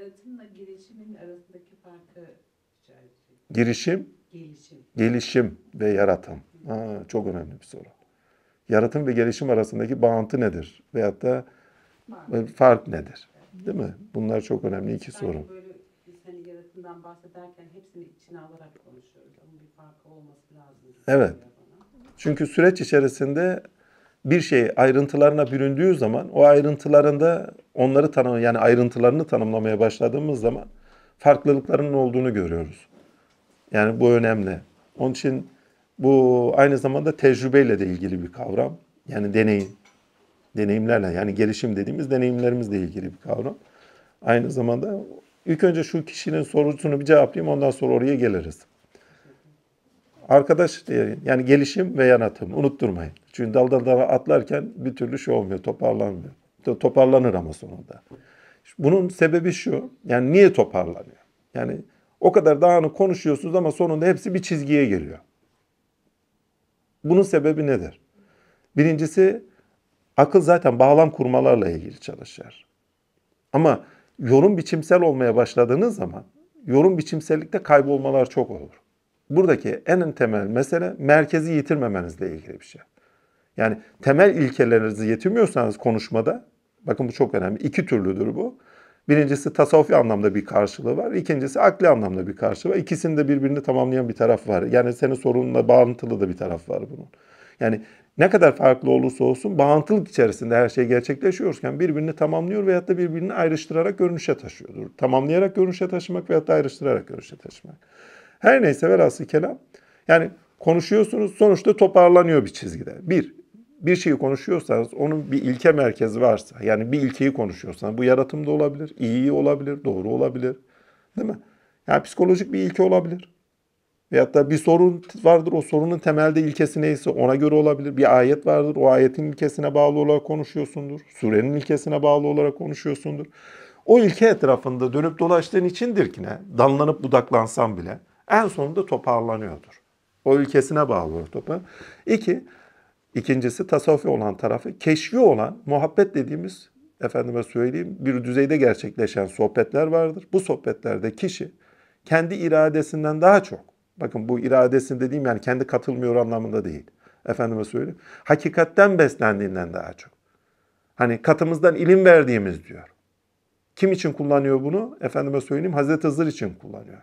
Yaratımla gelişimin arasındaki farkı. Girişim, Gelişim. gelişim ve yaratım. Ha, çok önemli bir soru. Yaratım ve gelişim arasındaki bağıntı nedir? Veyahut da Var. fark nedir? Değil mi? Bunlar çok önemli iki soru. Sanki böyle biz hani yaratımdan bahsederken hepsini içine alarak konuşuyoruz. Ama bir farkı olması lazım. gibi Evet. geliyor bana. Çünkü süreç içerisinde bir şey ayrıntılarına büründüğü zaman o ayrıntılarında onları tanım yani ayrıntılarını tanımlamaya başladığımız zaman farklılıkların olduğunu görüyoruz. Yani bu önemli. Onun için bu aynı zamanda tecrübeyle de ilgili bir kavram. Yani deneyim. Deneyimlerle yani gelişim dediğimiz deneyimlerimizle ilgili bir kavram. Aynı zamanda ilk önce şu kişinin sorusunu bir cevaplayayım ondan sonra oraya geliriz. Arkadaş yani gelişim ve yanatım unutturmayın. Çünkü daldan dala atlarken bir türlü şey olmuyor, toparlanmıyor. To- Toparlanır ama sonunda. Bunun sebebi şu, yani niye toparlanıyor? Yani o kadar dağınık konuşuyorsunuz ama sonunda hepsi bir çizgiye geliyor. Bunun sebebi nedir? Birincisi akıl zaten bağlam kurmalarla ilgili çalışır. Ama yorum biçimsel olmaya başladığınız zaman yorum biçimsellikte kaybolmalar çok olur. Buradaki en temel mesele merkezi yitirmemenizle ilgili bir şey. Yani temel ilkelerinizi yitirmiyorsanız konuşmada, bakın bu çok önemli, iki türlüdür bu. Birincisi tasavvufi anlamda bir karşılığı var. İkincisi akli anlamda bir karşılığı var. İkisinde birbirini tamamlayan bir taraf var. Yani senin sorununla bağlantılı da bir taraf var bunun. Yani ne kadar farklı olursa olsun bağıntılık içerisinde her şey gerçekleşiyorken birbirini tamamlıyor veyahut da birbirini ayrıştırarak görünüşe taşıyordur. Tamamlayarak görünüşe taşımak veyahut da ayrıştırarak görünüşe taşımak. Her neyse velhasıl kelam. Yani konuşuyorsunuz sonuçta toparlanıyor bir çizgide. Bir, bir şeyi konuşuyorsanız onun bir ilke merkezi varsa yani bir ilkeyi konuşuyorsanız bu yaratım da olabilir, iyi olabilir, doğru olabilir. Değil mi? Yani psikolojik bir ilke olabilir. Veyahut da bir sorun vardır o sorunun temelde ilkesi neyse ona göre olabilir. Bir ayet vardır o ayetin ilkesine bağlı olarak konuşuyorsundur. Surenin ilkesine bağlı olarak konuşuyorsundur. O ilke etrafında dönüp dolaştığın içindir ki ne? Dallanıp budaklansan bile en sonunda toparlanıyordur. O ülkesine bağlı olarak topar. İki, ikincisi tasavvufi olan tarafı, keşfi olan muhabbet dediğimiz efendime söyleyeyim bir düzeyde gerçekleşen sohbetler vardır. Bu sohbetlerde kişi kendi iradesinden daha çok, bakın bu iradesini dediğim yani kendi katılmıyor anlamında değil. Efendime söyleyeyim. Hakikatten beslendiğinden daha çok. Hani katımızdan ilim verdiğimiz diyor. Kim için kullanıyor bunu? Efendime söyleyeyim Hazreti Hızır için kullanıyor.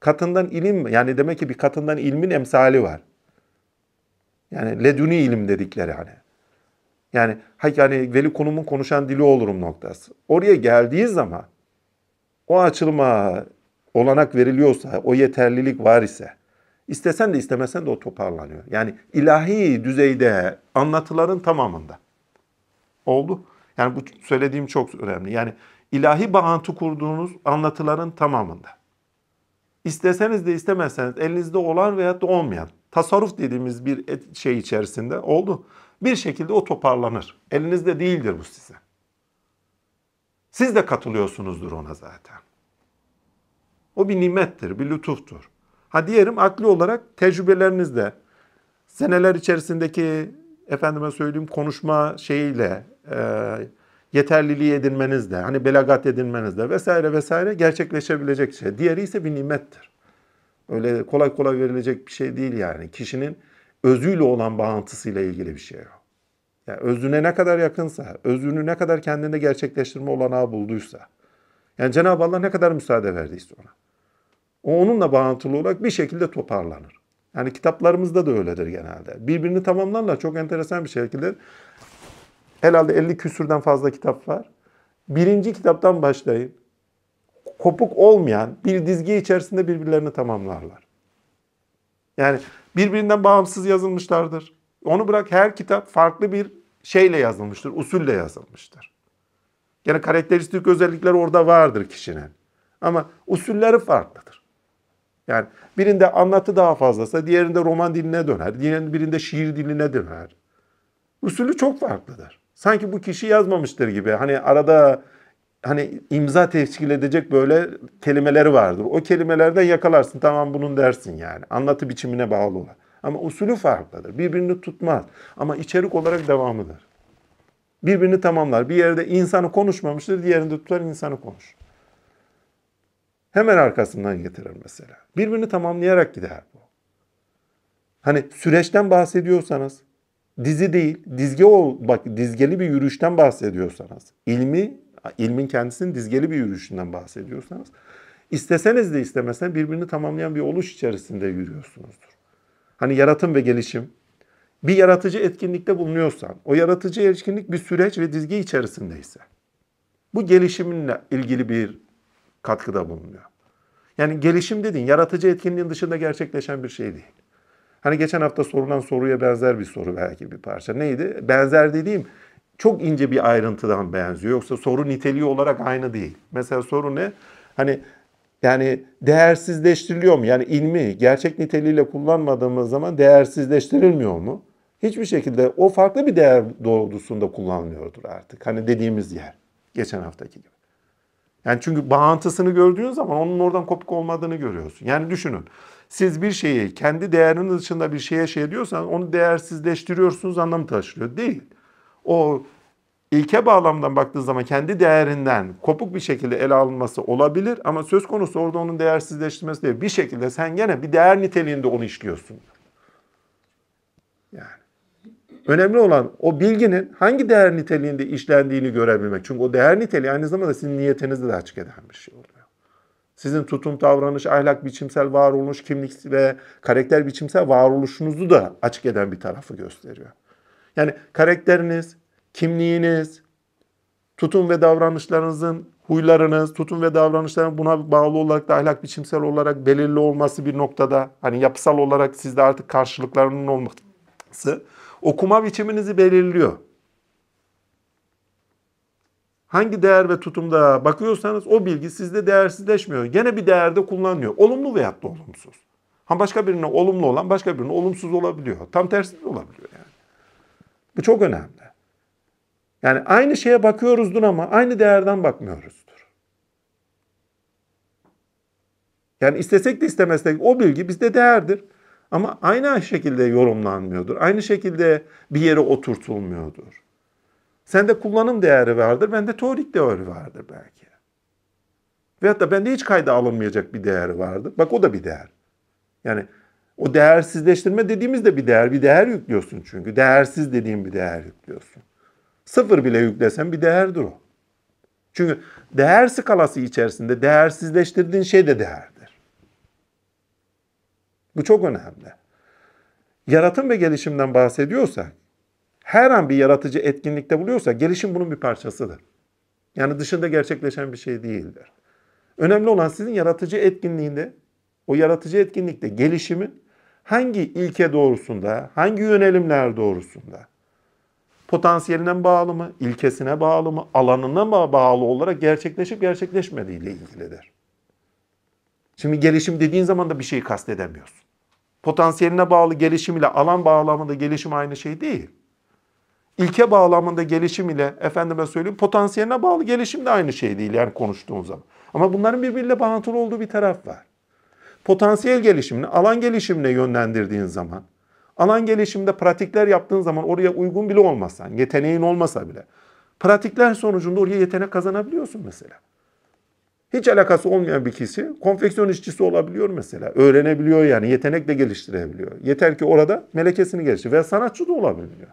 Katından ilim yani demek ki bir katından ilmin emsali var. Yani leduni ilim dedikleri hani. Yani yani veli konumun konuşan dili olurum noktası. Oraya geldiği zaman o açılma olanak veriliyorsa, o yeterlilik var ise istesen de istemesen de o toparlanıyor. Yani ilahi düzeyde anlatıların tamamında. Oldu. Yani bu söylediğim çok önemli. Yani ilahi bağıntı kurduğunuz anlatıların tamamında. İsteseniz de istemezseniz elinizde olan veyahut da olmayan tasarruf dediğimiz bir şey içerisinde oldu. Bir şekilde o toparlanır. Elinizde değildir bu size. Siz de katılıyorsunuzdur ona zaten. O bir nimettir, bir lütuftur. Ha diyelim akli olarak tecrübelerinizde seneler içerisindeki efendime söyleyeyim konuşma şeyiyle e, yeterliliği edinmenizle, hani belagat edinmenizle vesaire vesaire gerçekleşebilecek şey. Diğeri ise bir nimettir. Öyle kolay kolay verilecek bir şey değil yani. Kişinin özüyle olan bağıntısıyla ilgili bir şey o. Yani özüne ne kadar yakınsa, özünü ne kadar kendinde gerçekleştirme olanağı bulduysa. Yani Cenab-ı Allah ne kadar müsaade verdiyse ona. O onunla bağıntılı olarak bir şekilde toparlanır. Yani kitaplarımızda da öyledir genelde. Birbirini tamamlarlar çok enteresan bir şekilde. Herhalde 50 küsürden fazla kitap var. Birinci kitaptan başlayın. Kopuk olmayan bir dizgi içerisinde birbirlerini tamamlarlar. Yani birbirinden bağımsız yazılmışlardır. Onu bırak her kitap farklı bir şeyle yazılmıştır, usulle yazılmıştır. Yani karakteristik özellikler orada vardır kişinin. Ama usulleri farklıdır. Yani birinde anlatı daha fazlasa diğerinde roman diline döner, diğerinde birinde şiir diline döner. Usulü çok farklıdır. Sanki bu kişi yazmamıştır gibi. Hani arada hani imza teşkil edecek böyle kelimeleri vardır. O kelimelerden yakalarsın tamam bunun dersin yani. Anlatı biçimine bağlı olan. Ama usulü farklıdır. Birbirini tutmaz. Ama içerik olarak devamıdır. Birbirini tamamlar. Bir yerde insanı konuşmamıştır, diğerinde tutar insanı konuş. Hemen arkasından getirir mesela. Birbirini tamamlayarak gider bu. Hani süreçten bahsediyorsanız dizi değil, dizge ol, bak dizgeli bir yürüyüşten bahsediyorsanız, ilmi, ilmin kendisinin dizgeli bir yürüyüşünden bahsediyorsanız, isteseniz de istemesen birbirini tamamlayan bir oluş içerisinde yürüyorsunuzdur. Hani yaratım ve gelişim, bir yaratıcı etkinlikte bulunuyorsan, o yaratıcı etkinlik bir süreç ve dizge içerisindeyse, bu gelişiminle ilgili bir katkıda bulunuyor. Yani gelişim dediğin yaratıcı etkinliğin dışında gerçekleşen bir şey değil. Hani geçen hafta sorulan soruya benzer bir soru belki bir parça. Neydi? Benzer dediğim çok ince bir ayrıntıdan benziyor. Yoksa soru niteliği olarak aynı değil. Mesela soru ne? Hani yani değersizleştiriliyor mu? Yani ilmi gerçek niteliğiyle kullanmadığımız zaman değersizleştirilmiyor mu? Hiçbir şekilde o farklı bir değer doğrultusunda kullanılıyordur artık. Hani dediğimiz yer. Geçen haftaki gibi. Yani çünkü bağıntısını gördüğün zaman onun oradan kopuk olmadığını görüyorsun. Yani düşünün. Siz bir şeyi kendi değerinin dışında bir şeye şey diyorsanız onu değersizleştiriyorsunuz anlamı taşıyor. Değil. O ilke bağlamdan baktığı zaman kendi değerinden kopuk bir şekilde ele alınması olabilir ama söz konusu orada onun değersizleştirmesi değil. Bir şekilde sen gene bir değer niteliğinde onu işliyorsun. Yani. Önemli olan o bilginin hangi değer niteliğinde işlendiğini görebilmek. Çünkü o değer niteliği aynı zamanda sizin niyetinizi de açık eden bir şey oluyor. Sizin tutum, davranış, ahlak, biçimsel varoluş, kimlik ve karakter biçimsel varoluşunuzu da açık eden bir tarafı gösteriyor. Yani karakteriniz, kimliğiniz, tutum ve davranışlarınızın, huylarınız, tutum ve davranışların buna bağlı olarak da ahlak biçimsel olarak belirli olması bir noktada, hani yapısal olarak sizde artık karşılıklarının olması, okuma biçiminizi belirliyor. Hangi değer ve tutumda bakıyorsanız o bilgi sizde değersizleşmiyor. Gene bir değerde kullanılıyor. Olumlu veyahut da olumsuz. Ha başka birine olumlu olan başka birine olumsuz olabiliyor. Tam tersi de olabiliyor yani. Bu çok önemli. Yani aynı şeye bakıyoruzdur ama aynı değerden bakmıyoruzdur. Yani istesek de istemesek o bilgi bizde değerdir. Ama aynı şekilde yorumlanmıyordur. Aynı şekilde bir yere oturtulmuyordur. Sende kullanım değeri vardır, bende teorik değeri vardır belki. Veyahut da bende hiç kayda alınmayacak bir değeri vardır. Bak o da bir değer. Yani o değersizleştirme dediğimiz de bir değer. Bir değer yüklüyorsun çünkü. Değersiz dediğim bir değer yüklüyorsun. Sıfır bile yüklesen bir değerdir o. Çünkü değer skalası içerisinde değersizleştirdiğin şey de değerdir. Bu çok önemli. Yaratım ve gelişimden bahsediyorsak, her an bir yaratıcı etkinlikte buluyorsa gelişim bunun bir parçasıdır. Yani dışında gerçekleşen bir şey değildir. Önemli olan sizin yaratıcı etkinliğinde, o yaratıcı etkinlikte gelişimin hangi ilke doğrusunda, hangi yönelimler doğrusunda, potansiyeline bağlı mı, ilkesine bağlı mı, alanına mı bağlı olarak gerçekleşip gerçekleşmediği ile ilgilidir. Şimdi gelişim dediğin zaman da bir şeyi kastedemiyorsun. Potansiyeline bağlı gelişim ile alan bağlamında gelişim aynı şey değil. İlke bağlamında gelişim ile efendime söyleyeyim potansiyeline bağlı gelişim de aynı şey değil yani konuştuğun zaman. Ama bunların birbiriyle bağlantılı olduğu bir taraf var. Potansiyel gelişimini alan gelişimine yönlendirdiğin zaman, alan gelişimde pratikler yaptığın zaman oraya uygun bile olmasan, yeteneğin olmasa bile, pratikler sonucunda oraya yetenek kazanabiliyorsun mesela. Hiç alakası olmayan bir kişi konfeksiyon işçisi olabiliyor mesela. Öğrenebiliyor yani yetenek de geliştirebiliyor. Yeter ki orada melekesini geliştir ve sanatçı da olabiliyor.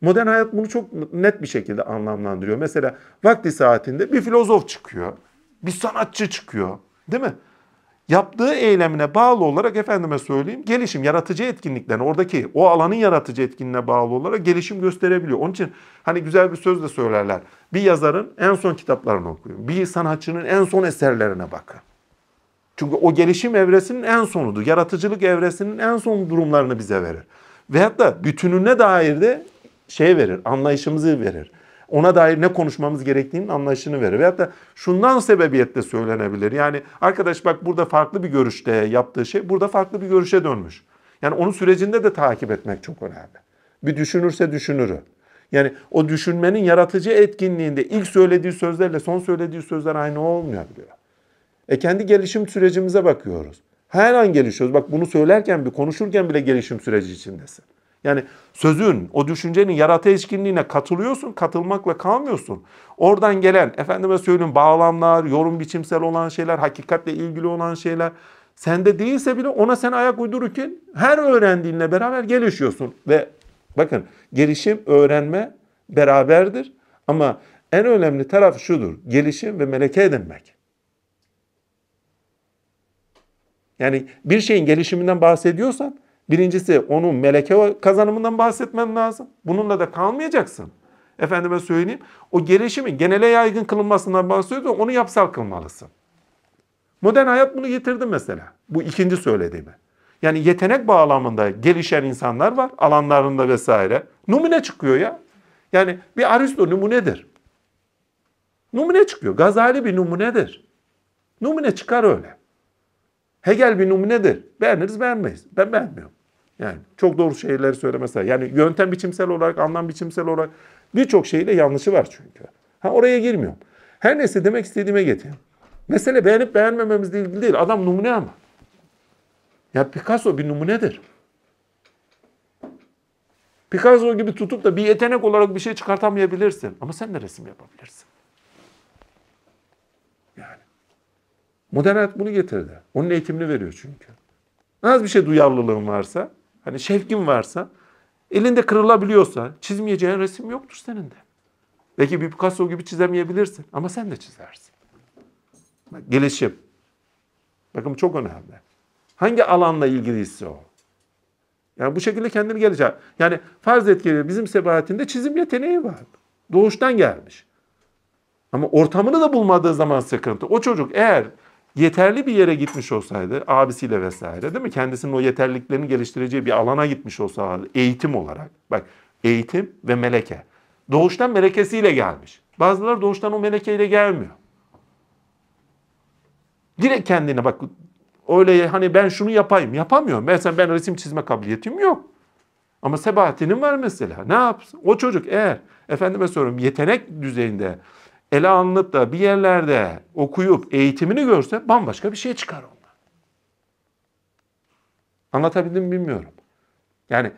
Modern hayat bunu çok net bir şekilde anlamlandırıyor. Mesela vakti saatinde bir filozof çıkıyor, bir sanatçı çıkıyor, değil mi? Yaptığı eylemine bağlı olarak efendime söyleyeyim gelişim, yaratıcı etkinliklerine, oradaki o alanın yaratıcı etkinliğine bağlı olarak gelişim gösterebiliyor. Onun için hani güzel bir söz de söylerler. Bir yazarın en son kitaplarını okuyun. Bir sanatçının en son eserlerine bakın. Çünkü o gelişim evresinin en sonudur. Yaratıcılık evresinin en son durumlarını bize verir. Veyahut da bütününe dair de şey verir, anlayışımızı verir. Ona dair ne konuşmamız gerektiğinin anlayışını verir. Veyahut da şundan sebebiyetle söylenebilir. Yani arkadaş bak burada farklı bir görüşte yaptığı şey burada farklı bir görüşe dönmüş. Yani onun sürecinde de takip etmek çok önemli. Bir düşünürse düşünürü. Yani o düşünmenin yaratıcı etkinliğinde ilk söylediği sözlerle son söylediği sözler aynı olmayabiliyor. E kendi gelişim sürecimize bakıyoruz. Her an gelişiyoruz. Bak bunu söylerken bir konuşurken bile gelişim süreci içindesin. Yani sözün, o düşüncenin yaratı etkinliğine katılıyorsun, katılmakla kalmıyorsun. Oradan gelen, efendime söyleyeyim bağlamlar, yorum biçimsel olan şeyler, hakikatle ilgili olan şeyler sende değilse bile ona sen ayak uydururken her öğrendiğinle beraber gelişiyorsun. Ve bakın gelişim, öğrenme beraberdir. Ama en önemli taraf şudur. Gelişim ve meleke edinmek. Yani bir şeyin gelişiminden bahsediyorsan birincisi onun meleke kazanımından bahsetmen lazım. Bununla da kalmayacaksın. Efendime söyleyeyim. O gelişimin genele yaygın kılınmasından bahsediyorsan onu yapsal kılmalısın. Modern hayat bunu getirdi mesela. Bu ikinci söylediğimi. Yani yetenek bağlamında gelişen insanlar var alanlarında vesaire. Numune çıkıyor ya. Yani bir Aristo numunedir. Numune çıkıyor. Gazali bir numunedir. Numune çıkar öyle. Hegel bir numunedir. Beğeniriz beğenmeyiz. Ben beğenmiyorum. Yani çok doğru şeyleri söylemese. Yani yöntem biçimsel olarak, anlam biçimsel olarak birçok şeyle yanlışı var çünkü. Ha oraya girmiyorum. Her neyse demek istediğime getireyim. Mesele beğenip beğenmememizle ilgili değil. Adam numune ama. Ya Picasso bir numunedir. Picasso gibi tutup da bir yetenek olarak bir şey çıkartamayabilirsin. Ama sen de resim yapabilirsin. Yani. Modern hayat bunu getirdi. Onun eğitimini veriyor çünkü. Az bir şey duyarlılığın varsa, hani şevkin varsa, elinde kırılabiliyorsa çizmeyeceğin resim yoktur senin de. Belki bir Picasso gibi çizemeyebilirsin ama sen de çizersin. Bak, gelişim. Bakın çok önemli. Hangi alanla ilgiliyse o. Yani bu şekilde kendini gelecek. Yani farz et ki bizim sebahatinde çizim yeteneği var. Doğuştan gelmiş. Ama ortamını da bulmadığı zaman sıkıntı. O çocuk eğer yeterli bir yere gitmiş olsaydı abisiyle vesaire değil mi? Kendisinin o yeterliliklerini geliştireceği bir alana gitmiş olsaydı eğitim olarak. Bak eğitim ve meleke. Doğuştan melekesiyle gelmiş. Bazıları doğuştan o melekeyle gelmiyor. Direkt kendine bak öyle hani ben şunu yapayım yapamıyorum. Mesela ben resim çizme kabiliyetim yok. Ama sebahatinin var mesela. Ne yapsın? O çocuk eğer efendime söylüyorum yetenek düzeyinde ele alınıp da bir yerlerde okuyup eğitimini görse bambaşka bir şey çıkar ondan. Anlatabildim mi bilmiyorum. Yani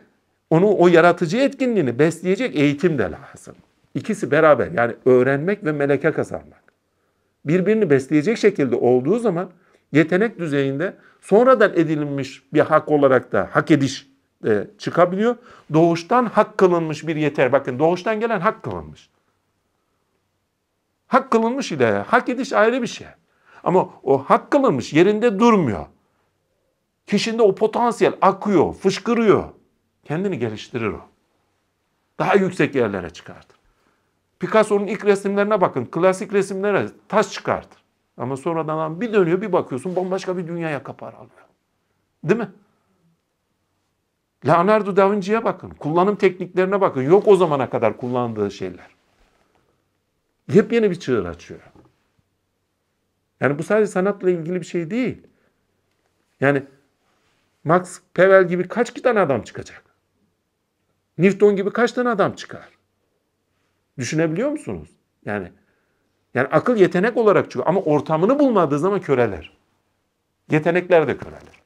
onu o yaratıcı etkinliğini besleyecek eğitim de lazım. İkisi beraber yani öğrenmek ve meleke kazanmak. Birbirini besleyecek şekilde olduğu zaman yetenek düzeyinde sonradan edinilmiş bir hak olarak da hak ediş e, çıkabiliyor. Doğuştan hak kılınmış bir yeter. Bakın doğuştan gelen hak kılınmış. Hak kılınmış ile hak ediş ayrı bir şey. Ama o hak kılınmış yerinde durmuyor. Kişinde o potansiyel akıyor, fışkırıyor. Kendini geliştirir o. Daha yüksek yerlere çıkartır. Picasso'nun ilk resimlerine bakın. Klasik resimlere taş çıkartır. Ama sonradan bir dönüyor bir bakıyorsun bambaşka bir dünyaya kapar alıyor. Değil mi? Leonardo da Vinci'ye bakın. Kullanım tekniklerine bakın. Yok o zamana kadar kullandığı şeyler. Yepyeni bir çığır açıyor. Yani bu sadece sanatla ilgili bir şey değil. Yani Max Pavel gibi kaç tane adam çıkacak? Newton gibi kaç tane adam çıkar? Düşünebiliyor musunuz? Yani yani akıl yetenek olarak çıkıyor ama ortamını bulmadığı zaman köreler. Yetenekler de köreler.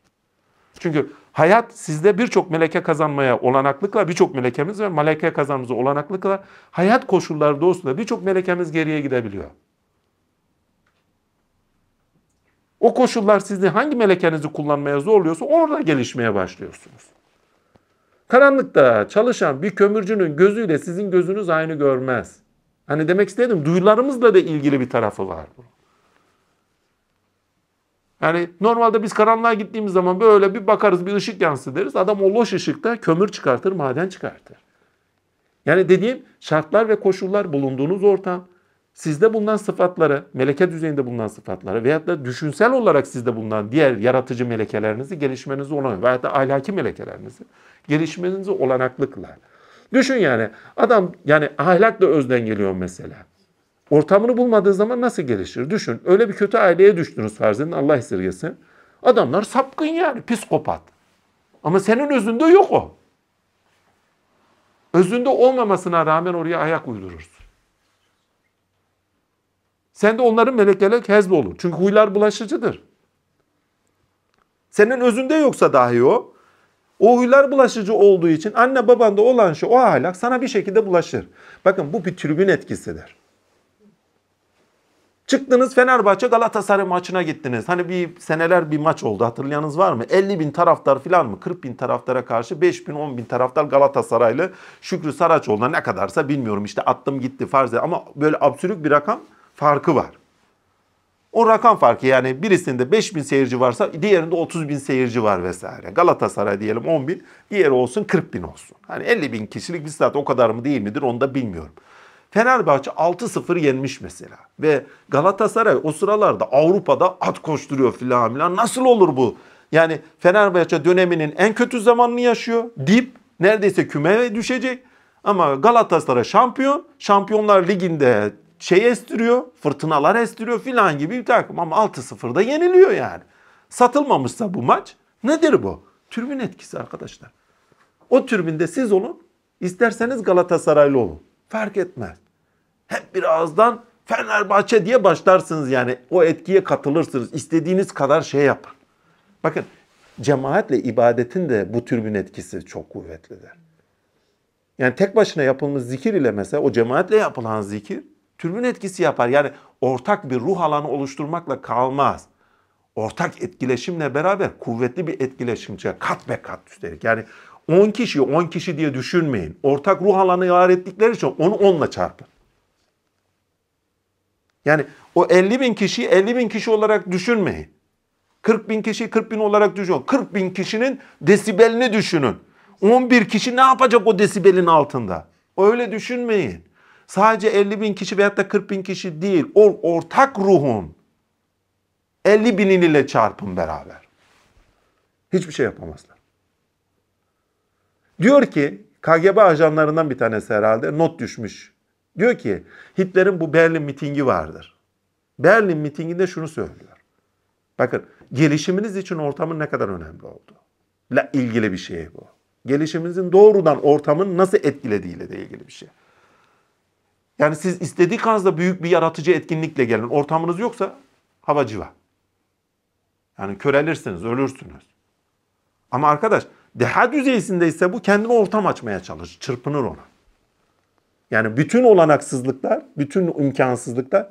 Çünkü hayat sizde birçok meleke kazanmaya olanaklıkla birçok melekemiz ve meleke kazanmamıza olanaklıkla hayat koşulları doğusunda birçok melekemiz geriye gidebiliyor. O koşullar sizi hangi melekenizi kullanmaya zorluyorsa orada gelişmeye başlıyorsunuz. Karanlıkta çalışan bir kömürcünün gözüyle sizin gözünüz aynı görmez. Hani demek istedim duyularımızla da ilgili bir tarafı var bu. Yani normalde biz karanlığa gittiğimiz zaman böyle bir bakarız bir ışık yansıdı deriz. Adam o loş ışıkta kömür çıkartır, maden çıkartır. Yani dediğim şartlar ve koşullar bulunduğunuz ortam, sizde bulunan sıfatları, meleke düzeyinde bulunan sıfatları veyahut da düşünsel olarak sizde bulunan diğer yaratıcı melekelerinizi gelişmenizi olan veyahut da ahlaki melekelerinizi gelişmenizi olanaklıkla. Düşün yani adam yani ahlak da özden geliyor mesela. Ortamını bulmadığı zaman nasıl gelişir? Düşün. Öyle bir kötü aileye düştünüz farz edin. Allah esirgesin. Adamlar sapkın yani. Psikopat. Ama senin özünde yok o. Özünde olmamasına rağmen oraya ayak uydurursun. Sen de onların melekeler kezbe olur. Çünkü huylar bulaşıcıdır. Senin özünde yoksa dahi o, O huylar bulaşıcı olduğu için anne babanda olan şey o ahlak sana bir şekilde bulaşır. Bakın bu bir tribün etkisidir. Çıktınız Fenerbahçe Galatasaray maçına gittiniz. Hani bir seneler bir maç oldu hatırlayanınız var mı? 50 bin taraftar falan mı? 40 bin taraftara karşı 5 bin 10 bin taraftar Galatasaraylı Şükrü Saraçoğlu'na ne kadarsa bilmiyorum işte attım gitti farz. Ama böyle absürük bir rakam farkı var. O rakam farkı yani birisinde 5 bin seyirci varsa diğerinde 30 bin seyirci var vesaire. Galatasaray diyelim 10 bin, diğeri olsun 40 bin olsun. Hani 50 bin kişilik bir stat o kadar mı değil midir onu da bilmiyorum. Fenerbahçe 6-0 yenmiş mesela. Ve Galatasaray o sıralarda Avrupa'da at koşturuyor filan filan. Nasıl olur bu? Yani Fenerbahçe döneminin en kötü zamanını yaşıyor. Dip neredeyse kümeye düşecek. Ama Galatasaray şampiyon. Şampiyonlar Ligi'nde şey estiriyor, fırtınalar estiriyor filan gibi bir takım. Ama 6-0'da yeniliyor yani. Satılmamışsa bu maç nedir bu? Türbün etkisi arkadaşlar. O türbünde siz olun, isterseniz Galatasaraylı olun. Fark etmez. Hep bir ağızdan Fenerbahçe diye başlarsınız yani. O etkiye katılırsınız. İstediğiniz kadar şey yapın. Bakın cemaatle ibadetin de bu türbün etkisi çok kuvvetlidir. Yani tek başına yapılmış zikir ile mesela o cemaatle yapılan zikir türbün etkisi yapar. Yani ortak bir ruh alanı oluşturmakla kalmaz. Ortak etkileşimle beraber kuvvetli bir etkileşim çıkar. Kat be kat üstelik. Yani 10 kişi 10 kişi diye düşünmeyin. Ortak ruh alanı yar ettikleri için onu 10'la çarpın. Yani o 50 bin kişiyi 50 bin kişi olarak düşünmeyin. 40 bin kişi 40 bin olarak düşünün. 40 bin kişinin desibelini düşünün. 11 kişi ne yapacak o desibelin altında? Öyle düşünmeyin. Sadece 50 bin kişi veyahut da 40 bin kişi değil. O ortak ruhun 50 binin ile çarpın beraber. Hiçbir şey yapamazlar. Diyor ki KGB ajanlarından bir tanesi herhalde not düşmüş. Diyor ki Hitler'in bu Berlin mitingi vardır. Berlin mitinginde şunu söylüyor. Bakın gelişiminiz için ortamın ne kadar önemli olduğu ile ilgili bir şey bu. Gelişiminizin doğrudan ortamın nasıl etkilediğiyle de ilgili bir şey. Yani siz istediği kanızda büyük bir yaratıcı etkinlikle gelin. Ortamınız yoksa hava civa. Yani körelirsiniz, ölürsünüz. Ama arkadaş deha düzeyinde ise bu kendine ortam açmaya çalışır, çırpınır ona. Yani bütün olanaksızlıklar, bütün imkansızlıklar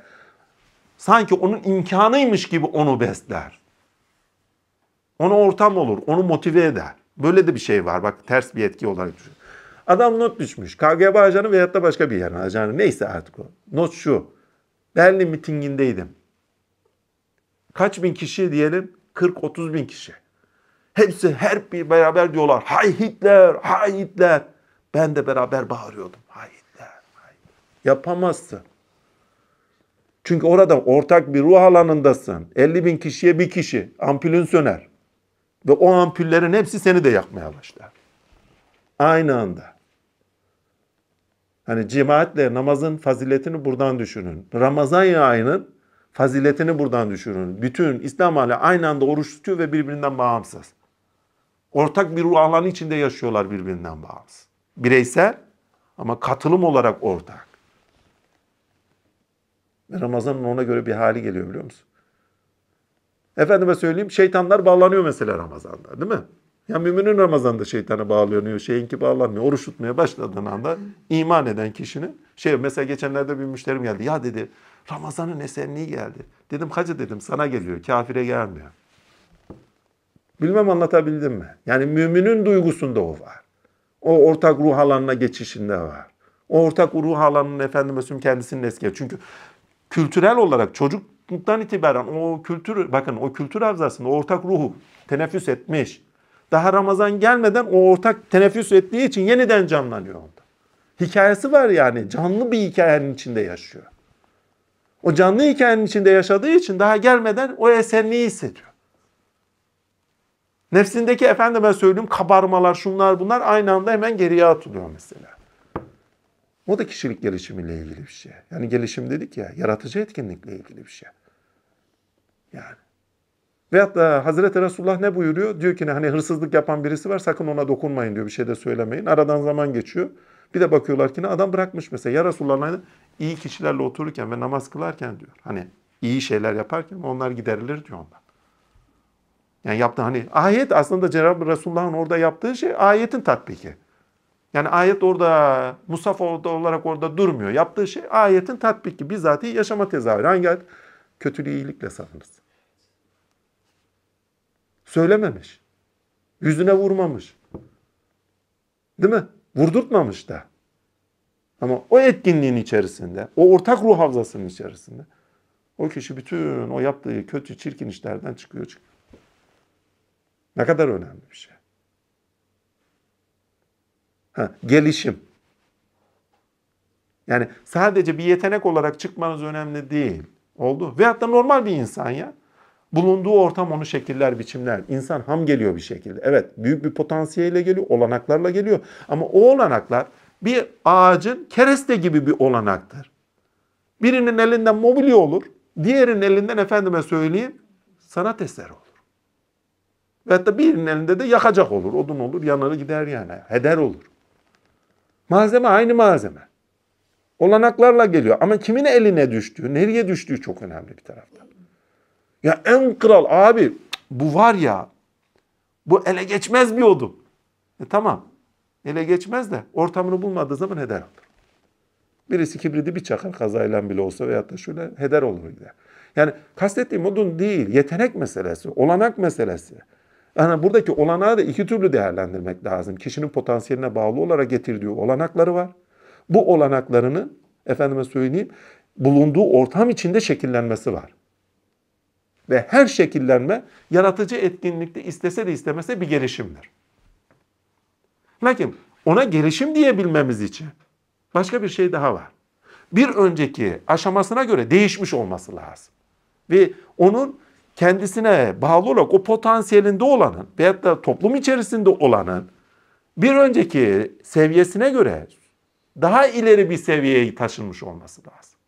sanki onun imkanıymış gibi onu besler. Ona ortam olur, onu motive eder. Böyle de bir şey var bak ters bir etki olarak düşün. Adam not düşmüş. KGB ajanı veyahut da başka bir yerin ajanı. Neyse artık o. Not şu. Berlin mitingindeydim. Kaç bin kişi diyelim? 40-30 bin kişi. Hepsi her bir beraber diyorlar. Hay Hitler, hay Hitler. Ben de beraber bağırıyordum. Hay Hitler, hay. Yapamazsın. Çünkü orada ortak bir ruh alanındasın. 50 bin kişiye bir kişi. Ampulün söner. Ve o ampullerin hepsi seni de yakmaya başlar. Aynı anda. Hani cemaatle namazın faziletini buradan düşünün. Ramazan ayının faziletini buradan düşünün. Bütün İslam hali aynı anda oruç tutuyor ve birbirinden bağımsız. Ortak bir ruh alanı içinde yaşıyorlar birbirinden bağımsız. Bireysel ama katılım olarak ortak. Ramazan'ın ona göre bir hali geliyor biliyor musun? Efendime söyleyeyim şeytanlar bağlanıyor mesela Ramazan'da değil mi? Ya müminin Ramazan'da şeytana bağlanıyor, şeyinki bağlanmıyor. Oruç tutmaya başladığın anda iman eden kişinin şey mesela geçenlerde bir müşterim geldi. Ya dedi Ramazan'ın esenliği geldi. Dedim hacı dedim sana geliyor, kafire gelmiyor. Bilmem anlatabildim mi? Yani müminin duygusunda o var. O ortak ruh alanına geçişinde var. O ortak ruh alanının efendime söyleyeyim kendisinin eski. Çünkü kültürel olarak çocukluktan itibaren o kültür bakın o kültür havzasında ortak ruhu teneffüs etmiş. Daha Ramazan gelmeden o ortak teneffüs ettiği için yeniden canlanıyor onda. Hikayesi var yani. Canlı bir hikayenin içinde yaşıyor. O canlı hikayenin içinde yaşadığı için daha gelmeden o esenliği hissediyor. Nefsindeki efendime söyleyeyim kabarmalar şunlar bunlar aynı anda hemen geriye atılıyor mesela. O da kişilik gelişimiyle ilgili bir şey. Yani gelişim dedik ya yaratıcı etkinlikle ilgili bir şey. Yani. Veyahut da Hazreti Resulullah ne buyuruyor? Diyor ki hani hırsızlık yapan birisi var sakın ona dokunmayın diyor bir şey de söylemeyin. Aradan zaman geçiyor. Bir de bakıyorlar ki ne adam bırakmış mesela. Ya Resulullah iyi kişilerle otururken ve namaz kılarken diyor. Hani iyi şeyler yaparken onlar giderilir diyor ondan. Yani yaptığı hani ayet aslında Cenab-ı Resulullah'ın orada yaptığı şey ayetin tatbiki. Yani ayet orada, Musaf orada olarak orada durmuyor. Yaptığı şey ayetin tatbiki. Bizatihi yaşama tezahürü. Hangi ayet? Kötülüğü iyilikle savunuruz. Söylememiş. Yüzüne vurmamış. Değil mi? Vurdurtmamış da. Ama o etkinliğin içerisinde, o ortak ruh havzasının içerisinde o kişi bütün o yaptığı kötü, çirkin işlerden çıkıyor çıkıyor. Ne kadar önemli bir şey. Ha, gelişim. Yani sadece bir yetenek olarak çıkmanız önemli değil. Oldu. Veyahut da normal bir insan ya. Bulunduğu ortam onu şekiller, biçimler. İnsan ham geliyor bir şekilde. Evet, büyük bir potansiyelle geliyor, olanaklarla geliyor. Ama o olanaklar bir ağacın kereste gibi bir olanaktır. Birinin elinden mobilya olur, diğerinin elinden efendime söyleyeyim sanat eseri olur. Veyahut da birinin elinde de yakacak olur, odun olur, yanarı gider yani. Heder olur. Malzeme aynı malzeme. Olanaklarla geliyor ama kimin eline düştüğü, nereye düştüğü çok önemli bir tarafta. Ya en kral abi bu var ya bu ele geçmez bir odun. E tamam ele geçmez de ortamını bulmadığı zaman heder olur. Birisi kibridi bir çakar kazayla bile olsa veyahut da şöyle heder olur gider. Yani kastettiğim odun değil, yetenek meselesi, olanak meselesi. Yani buradaki olanağı da iki türlü değerlendirmek lazım. Kişinin potansiyeline bağlı olarak getirdiği olanakları var. Bu olanaklarını efendime söyleyeyim bulunduğu ortam içinde şekillenmesi var. Ve her şekillenme yaratıcı etkinlikte istese de istemese bir gelişimdir. Lakin ona gelişim diyebilmemiz için başka bir şey daha var. Bir önceki aşamasına göre değişmiş olması lazım. Ve onun kendisine bağlı olarak o potansiyelinde olanın veyahut da toplum içerisinde olanın bir önceki seviyesine göre daha ileri bir seviyeye taşınmış olması lazım.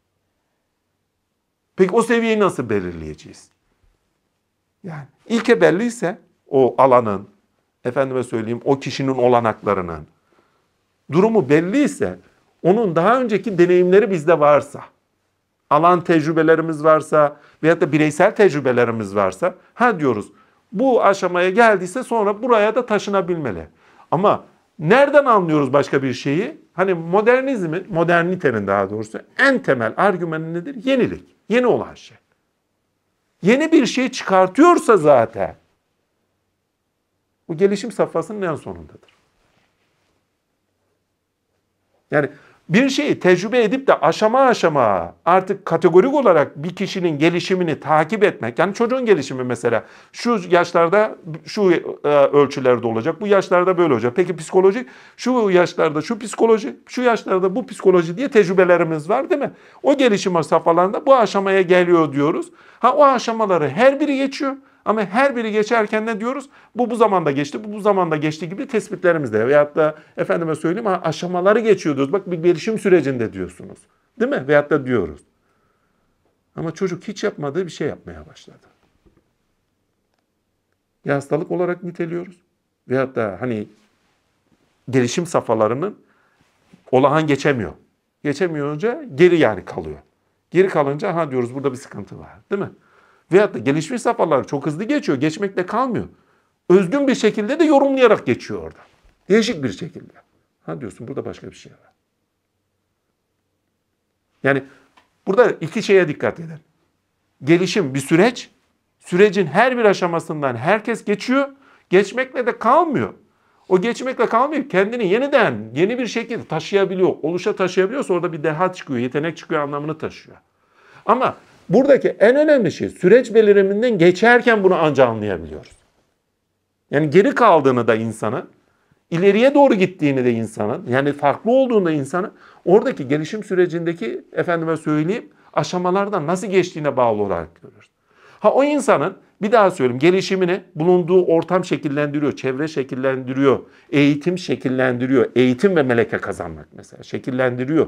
Peki o seviyeyi nasıl belirleyeceğiz? Yani ilke belliyse o alanın, efendime söyleyeyim o kişinin olanaklarının durumu belliyse onun daha önceki deneyimleri bizde varsa, alan tecrübelerimiz varsa veyahut da bireysel tecrübelerimiz varsa ha diyoruz bu aşamaya geldiyse sonra buraya da taşınabilmeli. Ama nereden anlıyoruz başka bir şeyi? Hani modernizmin, modernitenin daha doğrusu en temel argümanı nedir? Yenilik, yeni olan şey. Yeni bir şey çıkartıyorsa zaten bu gelişim safhasının en sonundadır. Yani bir şeyi tecrübe edip de aşama aşama artık kategorik olarak bir kişinin gelişimini takip etmek. Yani çocuğun gelişimi mesela şu yaşlarda şu e, ölçülerde olacak, bu yaşlarda böyle olacak. Peki psikoloji şu yaşlarda şu psikoloji, şu yaşlarda bu psikoloji diye tecrübelerimiz var değil mi? O gelişim safhalarında bu aşamaya geliyor diyoruz. Ha o aşamaları her biri geçiyor. Ama her biri geçerken ne diyoruz? Bu bu zamanda geçti, bu bu zamanda geçti gibi tespitlerimiz de. Veyahut da efendime söyleyeyim aşamaları geçiyor diyoruz. Bak bir gelişim sürecinde diyorsunuz. Değil mi? Veyahut da diyoruz. Ama çocuk hiç yapmadığı bir şey yapmaya başladı. Ya hastalık olarak niteliyoruz. Veyahut da hani gelişim safhalarının olağan geçemiyor. Geçemiyorunca geri yani kalıyor. Geri kalınca ha diyoruz burada bir sıkıntı var. Değil mi? Veyahut da gelişmiş safhalar çok hızlı geçiyor. Geçmekle kalmıyor. Özgün bir şekilde de yorumlayarak geçiyor orada. Değişik bir şekilde. Ha diyorsun burada başka bir şey var. Yani burada iki şeye dikkat edin. Gelişim bir süreç. Sürecin her bir aşamasından herkes geçiyor. Geçmekle de kalmıyor. O geçmekle kalmıyor. Kendini yeniden yeni bir şekilde taşıyabiliyor. Oluşa taşıyabiliyorsa orada bir deha çıkıyor, yetenek çıkıyor anlamını taşıyor. Ama buradaki en önemli şey süreç beliriminden geçerken bunu anca anlayabiliyoruz. Yani geri kaldığını da insanın, ileriye doğru gittiğini de insanın, yani farklı olduğunda insanın oradaki gelişim sürecindeki efendime söyleyeyim aşamalardan nasıl geçtiğine bağlı olarak görürüz. Ha o insanın bir daha söyleyeyim gelişimini bulunduğu ortam şekillendiriyor, çevre şekillendiriyor, eğitim şekillendiriyor, eğitim ve meleke kazanmak mesela şekillendiriyor.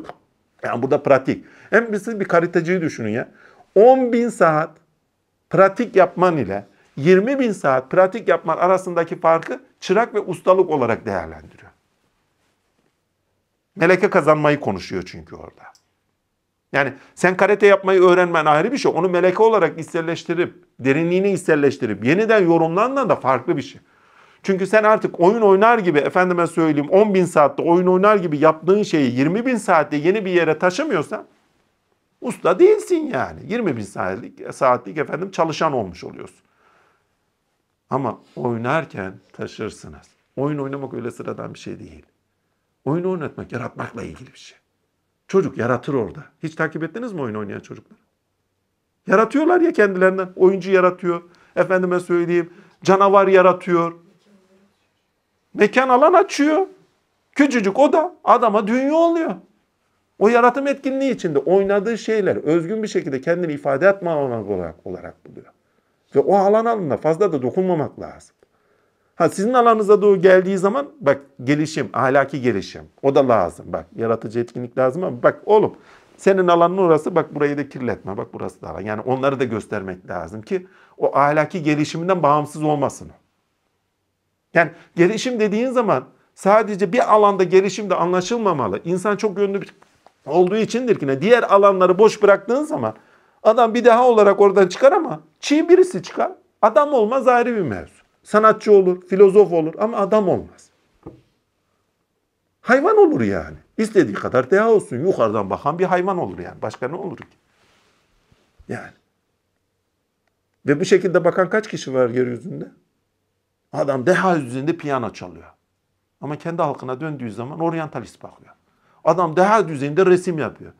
Yani burada pratik. Hem siz bir karitacıyı düşünün ya. 10 bin saat pratik yapman ile 20 bin saat pratik yapman arasındaki farkı çırak ve ustalık olarak değerlendiriyor. Meleke kazanmayı konuşuyor çünkü orada. Yani sen karate yapmayı öğrenmen ayrı bir şey. Onu meleke olarak içselleştirip, derinliğini içselleştirip, yeniden yorumlandan da farklı bir şey. Çünkü sen artık oyun oynar gibi, efendime söyleyeyim 10 bin saatte oyun oynar gibi yaptığın şeyi 20 bin saatte yeni bir yere taşımıyorsan usta değilsin yani. 20 bin saatlik, saatlik efendim çalışan olmuş oluyorsun. Ama oynarken taşırsınız. Oyun oynamak öyle sıradan bir şey değil. Oyun oynatmak, yaratmakla ilgili bir şey. Çocuk yaratır orada. Hiç takip ettiniz mi oyun oynayan çocuklar? Yaratıyorlar ya kendilerinden. Oyuncu yaratıyor. Efendime söyleyeyim canavar yaratıyor. Mekan alan açıyor. Küçücük oda adama dünya oluyor. O yaratım etkinliği içinde oynadığı şeyler özgün bir şekilde kendini ifade etme alanı olarak, olarak buluyor. Ve o alan alanına fazla da dokunmamak lazım. Ha sizin alanınıza doğru geldiği zaman bak gelişim, ahlaki gelişim. O da lazım. Bak yaratıcı etkinlik lazım ama bak oğlum senin alanın orası bak burayı da kirletme. Bak burası da alan. Yani onları da göstermek lazım ki o ahlaki gelişiminden bağımsız olmasın. Yani gelişim dediğin zaman sadece bir alanda gelişim de anlaşılmamalı. İnsan çok yönlü bir olduğu içindir ki ne? Diğer alanları boş bıraktığın zaman adam bir daha olarak oradan çıkar ama çiğ birisi çıkar. Adam olmaz ayrı bir mevzu. Sanatçı olur, filozof olur ama adam olmaz. Hayvan olur yani. İstediği kadar deha olsun. Yukarıdan bakan bir hayvan olur yani. Başka ne olur ki? Yani. Ve bu şekilde bakan kaç kişi var yeryüzünde? Adam deha düzeyinde piyano çalıyor. Ama kendi halkına döndüğü zaman oryantalist bakıyor. Adam deha düzeyinde resim yapıyor.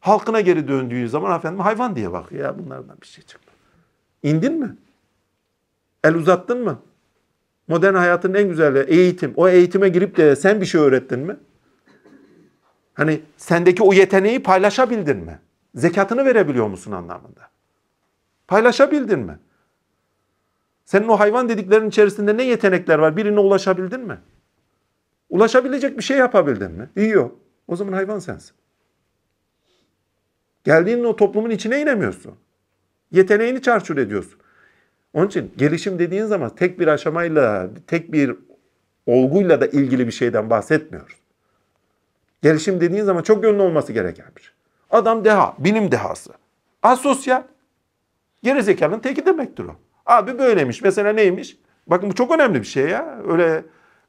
Halkına geri döndüğü zaman efendim hayvan diye bakıyor. Ya bunlardan bir şey çıkmıyor. İndin mi? El uzattın mı? Modern hayatın en güzeli eğitim. O eğitime girip de sen bir şey öğrettin mi? Hani sendeki o yeteneği paylaşabildin mi? Zekatını verebiliyor musun anlamında? Paylaşabildin mi? Senin o hayvan dediklerin içerisinde ne yetenekler var? Birine ulaşabildin mi? Ulaşabilecek bir şey yapabildin mi? İyi yok. O zaman hayvan sensin. Geldiğin o toplumun içine inemiyorsun. Yeteneğini çarçur ediyorsun. Onun için gelişim dediğin zaman tek bir aşamayla, tek bir olguyla da ilgili bir şeyden bahsetmiyoruz. Gelişim dediğin zaman çok yönlü olması gereken bir şey. Adam deha, bilim dehası. Asosyal. Gerizekalının teki demektir o. Abi böylemiş. Mesela neymiş? Bakın bu çok önemli bir şey ya. Öyle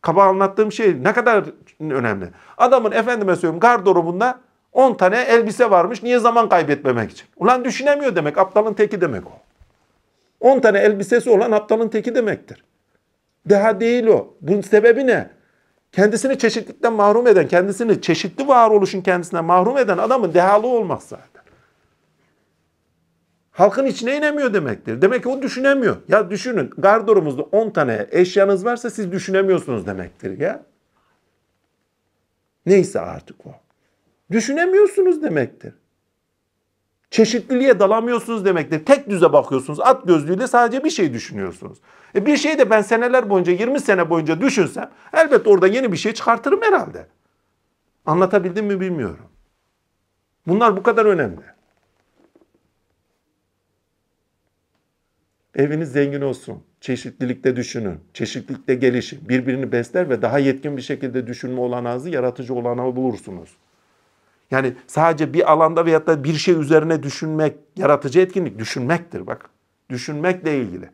kaba anlattığım şey ne kadar önemli. Adamın efendime söyleyeyim gardırobunda 10 tane elbise varmış. Niye zaman kaybetmemek için? Ulan düşünemiyor demek. Aptalın teki demek o. 10 tane elbisesi olan aptalın teki demektir. Daha değil o. Bunun sebebi ne? Kendisini çeşitlikten mahrum eden, kendisini çeşitli varoluşun kendisine mahrum eden adamın dehalı olmak zaten. Halkın içine inemiyor demektir. Demek ki o düşünemiyor. Ya düşünün gardırobunuzda 10 tane eşyanız varsa siz düşünemiyorsunuz demektir ya. Neyse artık o. Düşünemiyorsunuz demektir. Çeşitliliğe dalamıyorsunuz demektir. Tek düze bakıyorsunuz. At gözlüğüyle sadece bir şey düşünüyorsunuz. E bir şey de ben seneler boyunca 20 sene boyunca düşünsem elbette orada yeni bir şey çıkartırım herhalde. Anlatabildim mi bilmiyorum. Bunlar bu kadar önemli. Eviniz zengin olsun. Çeşitlilikte düşünün. Çeşitlilikte gelişin. Birbirini besler ve daha yetkin bir şekilde düşünme olanağınızı yaratıcı olanağı bulursunuz. Yani sadece bir alanda veyahut da bir şey üzerine düşünmek, yaratıcı etkinlik düşünmektir bak. Düşünmekle ilgili.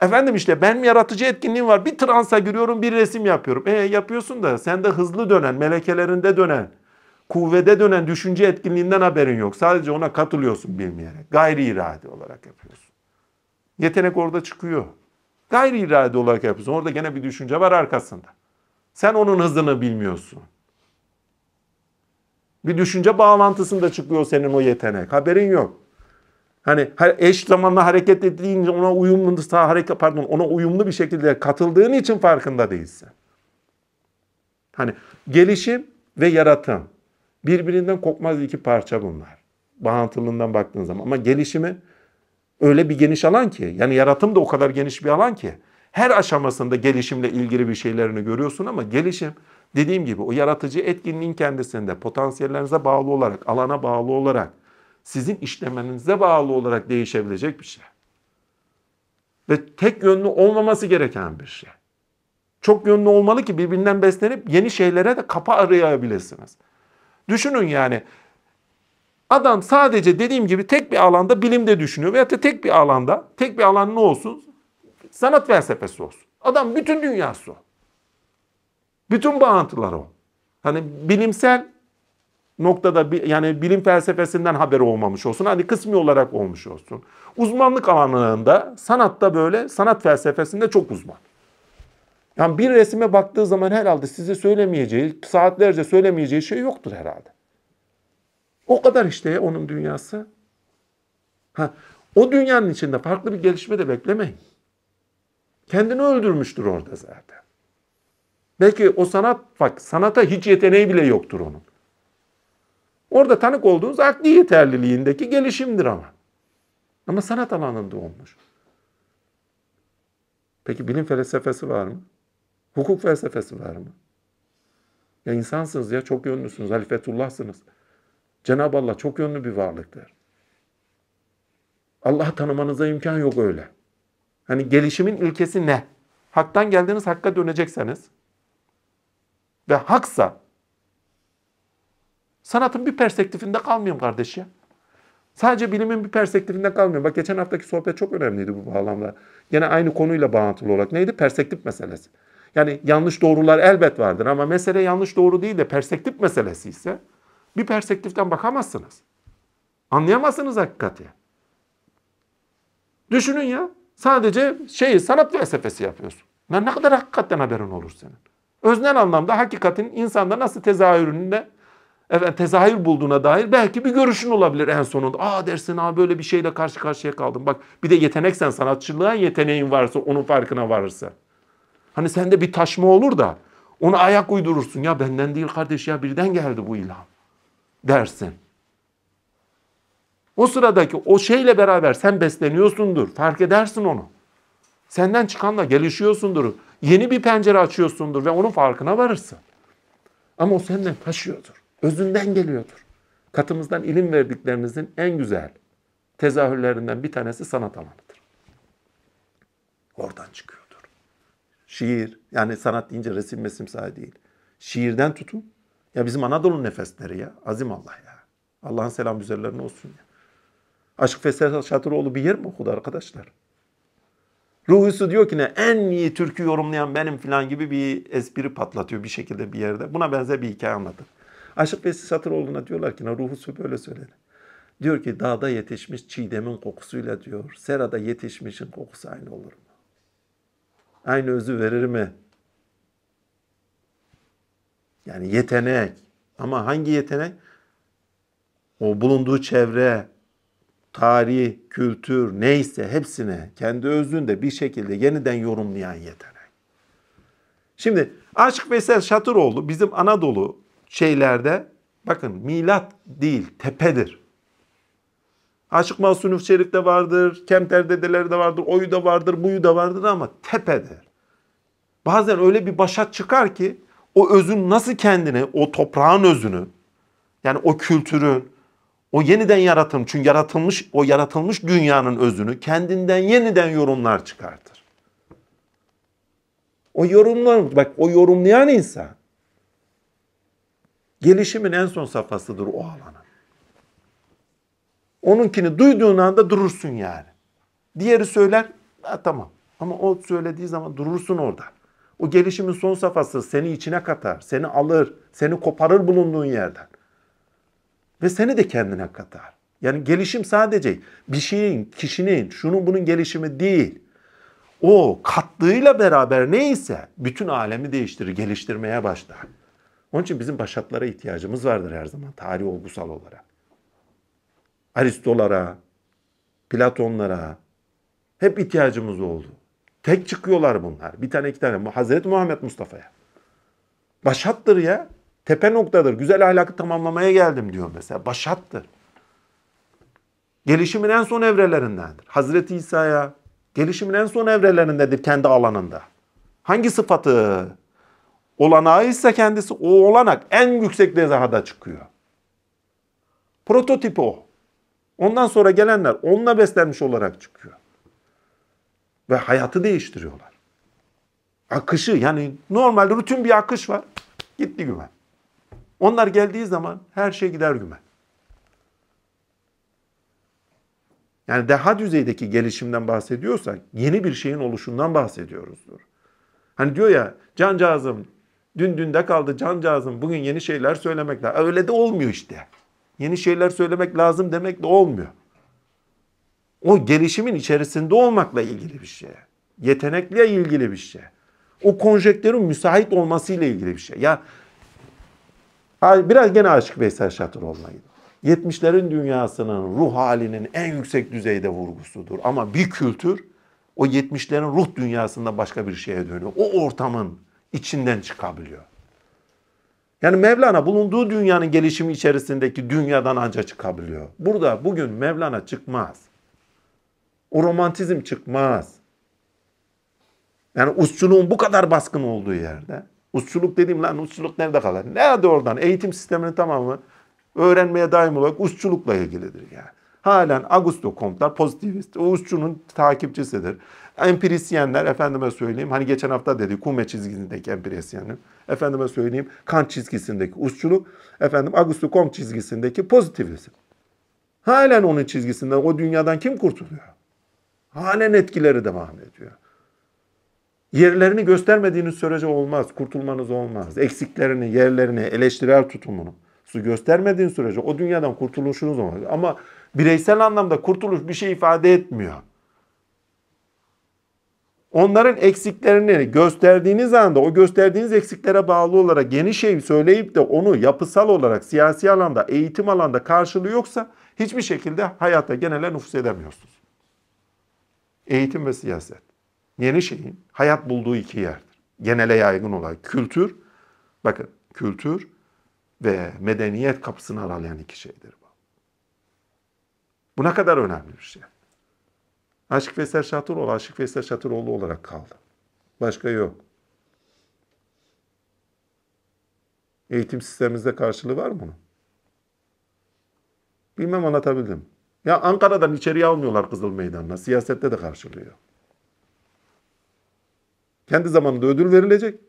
Efendim işte benim yaratıcı etkinliğim var. Bir transa giriyorum, bir resim yapıyorum. E yapıyorsun da sen de hızlı dönen, melekelerinde dönen, kuvvede dönen düşünce etkinliğinden haberin yok. Sadece ona katılıyorsun bilmeyerek. Gayri irade olarak yapıyorsun. Yetenek orada çıkıyor. Gayri irade olarak yapıyorsun. Orada gene bir düşünce var arkasında. Sen onun hızını bilmiyorsun. Bir düşünce bağlantısında çıkıyor senin o yetenek. Haberin yok. Hani eş zamanlı hareket ettiğin ona uyumlu hareket pardon ona uyumlu bir şekilde katıldığın için farkında değilsin. Hani gelişim ve yaratım birbirinden kopmaz iki parça bunlar. Bağıntılığından baktığın zaman ama gelişimi öyle bir geniş alan ki yani yaratım da o kadar geniş bir alan ki her aşamasında gelişimle ilgili bir şeylerini görüyorsun ama gelişim dediğim gibi o yaratıcı etkinliğin kendisinde potansiyellerinize bağlı olarak, alana bağlı olarak, sizin işlemenize bağlı olarak değişebilecek bir şey. Ve tek yönlü olmaması gereken bir şey. Çok yönlü olmalı ki birbirinden beslenip yeni şeylere de kapı arayabilirsiniz. Düşünün yani Adam sadece dediğim gibi tek bir alanda bilimde düşünüyor veyahut da tek bir alanda, tek bir alan ne olsun? Sanat felsefesi olsun. Adam bütün dünyası o. Bütün bağıntıları o. Hani bilimsel noktada yani bilim felsefesinden haberi olmamış olsun. Hani kısmi olarak olmuş olsun. Uzmanlık alanında sanatta böyle sanat felsefesinde çok uzman. Yani bir resime baktığı zaman herhalde size söylemeyeceği, saatlerce söylemeyeceği şey yoktur herhalde. O kadar işte onun dünyası. Ha, o dünyanın içinde farklı bir gelişme de beklemeyin. Kendini öldürmüştür orada zaten. Belki o sanat, bak sanata hiç yeteneği bile yoktur onun. Orada tanık olduğunuz akli yeterliliğindeki gelişimdir ama. Ama sanat alanında olmuş. Peki bilim felsefesi var mı? Hukuk felsefesi var mı? Ya insansınız ya, çok yönlüsünüz, halifetullahsınız. Cenab-ı Allah çok yönlü bir varlıktır. Allah'ı tanımanıza imkan yok öyle. Hani gelişimin ilkesi ne? Hak'tan geldiğiniz Hakk'a dönecekseniz ve haksa sanatın bir perspektifinde kalmıyorum kardeş ya. Sadece bilimin bir perspektifinde kalmıyor. Bak geçen haftaki sohbet çok önemliydi bu bağlamda. Yine aynı konuyla bağlantılı olarak. Neydi? Perspektif meselesi. Yani yanlış doğrular elbet vardır ama mesele yanlış doğru değil de perspektif meselesi ise bir perspektiften bakamazsınız. Anlayamazsınız hakikati. Düşünün ya. Sadece şeyi sanat felsefesi yapıyorsun. Lan ne kadar hakikatten haberin olur senin. Öznel anlamda hakikatin insanda nasıl tezahüründe evet, tezahür bulduğuna dair belki bir görüşün olabilir en sonunda. Aa dersin abi böyle bir şeyle karşı karşıya kaldım. Bak bir de yeteneksen sanatçılığa yeteneğin varsa onun farkına varırsa. Hani sende bir taşma olur da ona ayak uydurursun. Ya benden değil kardeş ya birden geldi bu ilham dersin. O sıradaki o şeyle beraber sen besleniyorsundur. Fark edersin onu. Senden çıkanla gelişiyorsundur. Yeni bir pencere açıyorsundur ve onun farkına varırsın. Ama o senden taşıyordur. Özünden geliyordur. Katımızdan ilim verdiklerimizin en güzel tezahürlerinden bir tanesi sanat alanıdır. Oradan çıkıyordur. Şiir, yani sanat deyince resim mesim sahi değil. Şiirden tutun. Ya bizim Anadolu nefesleri ya. Azim Allah ya. Allah'ın selam üzerlerine olsun ya. Aşk Fesat Şatıroğlu bir yer mi okudu arkadaşlar? Ruhusu diyor ki ne en iyi türkü yorumlayan benim falan gibi bir espri patlatıyor bir şekilde bir yerde. Buna benzer bir hikaye anlatır. Aşık Vesi Satıroğlu'na diyorlar ki ne ruhusu böyle söyledi. Diyor ki dağda yetişmiş çiğdemin kokusuyla diyor. Serada yetişmişin kokusu aynı olur mu? Aynı özü verir mi? Yani yetenek. Ama hangi yetenek? O bulunduğu çevre, tarih, kültür neyse hepsine kendi özünde bir şekilde yeniden yorumlayan yetenek. Şimdi Aşık Veysel Şatıroğlu bizim Anadolu şeylerde bakın milat değil tepedir. Aşık Mahsunuf Şerif'te vardır, Kemter dedeleri de vardır, oyu da vardır, buyu da vardır ama tepedir. Bazen öyle bir başat çıkar ki o özün nasıl kendini, o toprağın özünü, yani o kültürün, o yeniden yaratım, çünkü yaratılmış, o yaratılmış dünyanın özünü kendinden yeniden yorumlar çıkartır. O yorumlar, bak o yorumlayan insan gelişimin en son safhasıdır o alanın. Onunkini duyduğun anda durursun yani. Diğeri söyler, ha, tamam. Ama o söylediği zaman durursun orada. O gelişimin son safhası seni içine katar, seni alır, seni koparır bulunduğun yerden. Ve seni de kendine katar. Yani gelişim sadece bir şeyin, kişinin, şunun bunun gelişimi değil. O katlığıyla beraber neyse bütün alemi değiştirir, geliştirmeye başlar. Onun için bizim başatlara ihtiyacımız vardır her zaman tarih olgusal olarak. Aristolara, Platonlara hep ihtiyacımız oldu. Tek çıkıyorlar bunlar. Bir tane iki tane. Hazreti Muhammed Mustafa'ya. Başattır ya. Tepe noktadır. Güzel ahlakı tamamlamaya geldim diyor mesela. Başattır. Gelişimin en son evrelerindendir. Hazreti İsa'ya gelişimin en son evrelerindedir kendi alanında. Hangi sıfatı olanağı ise kendisi o olanak en yüksek nezahada çıkıyor. Prototipi o. Ondan sonra gelenler onunla beslenmiş olarak çıkıyor. Ve hayatı değiştiriyorlar. Akışı yani normal rutin bir akış var. Gitti güme. Onlar geldiği zaman her şey gider güme. Yani daha düzeydeki gelişimden bahsediyorsak yeni bir şeyin oluşundan bahsediyoruzdur. Hani diyor ya cancağızım dün dünde kaldı cancağızım bugün yeni şeyler söylemek lazım. Öyle de olmuyor işte. Yeni şeyler söylemek lazım demek de olmuyor. O gelişimin içerisinde olmakla ilgili bir şey. Yetenekle ilgili bir şey. O konjektörün müsait olmasıyla ilgili bir şey. Ya biraz gene Aşık Veysel Şatıroğlu'na 70'lerin dünyasının ruh halinin en yüksek düzeyde vurgusudur. Ama bir kültür o 70'lerin ruh dünyasında başka bir şeye dönüyor. O ortamın içinden çıkabiliyor. Yani Mevlana bulunduğu dünyanın gelişimi içerisindeki dünyadan anca çıkabiliyor. Burada bugün Mevlana çıkmaz. O romantizm çıkmaz. Yani usçuluğun bu kadar baskın olduğu yerde. Usçuluk dediğim lan usçuluk nerede kalır? Nerede oradan? Eğitim sisteminin tamamı öğrenmeye daim olarak usçulukla ilgilidir yani. Halen Augusto Comte'lar pozitivist. O usçunun takipçisidir. Empirisyenler efendime söyleyeyim hani geçen hafta dedi Kume çizgisindeki empirisyenler. Efendime söyleyeyim Kant çizgisindeki usçuluk. Efendim Augusto Comte çizgisindeki pozitivizm. Halen onun çizgisinden o dünyadan kim kurtuluyor? Halen etkileri devam ediyor. Yerlerini göstermediğiniz sürece olmaz. Kurtulmanız olmaz. Eksiklerini, yerlerini, eleştirel tutumunu göstermediğin sürece o dünyadan kurtuluşunuz olmaz. Ama bireysel anlamda kurtuluş bir şey ifade etmiyor. Onların eksiklerini gösterdiğiniz anda o gösterdiğiniz eksiklere bağlı olarak yeni şey söyleyip de onu yapısal olarak siyasi alanda, eğitim alanda karşılığı yoksa hiçbir şekilde hayata genele nüfus edemiyorsunuz. Eğitim ve siyaset. Yeni şeyin hayat bulduğu iki yerdir. Genele yaygın olarak kültür, bakın kültür ve medeniyet kapısını aralayan iki şeydir bu. Bu ne kadar önemli bir şey. Aşık Veysel Şatıroğlu, Aşık Veysel Şatıroğlu olarak kaldı. Başka yok. Eğitim sistemimizde karşılığı var mı bunun? Bilmem anlatabildim. Ya Ankara'dan içeriye almıyorlar Kızıl Meydan'la. Siyasette de karşılıyor. Kendi zamanında ödül verilecek.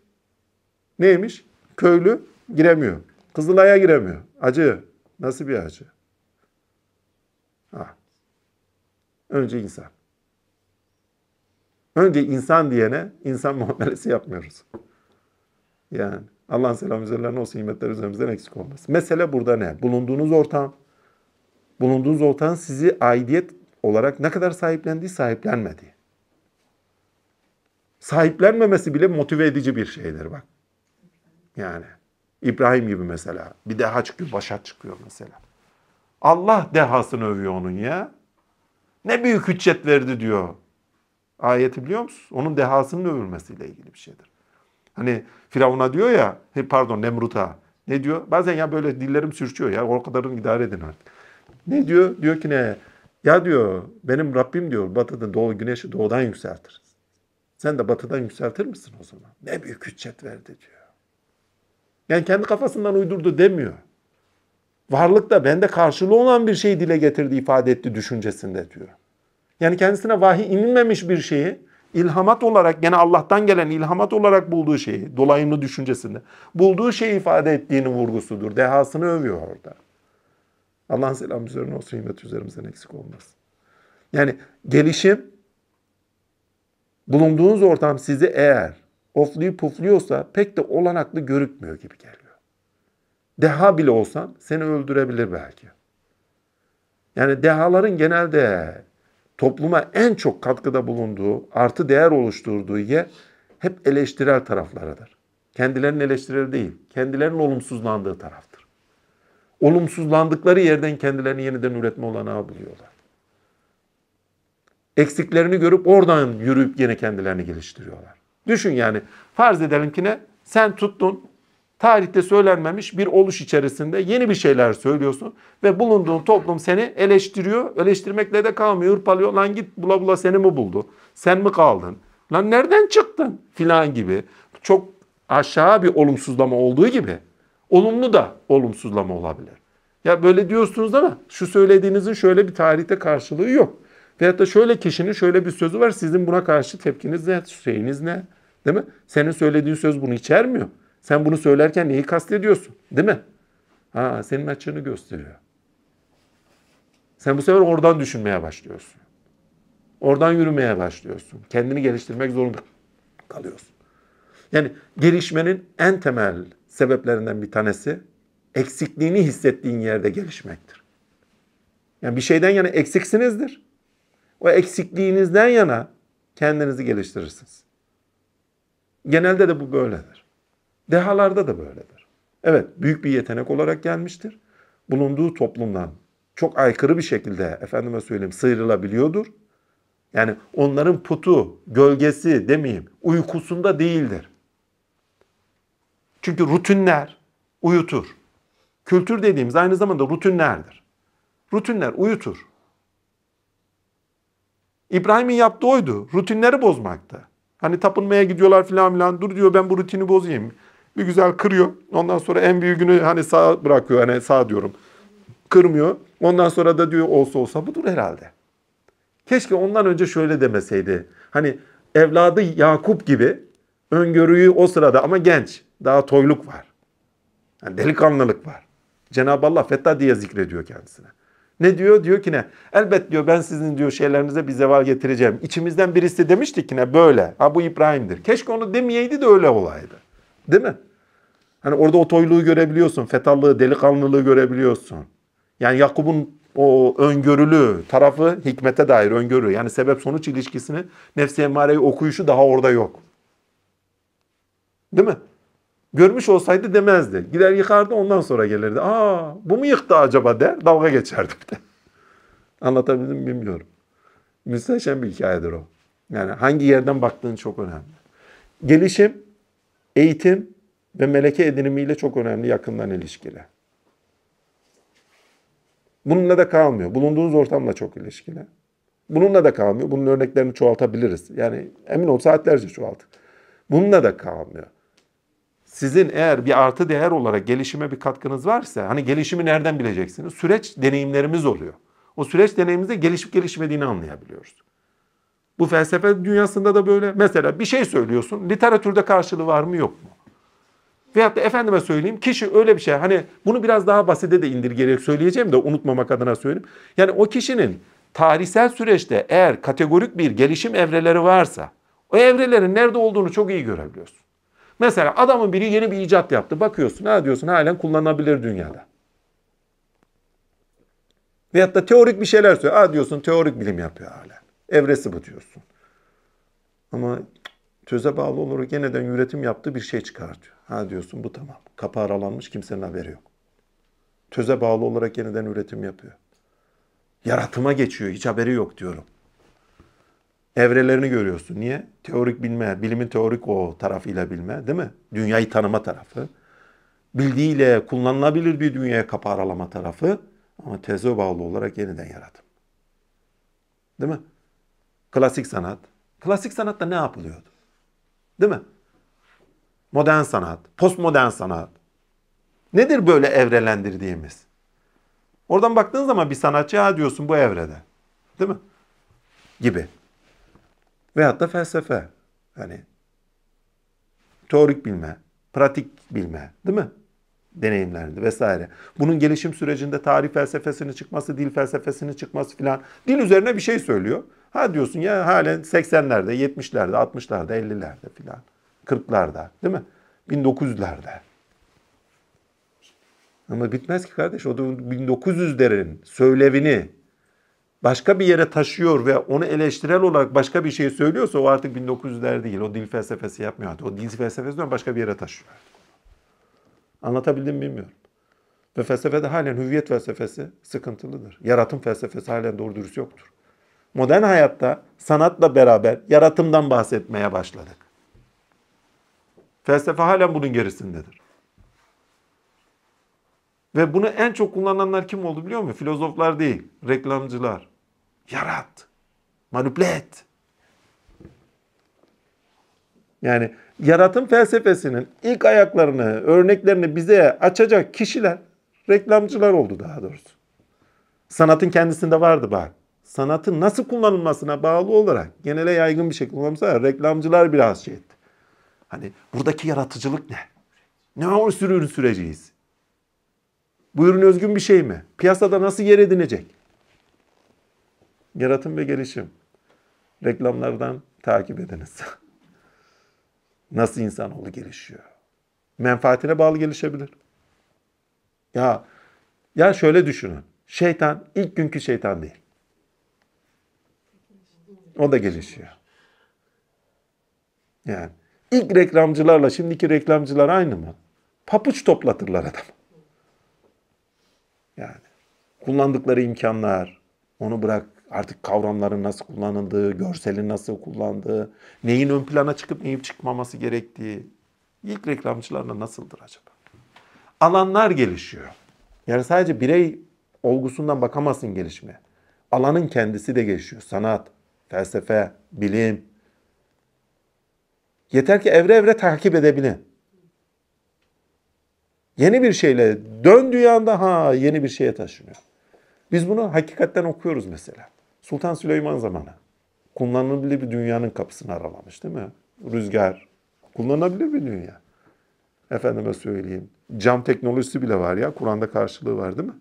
Neymiş? Köylü giremiyor. Kızılay'a giremiyor. Acı. Nasıl bir acı? Ha. Önce insan. Önce insan diyene insan muamelesi yapmıyoruz. Yani Allah'ın selamı üzerlerine olsun, nimetler üzerimizden eksik olmasın. Mesele burada ne? Bulunduğunuz ortam, bulunduğunuz ortam sizi aidiyet olarak ne kadar sahiplendiği, sahiplenmediği. Sahiplenmemesi bile motive edici bir şeydir bak. Yani İbrahim gibi mesela. Bir deha çıkıyor, başa çıkıyor mesela. Allah dehasını övüyor onun ya. Ne büyük hüccet verdi diyor. Ayeti biliyor musun? Onun dehasının övülmesiyle ilgili bir şeydir. Hani Firavun'a diyor ya, pardon Nemrut'a. Ne diyor? Bazen ya böyle dillerim sürçüyor ya o kadarını idare edin artık. Ne diyor? Diyor ki ne? Ya diyor benim Rabbim diyor batıdan doğu güneşi doğudan yükseltir. Sen de batıdan yükseltir misin o zaman? Ne büyük hüccet verdi diyor. Yani kendi kafasından uydurdu demiyor. Varlıkta bende karşılığı olan bir şeyi dile getirdi, ifade etti düşüncesinde diyor. Yani kendisine vahiy inilmemiş bir şeyi ilhamat olarak, gene Allah'tan gelen ilhamat olarak bulduğu şeyi, dolayımlı düşüncesinde, bulduğu şeyi ifade ettiğini vurgusudur. Dehasını övüyor orada. Allah'ın selamı üzerine olsun, nimet üzerimizden eksik olmaz. Yani gelişim, bulunduğunuz ortam sizi eğer ofluyup pufluyorsa pek de olanaklı görükmüyor gibi geliyor. Deha bile olsan seni öldürebilir belki. Yani dehaların genelde topluma en çok katkıda bulunduğu, artı değer oluşturduğu yer hep eleştirel taraflarıdır. Kendilerinin eleştirel değil, kendilerinin olumsuzlandığı taraftır. Olumsuzlandıkları yerden kendilerini yeniden üretme olanağı buluyorlar. Eksiklerini görüp oradan yürüyüp yine kendilerini geliştiriyorlar. Düşün yani farz edelim ki ne? Sen tuttun tarihte söylenmemiş bir oluş içerisinde yeni bir şeyler söylüyorsun ve bulunduğun toplum seni eleştiriyor. Eleştirmekle de kalmıyor, hırpalıyor. Lan git bula bula seni mi buldu? Sen mi kaldın? Lan nereden çıktın? Filan gibi. Çok aşağı bir olumsuzlama olduğu gibi olumlu da olumsuzlama olabilir. Ya böyle diyorsunuz ama şu söylediğinizin şöyle bir tarihte karşılığı yok. Veyahut da şöyle kişinin şöyle bir sözü var. Sizin buna karşı tepkiniz ne? Şeyiniz ne? Değil mi? Senin söylediğin söz bunu içermiyor. Sen bunu söylerken neyi kastediyorsun? Değil mi? Ha, senin açığını gösteriyor. Sen bu sefer oradan düşünmeye başlıyorsun. Oradan yürümeye başlıyorsun. Kendini geliştirmek zorunda kalıyorsun. Yani gelişmenin en temel sebeplerinden bir tanesi eksikliğini hissettiğin yerde gelişmektir. Yani bir şeyden yana eksiksinizdir. O eksikliğinizden yana kendinizi geliştirirsiniz. Genelde de bu böyledir. Dehalarda da böyledir. Evet, büyük bir yetenek olarak gelmiştir. Bulunduğu toplumdan çok aykırı bir şekilde efendime söyleyeyim sıyrılabiliyordur. Yani onların putu, gölgesi demeyeyim, uykusunda değildir. Çünkü rutinler uyutur. Kültür dediğimiz aynı zamanda rutinlerdir. Rutinler uyutur. İbrahim'in yaptığı oydu. Rutinleri bozmakta. Hani tapınmaya gidiyorlar filan filan. Dur diyor ben bu rutini bozayım. Bir güzel kırıyor. Ondan sonra en büyüğünü hani sağ bırakıyor. Hani sağ diyorum. Kırmıyor. Ondan sonra da diyor olsa olsa budur herhalde. Keşke ondan önce şöyle demeseydi. Hani evladı Yakup gibi öngörüyü o sırada ama genç. Daha toyluk var. Yani delikanlılık var. Cenab-ı Allah Fettah diye zikrediyor kendisine. Ne diyor? Diyor ki ne? Elbet diyor ben sizin diyor şeylerinize bir zeval getireceğim. İçimizden birisi demişti ki ne böyle. Ha bu İbrahim'dir. Keşke onu demeyeydi de öyle olaydı. Değil mi? Hani orada o toyluğu görebiliyorsun. Fetallığı, delikanlılığı görebiliyorsun. Yani Yakup'un o öngörülü tarafı hikmete dair öngörü. Yani sebep sonuç ilişkisini nefsi emareyi okuyuşu daha orada yok. Değil mi? Görmüş olsaydı demezdi. Gider yıkardı ondan sonra gelirdi. Aa bu mu yıktı acaba der. Dalga geçerdi bir de. Anlatabildim mi bilmiyorum. Müsteşem bir hikayedir o. Yani hangi yerden baktığın çok önemli. Gelişim, eğitim ve meleke edinimiyle çok önemli yakından ilişkili. Bununla da kalmıyor. Bulunduğunuz ortamla çok ilişkili. Bununla da kalmıyor. Bunun örneklerini çoğaltabiliriz. Yani emin ol saatlerce çoğaltır. Bununla da kalmıyor. Sizin eğer bir artı değer olarak gelişime bir katkınız varsa hani gelişimi nereden bileceksiniz? Süreç deneyimlerimiz oluyor. O süreç deneyimimizde gelişip gelişmediğini anlayabiliyoruz. Bu felsefe dünyasında da böyle. Mesela bir şey söylüyorsun. Literatürde karşılığı var mı yok mu? Veyahut da efendime söyleyeyim kişi öyle bir şey hani bunu biraz daha basite de indirgeyerek söyleyeceğim de unutmamak adına söyleyeyim. Yani o kişinin tarihsel süreçte eğer kategorik bir gelişim evreleri varsa o evrelerin nerede olduğunu çok iyi görebiliyorsun. Mesela adamın biri yeni bir icat yaptı. Bakıyorsun ha diyorsun halen kullanılabilir dünyada. Veyahut da teorik bir şeyler söylüyor. Ha diyorsun teorik bilim yapıyor hala. Evresi bu diyorsun. Ama töze bağlı olarak yeniden üretim yaptığı bir şey çıkartıyor. Ha diyorsun bu tamam. Kapı aralanmış kimsenin haberi yok. Töze bağlı olarak yeniden üretim yapıyor. Yaratıma geçiyor hiç haberi yok diyorum. Evrelerini görüyorsun. Niye? Teorik bilme, bilimin teorik o tarafıyla bilme değil mi? Dünyayı tanıma tarafı. Bildiğiyle kullanılabilir bir dünyaya kapı aralama tarafı. Ama teze bağlı olarak yeniden yaratım. Değil mi? Klasik sanat. Klasik sanatta ne yapılıyordu? Değil mi? Modern sanat, postmodern sanat. Nedir böyle evrelendirdiğimiz? Oradan baktığın zaman bir sanatçı ha diyorsun bu evrede. Değil mi? Gibi. Veyahut da felsefe. Hani teorik bilme, pratik bilme, değil mi? Deneyimlerinde vesaire. Bunun gelişim sürecinde tarih felsefesinin çıkması, dil felsefesinin çıkması filan. Dil üzerine bir şey söylüyor. Ha diyorsun ya halen 80'lerde, 70'lerde, 60'larda, 50'lerde filan. 40'larda değil mi? 1900'lerde. Ama bitmez ki kardeş. O da 1900'lerin söylevini başka bir yere taşıyor ve onu eleştirel olarak başka bir şey söylüyorsa o artık 1900'ler değil. O dil felsefesi yapmıyor artık. O dil felsefesinden başka bir yere taşıyor. Anlatabildim mi bilmiyorum. Ve felsefede halen hüviyet felsefesi sıkıntılıdır. Yaratım felsefesi halen doğru dürüst yoktur. Modern hayatta sanatla beraber yaratımdan bahsetmeye başladık. Felsefe halen bunun gerisindedir. Ve bunu en çok kullananlar kim oldu biliyor musun? Filozoflar değil, reklamcılar. Yarat, manipüle et. Yani yaratım felsefesinin ilk ayaklarını, örneklerini bize açacak kişiler reklamcılar oldu daha doğrusu. Sanatın kendisinde vardı bak. Sanatın nasıl kullanılmasına bağlı olarak genele yaygın bir şekilde kullanılmışsa reklamcılar biraz şey etti. Hani buradaki yaratıcılık ne? Ne o ürün süreceğiz? Bu ürün özgün bir şey mi? Piyasada nasıl yer edinecek? Yaratım ve gelişim. Reklamlardan takip ediniz. Nasıl insanoğlu gelişiyor? Menfaatine bağlı gelişebilir. Ya ya şöyle düşünün. Şeytan ilk günkü şeytan değil. O da gelişiyor. Yani ilk reklamcılarla şimdiki reklamcılar aynı mı? Papuç toplatırlar adam. Yani kullandıkları imkanlar, onu bırak artık kavramların nasıl kullanıldığı, görselin nasıl kullandığı, neyin ön plana çıkıp neyin çıkmaması gerektiği. İlk reklamcılarla nasıldır acaba? Alanlar gelişiyor. Yani sadece birey olgusundan bakamazsın gelişmeye. Alanın kendisi de gelişiyor. Sanat, felsefe, bilim. Yeter ki evre evre takip edebilin. Yeni bir şeyle döndüğü anda ha yeni bir şeye taşınıyor. Biz bunu hakikatten okuyoruz mesela. Sultan Süleyman zamanı. Kullanılabilir bir dünyanın kapısını aralamış değil mi? Rüzgar. Kullanılabilir bir dünya. Efendime söyleyeyim. Cam teknolojisi bile var ya. Kur'an'da karşılığı var değil mi?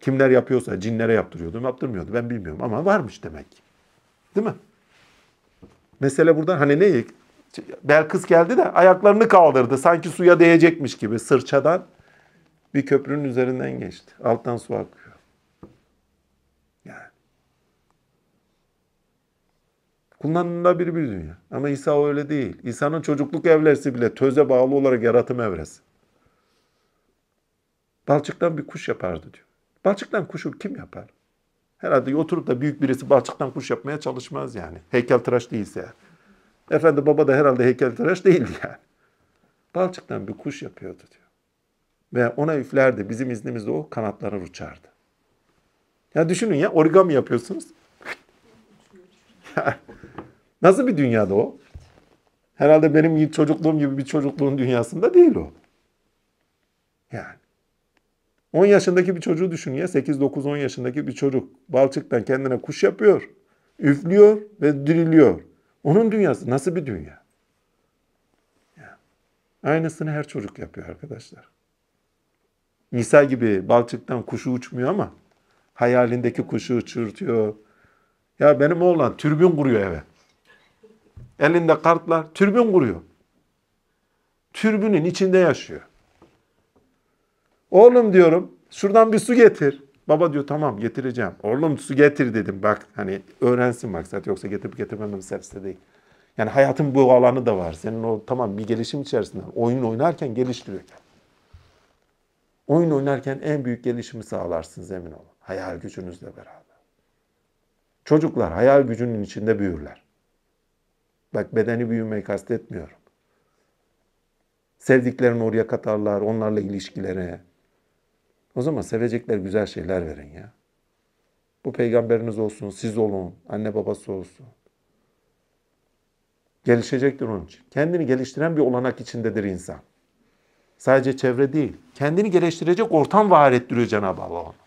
Kimler yapıyorsa cinlere yaptırıyordu, yaptırmıyordu ben bilmiyorum ama varmış demek. Değil mi? Mesele burada hani ne? Belkıs geldi de ayaklarını kaldırdı. Sanki suya değecekmiş gibi sırçadan bir köprünün üzerinden geçti. Alttan su akıyor. Yani. Kullanılabilir bir dünya. Ama İsa öyle değil. İsa'nın çocukluk evresi bile töze bağlı olarak yaratım evresi. Balçıktan bir kuş yapardı diyor. Balçıktan kuşu kim yapar? Herhalde oturup da büyük birisi balçıktan kuş yapmaya çalışmaz yani. Heykeltıraş değilse. Efendi baba da herhalde heykeltıraş değildi yani. Balçıktan bir kuş yapıyordu diyor. Ve ona üflerdi. Bizim iznimizde o kanatları uçardı. Ya düşünün ya origami yapıyorsunuz. Nasıl bir dünyada o? Herhalde benim çocukluğum gibi bir çocukluğun dünyasında değil o. Yani. 10 yaşındaki bir çocuğu düşün ya. 8, 9, 10 yaşındaki bir çocuk. Balçıktan kendine kuş yapıyor. Üflüyor ve diriliyor. Onun dünyası nasıl bir dünya? Yani. Aynısını her çocuk yapıyor arkadaşlar. Nisa gibi balçıktan kuşu uçmuyor ama hayalindeki kuşu uçurtuyor. Ya benim oğlan türbün kuruyor eve. Elinde kartlar türbün kuruyor. Türbünün içinde yaşıyor. Oğlum diyorum şuradan bir su getir. Baba diyor tamam getireceğim. Oğlum su getir dedim bak hani öğrensin maksat yoksa getirip getirmem meselesi değil. Yani hayatın bu alanı da var. Senin o tamam bir gelişim içerisinde oyun oynarken geliştiriyor. Oyun oynarken en büyük gelişimi sağlarsınız emin olun. Hayal gücünüzle beraber. Çocuklar hayal gücünün içinde büyürler. Bak bedeni büyümeyi kastetmiyorum. Sevdiklerini oraya katarlar, onlarla ilişkilere. O zaman sevecekler güzel şeyler verin ya. Bu peygamberiniz olsun, siz olun, anne babası olsun. Gelişecektir onun için. Kendini geliştiren bir olanak içindedir insan. Sadece çevre değil. Kendini geliştirecek ortam var ettiriyor Cenab-ı Allah ona.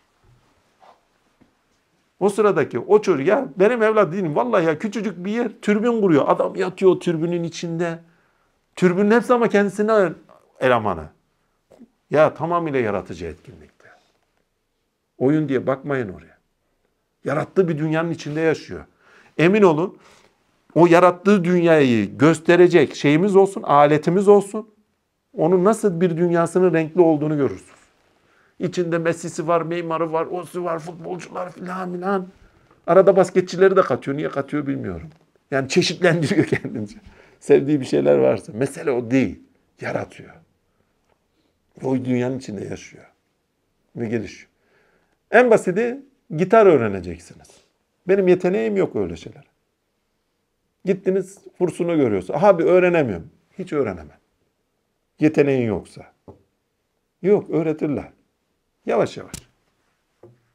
O sıradaki o çocuk ya benim evlat değilim vallahi ya küçücük bir yer türbün kuruyor. Adam yatıyor türbünün içinde. Türbünün hepsi ama kendisine elemanı. Ya tamamıyla yaratıcı etkinlikte. Oyun diye bakmayın oraya. Yarattığı bir dünyanın içinde yaşıyor. Emin olun o yarattığı dünyayı gösterecek şeyimiz olsun, aletimiz olsun. Onun nasıl bir dünyasının renkli olduğunu görürsünüz. İçinde Messi'si var, Neymar'ı var, Osi var, futbolcular filan filan. Arada basketçileri de katıyor. Niye katıyor bilmiyorum. Yani çeşitlendiriyor kendince. Sevdiği bir şeyler varsa. Mesele o değil. Yaratıyor. O dünyanın içinde yaşıyor. Ve gelişiyor. En basiti gitar öğreneceksiniz. Benim yeteneğim yok öyle şeyler. Gittiniz kursunu görüyorsun. Aha bir öğrenemiyorum. Hiç öğrenemem. Yeteneğin yoksa. Yok öğretirler. Yavaş yavaş.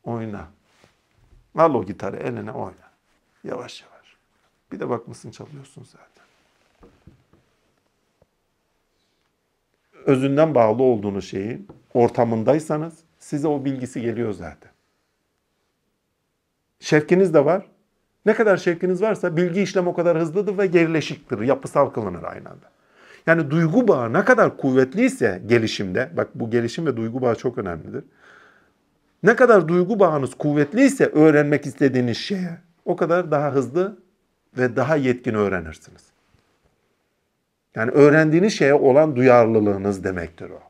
Oyna. Al o gitarı eline oyna. Yavaş yavaş. Bir de bakmışsın çalıyorsun zaten. Özünden bağlı olduğunuz şeyin ortamındaysanız size o bilgisi geliyor zaten. Şevkiniz de var. Ne kadar şevkiniz varsa bilgi işlem o kadar hızlıdır ve gerileşiktir. Yapısal kılınır aynı anda. Yani duygu bağı ne kadar kuvvetliyse gelişimde, bak bu gelişim ve duygu bağı çok önemlidir. Ne kadar duygu bağınız kuvvetliyse öğrenmek istediğiniz şeye, o kadar daha hızlı ve daha yetkin öğrenirsiniz. Yani öğrendiğiniz şeye olan duyarlılığınız demektir o.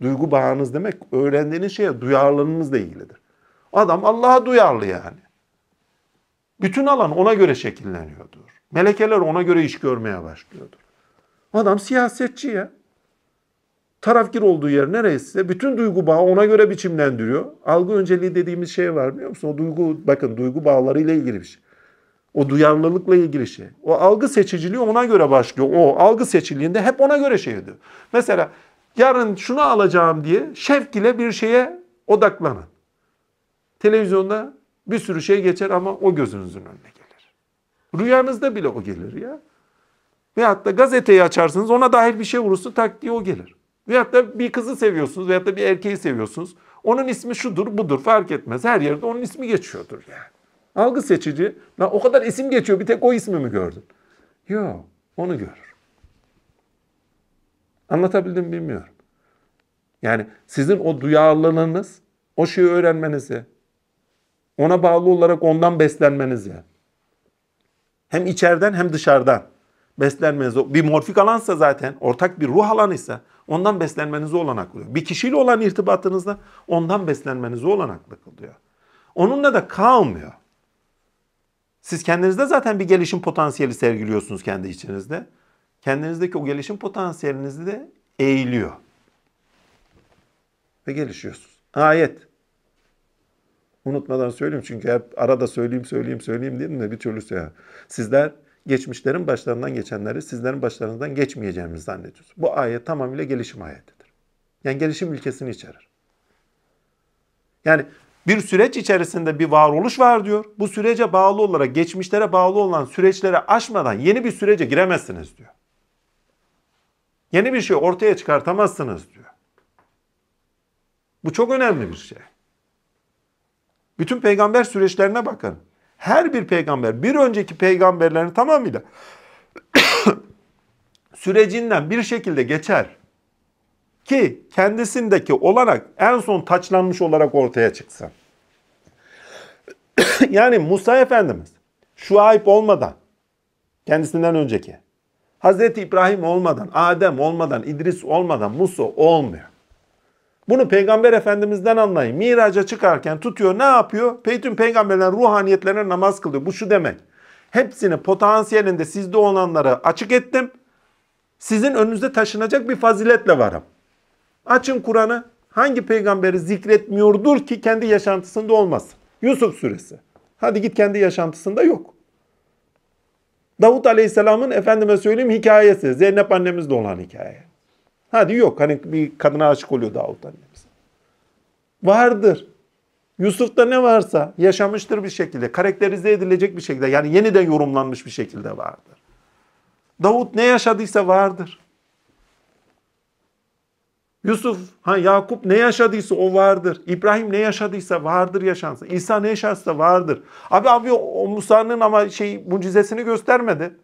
Duygu bağınız demek öğrendiğiniz şeye duyarlılığınızla ilgilidir. Adam Allah'a duyarlı yani. Bütün alan ona göre şekilleniyordur. Melekeler ona göre iş görmeye başlıyordur. Adam siyasetçi ya. Tarafgir olduğu yer neresi? Bütün duygu bağı ona göre biçimlendiriyor. Algı önceliği dediğimiz şey var biliyor musun? O duygu, bakın duygu bağlarıyla ilgili bir şey. O duyarlılıkla ilgili şey. O algı seçiciliği ona göre başlıyor. O algı seçiciliğinde hep ona göre şey ediyor. Mesela yarın şunu alacağım diye şevk ile bir şeye odaklanın. Televizyonda bir sürü şey geçer ama o gözünüzün önüne gelir. Rüyanızda bile o gelir ya. Veyahut da gazeteyi açarsınız ona dair bir şey vurursun tak diye o gelir. Veyahut da bir kızı seviyorsunuz veyahut da bir erkeği seviyorsunuz. Onun ismi şudur budur fark etmez. Her yerde onun ismi geçiyordur yani. Algı seçici. Lan o kadar isim geçiyor bir tek o ismi mi gördün? Yok onu görür. Anlatabildim mi bilmiyorum. Yani sizin o duyarlılığınız o şeyi öğrenmenize, ona bağlı olarak ondan beslenmenize, hem içeriden hem dışarıdan beslenmenize, bir morfik alansa zaten, ortak bir ruh alanıysa ondan beslenmenize olanak oluyor. Bir kişiyle olan irtibatınızda ondan beslenmenize olanaklı kılıyor. Onunla da kalmıyor. Siz kendinizde zaten bir gelişim potansiyeli sergiliyorsunuz kendi içinizde. Kendinizdeki o gelişim potansiyelinizi de eğiliyor. Ve gelişiyorsunuz. Ayet. Unutmadan söyleyeyim çünkü hep arada söyleyeyim söyleyeyim söyleyeyim dedim de bir türlü söyle. Sizler geçmişlerin başlarından geçenleri sizlerin başlarından geçmeyeceğimizi zannediyorsunuz. Bu ayet tamamıyla gelişim ayetidir. Yani gelişim ülkesini içerir. Yani bir süreç içerisinde bir varoluş var diyor. Bu sürece bağlı olarak geçmişlere bağlı olan süreçlere aşmadan yeni bir sürece giremezsiniz diyor. Yeni bir şey ortaya çıkartamazsınız diyor. Bu çok önemli bir şey. Bütün peygamber süreçlerine bakın. Her bir peygamber bir önceki peygamberlerin tamamıyla sürecinden bir şekilde geçer. Ki kendisindeki olarak en son taçlanmış olarak ortaya çıksın. yani Musa Efendimiz Şuayb olmadan kendisinden önceki Hazreti İbrahim olmadan, Adem olmadan, İdris olmadan Musa olmuyor. Bunu Peygamber Efendimiz'den anlayın. Miraca çıkarken tutuyor ne yapıyor? Bütün peygamberlerin ruhaniyetlerine namaz kılıyor. Bu şu demek. Hepsini potansiyelinde sizde olanları açık ettim. Sizin önünüze taşınacak bir faziletle varım. Açın Kur'an'ı. Hangi peygamberi zikretmiyordur ki kendi yaşantısında olmasın? Yusuf suresi. Hadi git kendi yaşantısında yok. Davut Aleyhisselam'ın efendime söyleyeyim hikayesi. Zeynep annemizle olan hikaye. Hadi yok. Hani bir kadına aşık oluyor Davut annemiz. Vardır. Yusuf'ta ne varsa yaşamıştır bir şekilde. Karakterize edilecek bir şekilde. Yani yeniden yorumlanmış bir şekilde vardır. Davut ne yaşadıysa vardır. Yusuf, ha Yakup ne yaşadıysa o vardır. İbrahim ne yaşadıysa vardır yaşansın. İsa ne yaşarsa vardır. Abi abi o Musa'nın ama şey mucizesini göstermedi.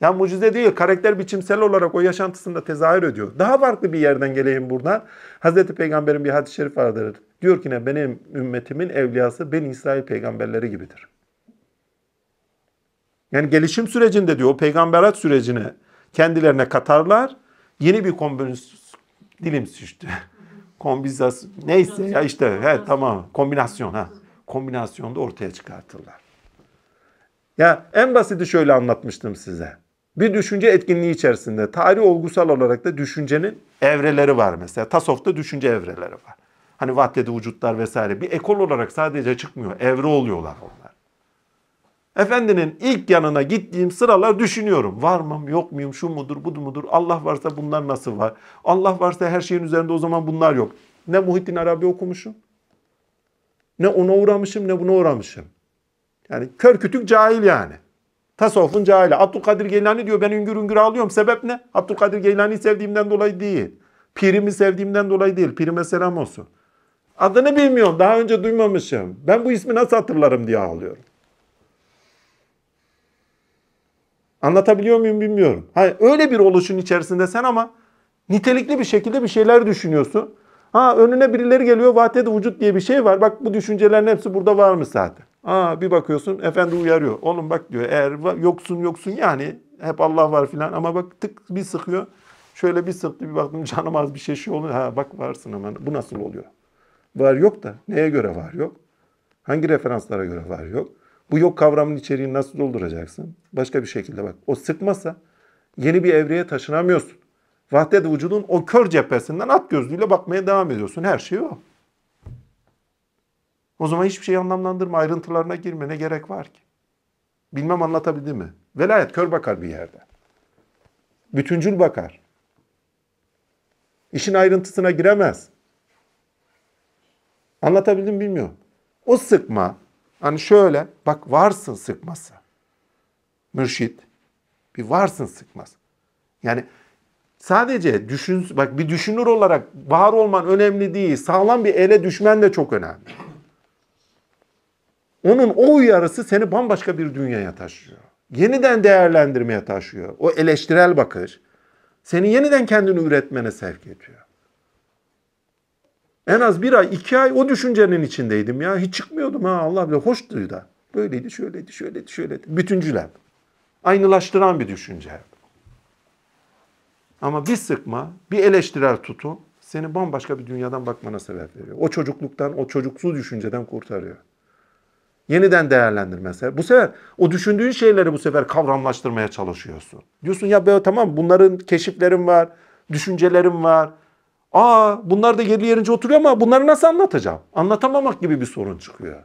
Ya mucize değil, karakter biçimsel olarak o yaşantısında tezahür ediyor. Daha farklı bir yerden geleyim buradan. Hazreti Peygamber'in bir hadis-i şerif vardır. Diyor ki ne benim ümmetimin evliyası ben İsrail peygamberleri gibidir. Yani gelişim sürecinde diyor o peygamberat sürecine kendilerine katarlar. Yeni bir kombinasyon dilim düştü. Kombinasyon neyse ya işte he, tamam kombinasyon ha. Kombinasyonda ortaya çıkartırlar. Ya en basiti şöyle anlatmıştım size. Bir düşünce etkinliği içerisinde tarih olgusal olarak da düşüncenin evreleri var mesela. Tasof'ta düşünce evreleri var. Hani vahdedi vücutlar vesaire. Bir ekol olarak sadece çıkmıyor. Evre oluyorlar onlar. Efendinin ilk yanına gittiğim sıralar düşünüyorum. Var mıyım, yok muyum, şu mudur, bu mudur? Allah varsa bunlar nasıl var? Allah varsa her şeyin üzerinde o zaman bunlar yok. Ne Muhittin Arabi okumuşum, ne ona uğramışım, ne buna uğramışım. Yani kör kütük cahil yani. Tasavvufun cahili. Abdülkadir Geylani diyor ben üngür üngür ağlıyorum. Sebep ne? Abdülkadir Geylani'yi sevdiğimden dolayı değil. Pirimi sevdiğimden dolayı değil. Pirime selam olsun. Adını bilmiyorum. Daha önce duymamışım. Ben bu ismi nasıl hatırlarım diye ağlıyorum. Anlatabiliyor muyum bilmiyorum. Hayır, öyle bir oluşun içerisinde sen ama nitelikli bir şekilde bir şeyler düşünüyorsun. Ha önüne birileri geliyor. Vahdet vücut diye bir şey var. Bak bu düşüncelerin hepsi burada var mı zaten? Aa bir bakıyorsun efendi uyarıyor. Oğlum bak diyor eğer yoksun yoksun yani hep Allah var filan ama bak tık bir sıkıyor. Şöyle bir sıktı bir baktım canım az bir şey şey oluyor. Ha bak varsın hemen. Bu nasıl oluyor? Var yok da neye göre var yok? Hangi referanslara göre var yok? Bu yok kavramın içeriğini nasıl dolduracaksın? Başka bir şekilde bak. O sıkmasa yeni bir evreye taşınamıyorsun. Vahdet vücudun o kör cephesinden at gözlüğüyle bakmaya devam ediyorsun. Her şey o. O zaman hiçbir şey anlamlandırma, ayrıntılarına girme. Ne gerek var ki? Bilmem anlatabildim mi? Velayet kör bakar bir yerde. Bütüncül bakar. İşin ayrıntısına giremez. Anlatabildim mi bilmiyorum. O sıkma, hani şöyle, bak varsın sıkması. Mürşit, bir varsın sıkması. Yani sadece düşün, bak bir düşünür olarak var olman önemli değil. Sağlam bir ele düşmen de çok önemli. Onun o uyarısı seni bambaşka bir dünyaya taşıyor. Yeniden değerlendirmeye taşıyor. O eleştirel bakış seni yeniden kendini üretmene sevk ediyor. En az bir ay, iki ay o düşüncenin içindeydim ya. Hiç çıkmıyordum ha Allah bile hoştu da. Böyleydi, şöyleydi, şöyleydi, şöyleydi. Bütüncüler. Aynılaştıran bir düşünce. Ama bir sıkma, bir eleştirel tutum seni bambaşka bir dünyadan bakmana sebep veriyor. O çocukluktan, o çocuksu düşünceden kurtarıyor. Yeniden değerlendirme sefer. Bu sefer o düşündüğün şeyleri bu sefer kavramlaştırmaya çalışıyorsun. Diyorsun ya be tamam bunların keşiflerim var, düşüncelerim var. Aa bunlar da yerli yerince oturuyor ama bunları nasıl anlatacağım? Anlatamamak gibi bir sorun çıkıyor.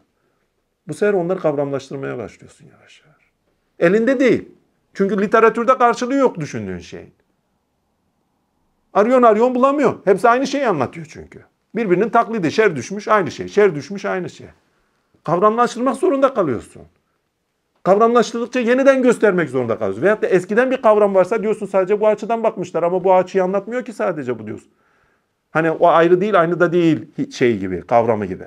Bu sefer onları kavramlaştırmaya başlıyorsun yavaş yavaş. Elinde değil. Çünkü literatürde karşılığı yok düşündüğün şeyin. Arıyorsun arıyorsun bulamıyor. Hepsi aynı şeyi anlatıyor çünkü. Birbirinin taklidi. Şer düşmüş aynı şey. Şer düşmüş aynı şey. Kavramlaştırmak zorunda kalıyorsun. Kavramlaştırdıkça yeniden göstermek zorunda kalıyorsun. Veyahut da eskiden bir kavram varsa diyorsun sadece bu açıdan bakmışlar ama bu açıyı anlatmıyor ki sadece bu diyorsun. Hani o ayrı değil aynı da değil şey gibi kavramı gibi.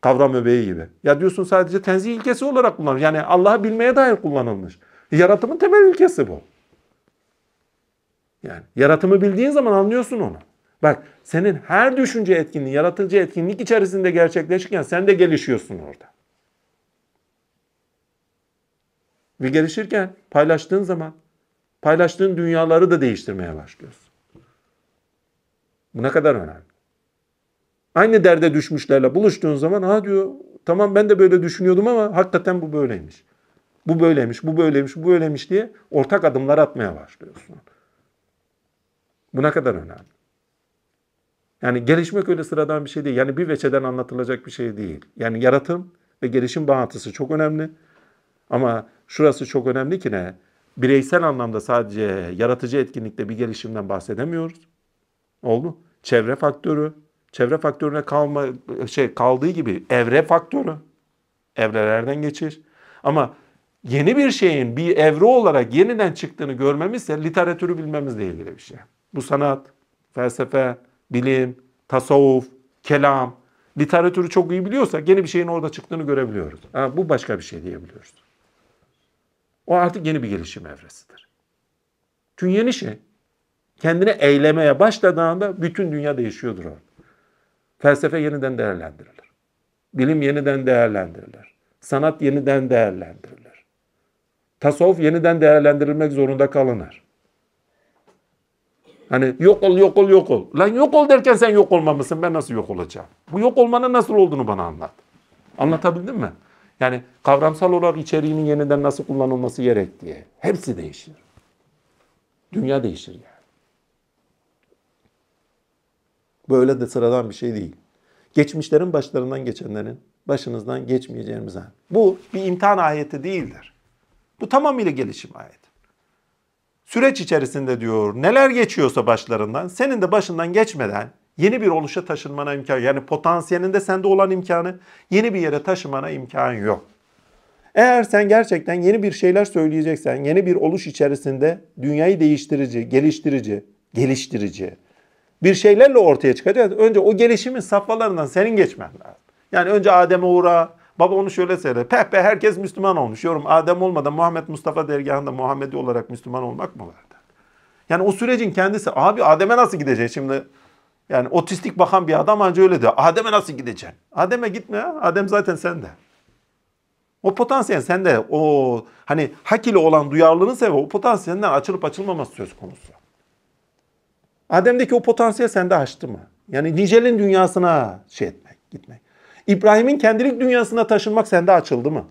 Kavram öbeği gibi. Ya diyorsun sadece tenzih ilkesi olarak kullanılmış. Yani Allah'ı bilmeye dair kullanılmış. Yaratımın temel ilkesi bu. Yani yaratımı bildiğin zaman anlıyorsun onu. Bak senin her düşünce etkinliği, yaratıcı etkinlik içerisinde gerçekleşirken sen de gelişiyorsun orada. Ve gelişirken paylaştığın zaman paylaştığın dünyaları da değiştirmeye başlıyorsun. Bu ne kadar önemli. Aynı derde düşmüşlerle buluştuğun zaman ha diyor tamam ben de böyle düşünüyordum ama hakikaten bu böyleymiş. Bu böyleymiş, bu böyleymiş, bu böyleymiş diye ortak adımlar atmaya başlıyorsun. Bu ne kadar önemli. Yani gelişmek öyle sıradan bir şey değil. Yani bir veçeden anlatılacak bir şey değil. Yani yaratım ve gelişim bağıntısı çok önemli. Ama şurası çok önemli ki ne? Bireysel anlamda sadece yaratıcı etkinlikte bir gelişimden bahsedemiyoruz. Oldu. Çevre faktörü, çevre faktörüne kalma şey kaldığı gibi evre faktörü, evrelerden geçiş. Ama yeni bir şeyin bir evre olarak yeniden çıktığını görmemiz ise literatürü bilmemizle ilgili bir şey. Bu sanat, felsefe, bilim, tasavvuf, kelam, literatürü çok iyi biliyorsak yeni bir şeyin orada çıktığını görebiliyoruz. Ha, bu başka bir şey diyebiliyoruz. O artık yeni bir gelişim evresidir. Çünkü yeni şey kendine eylemeye başladığında bütün dünya değişiyordur o. Felsefe yeniden değerlendirilir. Bilim yeniden değerlendirilir. Sanat yeniden değerlendirilir. Tasavvuf yeniden değerlendirilmek zorunda kalınır. Hani yok ol, yok ol, yok ol. Lan yok ol derken sen yok olmamışsın. Ben nasıl yok olacağım? Bu yok olmanın nasıl olduğunu bana anlat. Anlatabildim mi? Yani kavramsal olarak içeriğinin yeniden nasıl kullanılması gerek. Hepsi değişir. Dünya değişir yani. Böyle de sıradan bir şey değil. Geçmişlerin başlarından geçenlerin başınızdan geçmeyeceğimiz. Bu bir imtihan ayeti değildir. Bu tamamıyla gelişim ayeti. Süreç içerisinde diyor neler geçiyorsa başlarından senin de başından geçmeden yeni bir oluşa taşınmana imkan yani potansiyelinde sende olan imkanı yeni bir yere taşımana imkan yok. Eğer sen gerçekten yeni bir şeyler söyleyeceksen, yeni bir oluş içerisinde dünyayı değiştirici, geliştirici, geliştirici bir şeylerle ortaya çıkacak. Önce o gelişimin safhalarından senin geçmen lazım. Yani önce Adem'e uğra, baba onu şöyle söyle. Peh peh herkes Müslüman olmuş. Yorum Adem olmadan Muhammed Mustafa dergahında Muhammedi olarak Müslüman olmak mı vardı? Yani o sürecin kendisi, abi Adem'e nasıl gideceğiz şimdi? Yani otistik bakan bir adam anca öyle diyor. Adem'e nasıl gideceksin? Adem'e gitme ya. Adem zaten sende. O potansiyel sende o hani hak ile olan duyarlılığın sebebi o potansiyelinden açılıp açılmaması söz konusu. Adem'deki o potansiyel sende açtı mı? Yani nicelin dünyasına şey etmek, gitmek. İbrahim'in kendilik dünyasına taşınmak sende açıldı mı?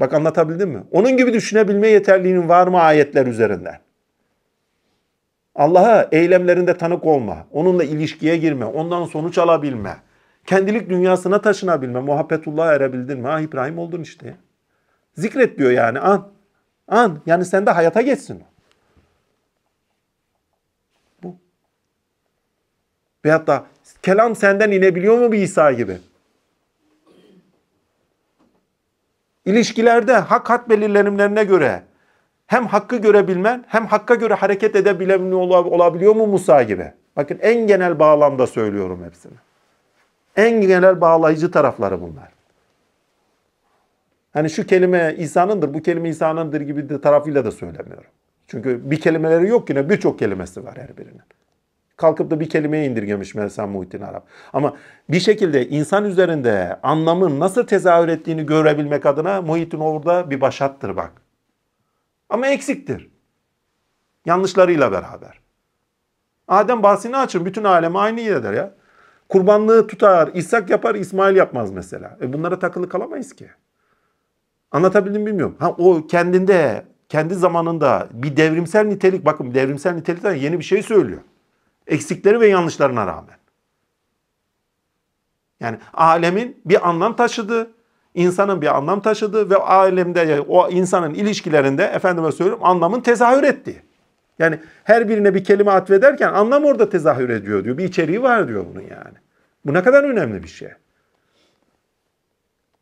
Bak anlatabildim mi? Onun gibi düşünebilme yeterliğinin var mı ayetler üzerinden? Allah'a eylemlerinde tanık olma, onunla ilişkiye girme, ondan sonuç alabilme, kendilik dünyasına taşınabilme, muhabbetullah'a erebildin mi? Ha İbrahim oldun işte. Zikret diyor yani an. An. Yani sende hayata geçsin o. Veyahut da kelam senden inebiliyor mu bir İsa gibi? İlişkilerde hak hat belirlenimlerine göre hem hakkı görebilmen hem hakka göre hareket edebilen olabiliyor mu Musa gibi? Bakın en genel bağlamda söylüyorum hepsini. En genel bağlayıcı tarafları bunlar. Hani şu kelime İsa'nındır, bu kelime İsa'nındır gibi de tarafıyla da söylemiyorum. Çünkü bir kelimeleri yok yine birçok kelimesi var her birinin. Kalkıp da bir kelimeye indirgemiş Melisa Muhittin Arap. Ama bir şekilde insan üzerinde anlamın nasıl tezahür ettiğini görebilmek adına Muhittin orada bir başattır bak. Ama eksiktir. Yanlışlarıyla beraber. Adem bahsini açın. Bütün alemi aynı eder ya. Kurbanlığı tutar, İshak yapar, İsmail yapmaz mesela. E bunlara takılı kalamayız ki. Anlatabildim bilmiyorum. Ha o kendinde, kendi zamanında bir devrimsel nitelik, bakın devrimsel nitelikten yeni bir şey söylüyor. Eksikleri ve yanlışlarına rağmen. Yani alemin bir anlam taşıdı, insanın bir anlam taşıdı ve alemde o insanın ilişkilerinde efendime söylüyorum anlamın tezahür ettiği. Yani her birine bir kelime atfederken anlam orada tezahür ediyor diyor. Bir içeriği var diyor bunun yani. Bu ne kadar önemli bir şey.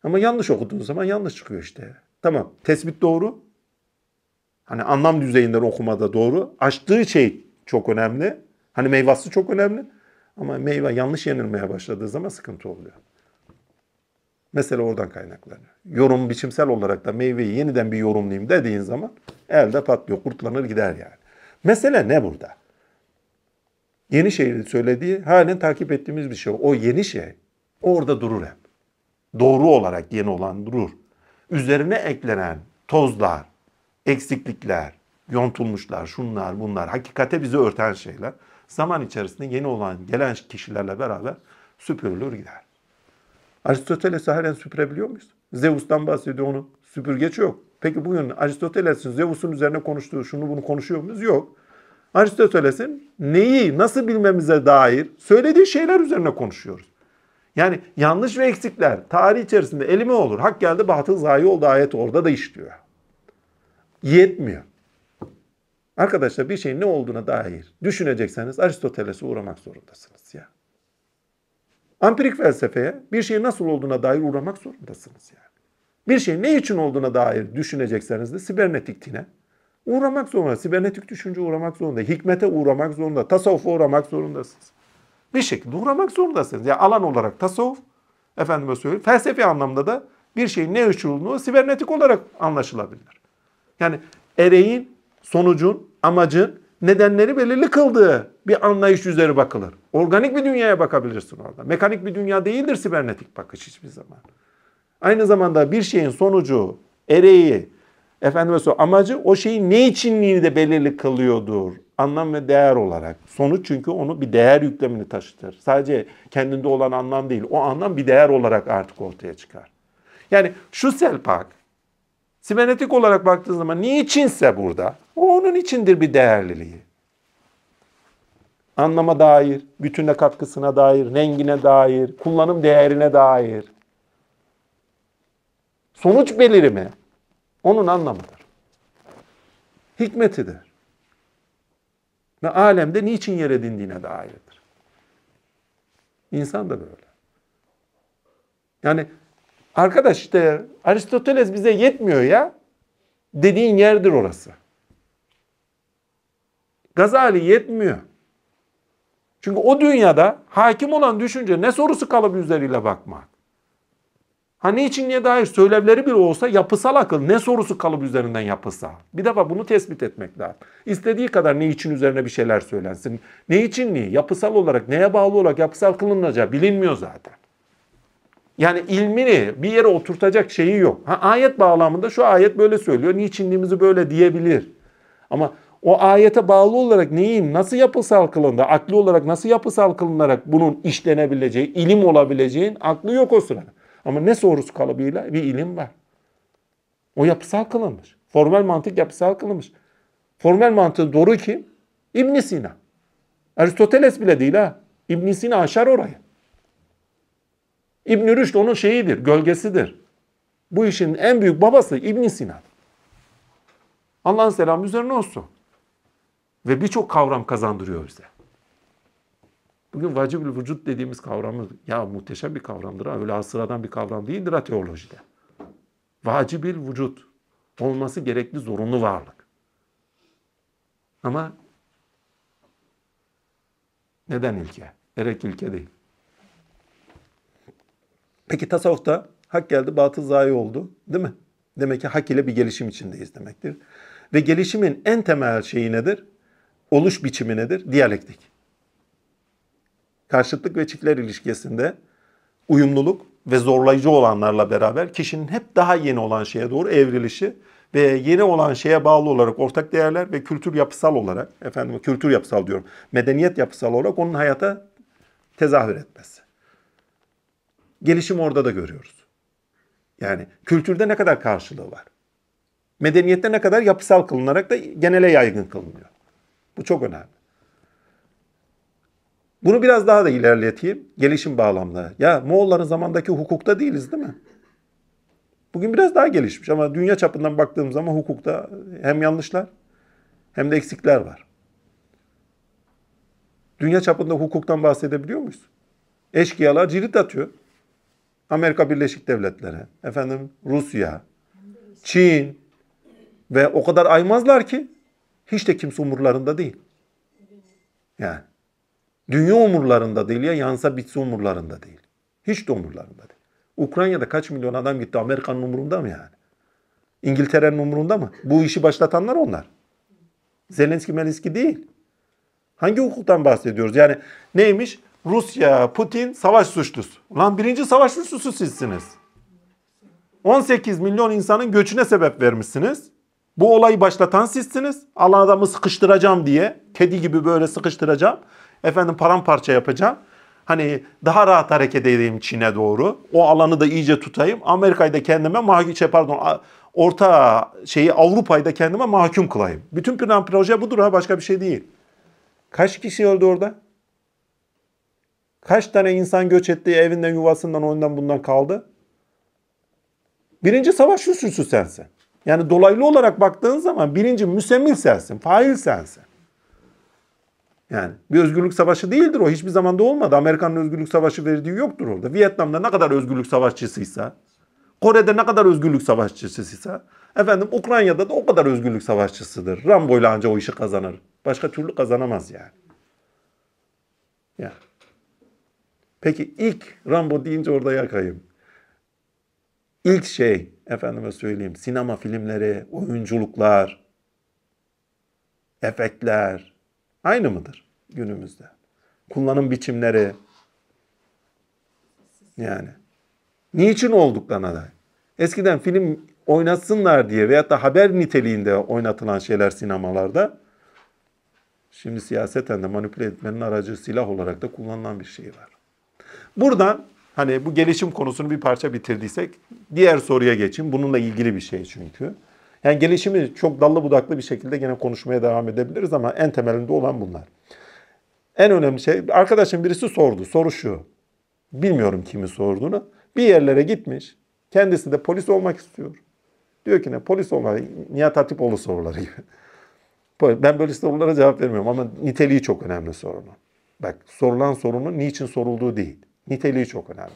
Ama yanlış okuduğun zaman yanlış çıkıyor işte. Tamam tespit doğru. Hani anlam düzeyinden okumada doğru. Açtığı şey çok önemli. Hani meyvası çok önemli. Ama meyve yanlış yenilmeye başladığı zaman sıkıntı oluyor. Mesele oradan kaynaklanıyor. Yorum biçimsel olarak da meyveyi yeniden bir yorumlayayım dediğin zaman elde patlıyor, kurtlanır gider yani. Mesele ne burada? Yeni şeyi söylediği halen takip ettiğimiz bir şey. O yeni şey orada durur hep. Doğru olarak yeni olan durur. Üzerine eklenen tozlar, eksiklikler, yontulmuşlar, şunlar bunlar, hakikate bizi örten şeyler zaman içerisinde yeni olan gelen kişilerle beraber süpürülür gider. Aristoteles'i halen süpürebiliyor muyuz? Zeus'tan bahsediyor onu. Süpürgeç yok. Peki bugün Aristoteles'in Zeus'un üzerine konuştuğu şunu bunu konuşuyor muyuz? Yok. Aristoteles'in neyi nasıl bilmemize dair söylediği şeyler üzerine konuşuyoruz. Yani yanlış ve eksikler tarih içerisinde elime olur. Hak geldi batıl zayi oldu ayet orada da işliyor. Yetmiyor. Arkadaşlar bir şeyin ne olduğuna dair düşünecekseniz Aristoteles'e uğramak zorundasınız ya. Ampirik felsefeye bir şeyin nasıl olduğuna dair uğramak zorundasınız yani. Bir şeyin ne için olduğuna dair düşünecekseniz de sibernetik dine uğramak zorunda. Sibernetik düşünce uğramak zorunda. Hikmete uğramak zorunda. Tasavvufa uğramak zorundasınız. Bir şekilde uğramak zorundasınız. Yani alan olarak tasavvuf, efendime söyleyeyim, felsefi anlamda da bir şeyin ne için olduğunu sibernetik olarak anlaşılabilir. Yani ereğin, sonucun, amacın nedenleri belirli kıldığı bir anlayış üzeri bakılır. Organik bir dünyaya bakabilirsin orada. Mekanik bir dünya değildir sibernetik bakış hiçbir zaman. Aynı zamanda bir şeyin sonucu, ereği, efendime söyleyeyim amacı o şeyin ne içinliğini de belirli kılıyordur. Anlam ve değer olarak. Sonuç çünkü onu bir değer yüklemini taşıtır. Sadece kendinde olan anlam değil. O anlam bir değer olarak artık ortaya çıkar. Yani şu selpak sibernetik olarak baktığın zaman niçinse burada o onun içindir bir değerliliği. Anlama dair, bütüne katkısına dair, rengine dair, kullanım değerine dair. Sonuç belirimi onun anlamıdır. Hikmetidir. Ve alemde niçin yer edindiğine dairdir. İnsan da böyle. Yani arkadaş işte Aristoteles bize yetmiyor ya dediğin yerdir orası. Gazali yetmiyor. Çünkü o dünyada hakim olan düşünce ne sorusu kalıbı üzeriyle bakmak. Ha niçin niye dair söylevleri bile olsa yapısal akıl ne sorusu kalıbı üzerinden yapısal. Bir defa bunu tespit etmek lazım. İstediği kadar ne için üzerine bir şeyler söylensin. Ne için niye? Yapısal olarak neye bağlı olarak yapısal kılınacağı bilinmiyor zaten. Yani ilmini bir yere oturtacak şeyi yok. Ha, ayet bağlamında şu ayet böyle söylüyor. Niçinliğimizi böyle diyebilir. Ama o ayete bağlı olarak neyin nasıl yapısal kılındı, akli olarak nasıl yapısal kılınarak bunun işlenebileceği, ilim olabileceğin aklı yok o sırada. Ama ne sorusu kalıbıyla bir ilim var. O yapısal kılınmış. Formel mantık yapısal kılınmış. Formel mantığı doğru kim? ibn Sina. Aristoteles bile değil ha. ibn Sina aşar orayı. İbn Rüşd onun şeyidir, gölgesidir. Bu işin en büyük babası ibn Sina. Allah'ın selamı üzerine olsun. Ve birçok kavram kazandırıyor bize. Bugün vacibül vücut dediğimiz kavramı ya muhteşem bir kavramdır. Ha. Öyle sıradan bir kavram değildir ha teolojide. Vacibil vücut. Olması gerekli zorunlu varlık. Ama neden ilke? Erek ilke değil. Peki tasavvufta hak geldi, batıl zayi oldu. Değil mi? Demek ki hak ile bir gelişim içindeyiz demektir. Ve gelişimin en temel şeyi nedir? Oluş biçimi nedir? Diyalektik. Karşıtlık ve çiftler ilişkisinde uyumluluk ve zorlayıcı olanlarla beraber kişinin hep daha yeni olan şeye doğru evrilişi ve yeni olan şeye bağlı olarak ortak değerler ve kültür yapısal olarak, efendim kültür yapısal diyorum, medeniyet yapısal olarak onun hayata tezahür etmesi. Gelişim orada da görüyoruz. Yani kültürde ne kadar karşılığı var? Medeniyette ne kadar yapısal kılınarak da genele yaygın kılınıyor. Bu çok önemli. Bunu biraz daha da ilerleteyim. Gelişim bağlamında. Ya Moğolların zamandaki hukukta değiliz değil mi? Bugün biraz daha gelişmiş ama dünya çapından baktığım zaman hukukta hem yanlışlar hem de eksikler var. Dünya çapında hukuktan bahsedebiliyor muyuz? Eşkıyalar cirit atıyor. Amerika Birleşik Devletleri, efendim Rusya, Çin ve o kadar aymazlar ki hiç de kimse umurlarında değil. Yani dünya umurlarında değil ya yansa bitse umurlarında değil. Hiç de umurlarında değil. Ukrayna'da kaç milyon adam gitti Amerika'nın umurunda mı yani? İngiltere'nin umurunda mı? Bu işi başlatanlar onlar. Zelenski Melenski değil. Hangi hukuktan bahsediyoruz? Yani neymiş? Rusya, Putin savaş suçlusu. Ulan birinci savaş suçlusu sizsiniz. 18 milyon insanın göçüne sebep vermişsiniz. Bu olayı başlatan sizsiniz. Alan adamı sıkıştıracağım diye. Kedi gibi böyle sıkıştıracağım. Efendim paramparça yapacağım. Hani daha rahat hareket edeyim Çin'e doğru. O alanı da iyice tutayım. Amerika'yı da kendime mahkum, şey pardon, orta şeyi Avrupa'yı da kendime mahkum kılayım. Bütün plan proje budur ha başka bir şey değil. Kaç kişi öldü orada? Kaç tane insan göç etti evinden, yuvasından, ondan bundan kaldı? Birinci savaş suçlusu sensin. Yani dolaylı olarak baktığın zaman birinci müsemmil sensin, fail sensin. Yani bir özgürlük savaşı değildir o. Hiçbir zaman da olmadı. Amerika'nın özgürlük savaşı verdiği yoktur orada. Vietnam'da ne kadar özgürlük savaşçısıysa, Kore'de ne kadar özgürlük savaşçısıysa, efendim Ukrayna'da da o kadar özgürlük savaşçısıdır. Rambo ile anca o işi kazanır. Başka türlü kazanamaz yani. Yani. Peki ilk Rambo deyince orada yakayım. İlk şey efendime söyleyeyim sinema filmleri, oyunculuklar, efektler aynı mıdır günümüzde? Kullanım biçimleri yani. Niçin olduklarına da. Eskiden film oynatsınlar diye veyahut da haber niteliğinde oynatılan şeyler sinemalarda şimdi siyaseten de manipüle etmenin aracı silah olarak da kullanılan bir şey var. Buradan hani bu gelişim konusunu bir parça bitirdiysek diğer soruya geçin. Bununla ilgili bir şey çünkü. Yani gelişimi çok dallı budaklı bir şekilde gene konuşmaya devam edebiliriz ama en temelinde olan bunlar. En önemli şey arkadaşım birisi sordu. Soru şu. Bilmiyorum kimi sorduğunu. Bir yerlere gitmiş. Kendisi de polis olmak istiyor. Diyor ki ne polis olmak Nihat Hatipoğlu soruları gibi. Ben böyle sorulara cevap vermiyorum ama niteliği çok önemli sorunun. Bak sorulan sorunun niçin sorulduğu değil. Niteliği çok önemli.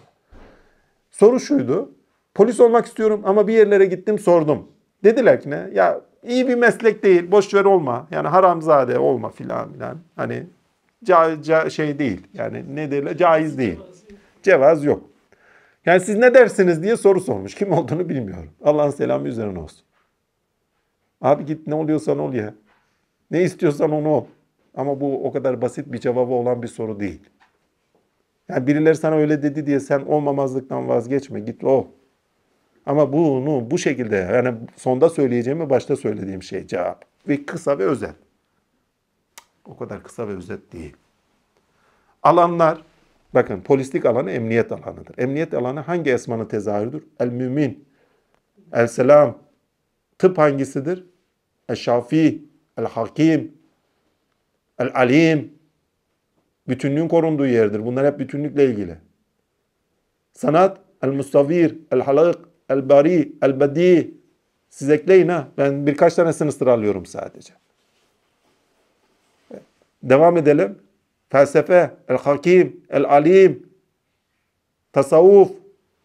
Soru şuydu. Polis olmak istiyorum ama bir yerlere gittim sordum. Dediler ki ne? Ya iyi bir meslek değil. Boş ver olma. Yani haramzade olma filan filan. Hani ca, ca, şey değil. Yani ne derler? Caiz değil. Cevaz yok. Yani siz ne dersiniz diye soru sormuş. Kim olduğunu bilmiyorum. Allah'ın selamı üzerine olsun. Abi git ne oluyorsan ol ya. Ne istiyorsan onu ol. Ama bu o kadar basit bir cevabı olan bir soru değil. Yani birileri sana öyle dedi diye sen olmamazlıktan vazgeçme. Git ol. Ama bunu bu şekilde yani sonda söyleyeceğim ve başta söylediğim şey cevap. Ve kısa ve özet. O kadar kısa ve özet değil. Alanlar, bakın polislik alanı emniyet alanıdır. Emniyet alanı hangi esmanın tezahürüdür? El mümin, el selam. Tıp hangisidir? El şafi, el hakim, el alim. Bütünlüğün korunduğu yerdir. Bunlar hep bütünlükle ilgili. Sanat, el mustavir, el halık, el bari, el bedi. Siz ekleyin ha. Ben birkaç tanesini sıralıyorum sadece. Devam edelim. Felsefe, el hakim, el alim, tasavvuf,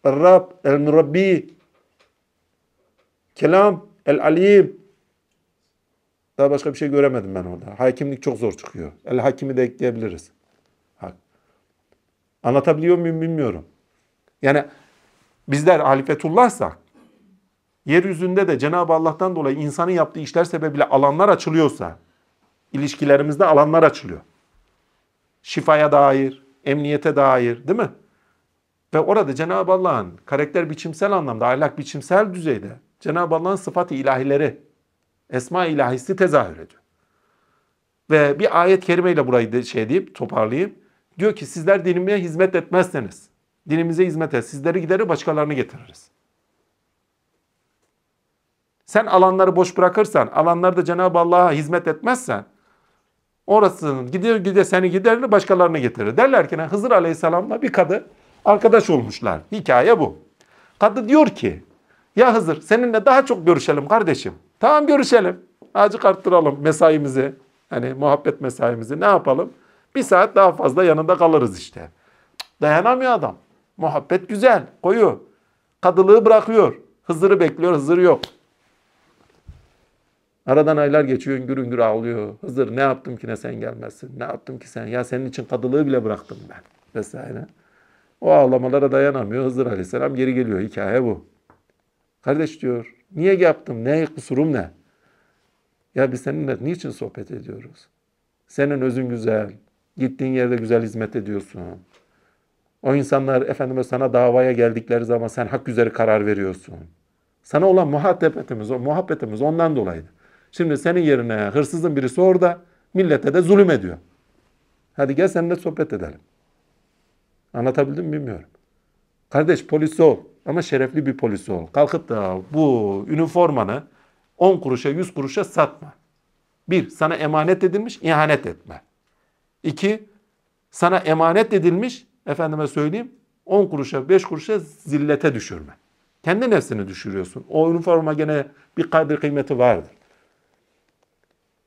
el rab, el murabbi, kelam, el alim. Daha başka bir şey göremedim ben orada. Hakimlik çok zor çıkıyor. El hakimi de ekleyebiliriz. Anlatabiliyor muyum bilmiyorum. Yani bizler halifetullahsak yeryüzünde de Cenab-ı Allah'tan dolayı insanın yaptığı işler sebebiyle alanlar açılıyorsa ilişkilerimizde alanlar açılıyor. Şifaya dair, emniyete dair değil mi? Ve orada Cenab-ı Allah'ın karakter biçimsel anlamda, ahlak biçimsel düzeyde Cenab-ı Allah'ın sıfat-ı ilahileri, esma ilahisi tezahür ediyor. Ve bir ayet kerimeyle burayı de şey deyip toparlayayım. Diyor ki sizler dinime hizmet etmezseniz, dinimize hizmet et, sizleri giderir başkalarını getiririz. Sen alanları boş bırakırsan, alanlarda Cenab-ı Allah'a hizmet etmezsen, orasının gidiyor gidiyor seni giderir başkalarını getirir. Derler ki Hızır Aleyhisselam'la bir kadı arkadaş olmuşlar. Hikaye bu. Kadı diyor ki ya Hızır seninle daha çok görüşelim kardeşim. Tamam görüşelim. Azıcık arttıralım mesaimizi. Hani muhabbet mesaimizi ne yapalım? Bir saat daha fazla yanında kalırız işte. Dayanamıyor adam. Muhabbet güzel, koyu. Kadılığı bırakıyor. Hızır'ı bekliyor, Hızır yok. Aradan aylar geçiyor, üngür üngür ağlıyor. Hızır ne yaptım ki ne sen gelmezsin? Ne yaptım ki sen? Ya senin için kadılığı bile bıraktım ben. Vesaire. O ağlamalara dayanamıyor. Hızır Aleyhisselam geri geliyor. Hikaye bu. Kardeş diyor, niye yaptım? Ne kusurum ne? Ya biz seninle niçin sohbet ediyoruz? Senin özün güzel. Gittiğin yerde güzel hizmet ediyorsun. O insanlar efendime sana davaya geldikleri zaman sen hak üzere karar veriyorsun. Sana olan muhabbetimiz, o muhabbetimiz ondan dolayıydı. Şimdi senin yerine hırsızın birisi orada, millete de zulüm ediyor. Hadi gel seninle sohbet edelim. Anlatabildim mi bilmiyorum. Kardeş polis ol ama şerefli bir polis ol. Kalkıp da bu üniformanı 10 kuruşa 100 kuruşa satma. Bir, sana emanet edilmiş ihanet etme. İki, sana emanet edilmiş efendime söyleyeyim 10 kuruşa 5 kuruşa zillete düşürme. Kendi nefsini düşürüyorsun. O üniforma gene bir kadri kıymeti vardır.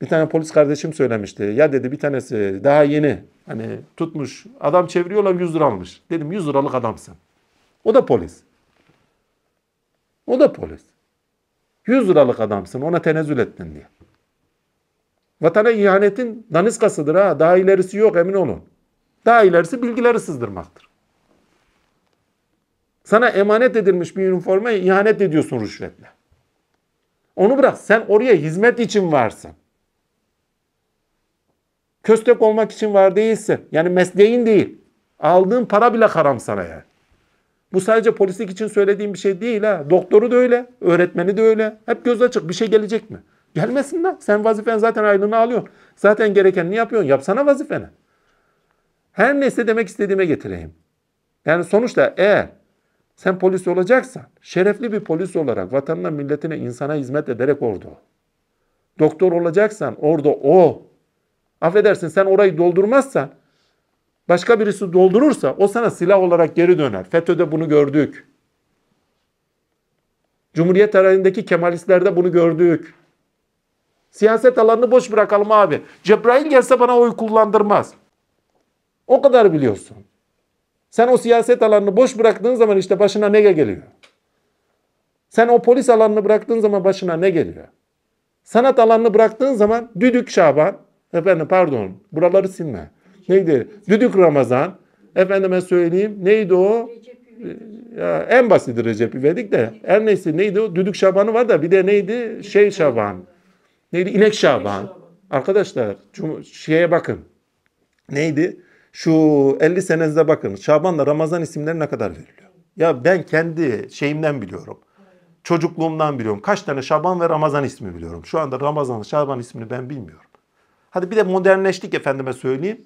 Bir tane polis kardeşim söylemişti. Ya dedi bir tanesi daha yeni hani tutmuş adam çeviriyorlar 100 lira almış. Dedim 100 liralık adamsın. O da polis. O da polis. 100 liralık adamsın ona tenezzül ettin diye. Vatana ihanetin daniskasıdır ha. Daha ilerisi yok emin olun. Daha ilerisi bilgileri sızdırmaktır. Sana emanet edilmiş bir üniformaya ihanet ediyorsun rüşvetle. Onu bırak. Sen oraya hizmet için varsın. Köstek olmak için var değilsin. Yani mesleğin değil. Aldığın para bile haram sana yani. Bu sadece polislik için söylediğim bir şey değil ha. Doktoru da öyle, öğretmeni de öyle. Hep göz açık. Bir şey gelecek mi? Gelmesin lan. Sen vazifen zaten aylığını alıyorsun. Zaten gerekenini yapıyorsun. Yapsana vazifeni. Her neyse demek istediğime getireyim. Yani sonuçta eğer sen polis olacaksan, şerefli bir polis olarak vatanına, milletine, insana hizmet ederek orada. Doktor olacaksan orada o. Affedersin sen orayı doldurmazsan, başka birisi doldurursa o sana silah olarak geri döner. FETÖ'de bunu gördük. Cumhuriyet tarihindeki Kemalistlerde bunu gördük. Siyaset alanını boş bırakalım abi. Cebrail gelse bana oy kullandırmaz. O kadar biliyorsun. Sen o siyaset alanını boş bıraktığın zaman işte başına ne geliyor? Sen o polis alanını bıraktığın zaman başına ne geliyor? Sanat alanını bıraktığın zaman Düdük Şaban, efendim pardon buraları silme. Neydi? Düdük Ramazan, efendime söyleyeyim neydi o? Ya, en basiti Recep İvedik de her neyse neydi o? Düdük Şaban'ı var da bir de neydi? Şey Şaban. Neydi? İnek Şaban. Arkadaşlar şeye bakın. Neydi? Şu 50 senenize bakın. Şaban'la Ramazan isimleri ne kadar veriliyor? Ya ben kendi şeyimden biliyorum. Çocukluğumdan biliyorum. Kaç tane Şaban ve Ramazan ismi biliyorum. Şu anda Ramazan, Şaban ismini ben bilmiyorum. Hadi bir de modernleştik efendime söyleyeyim.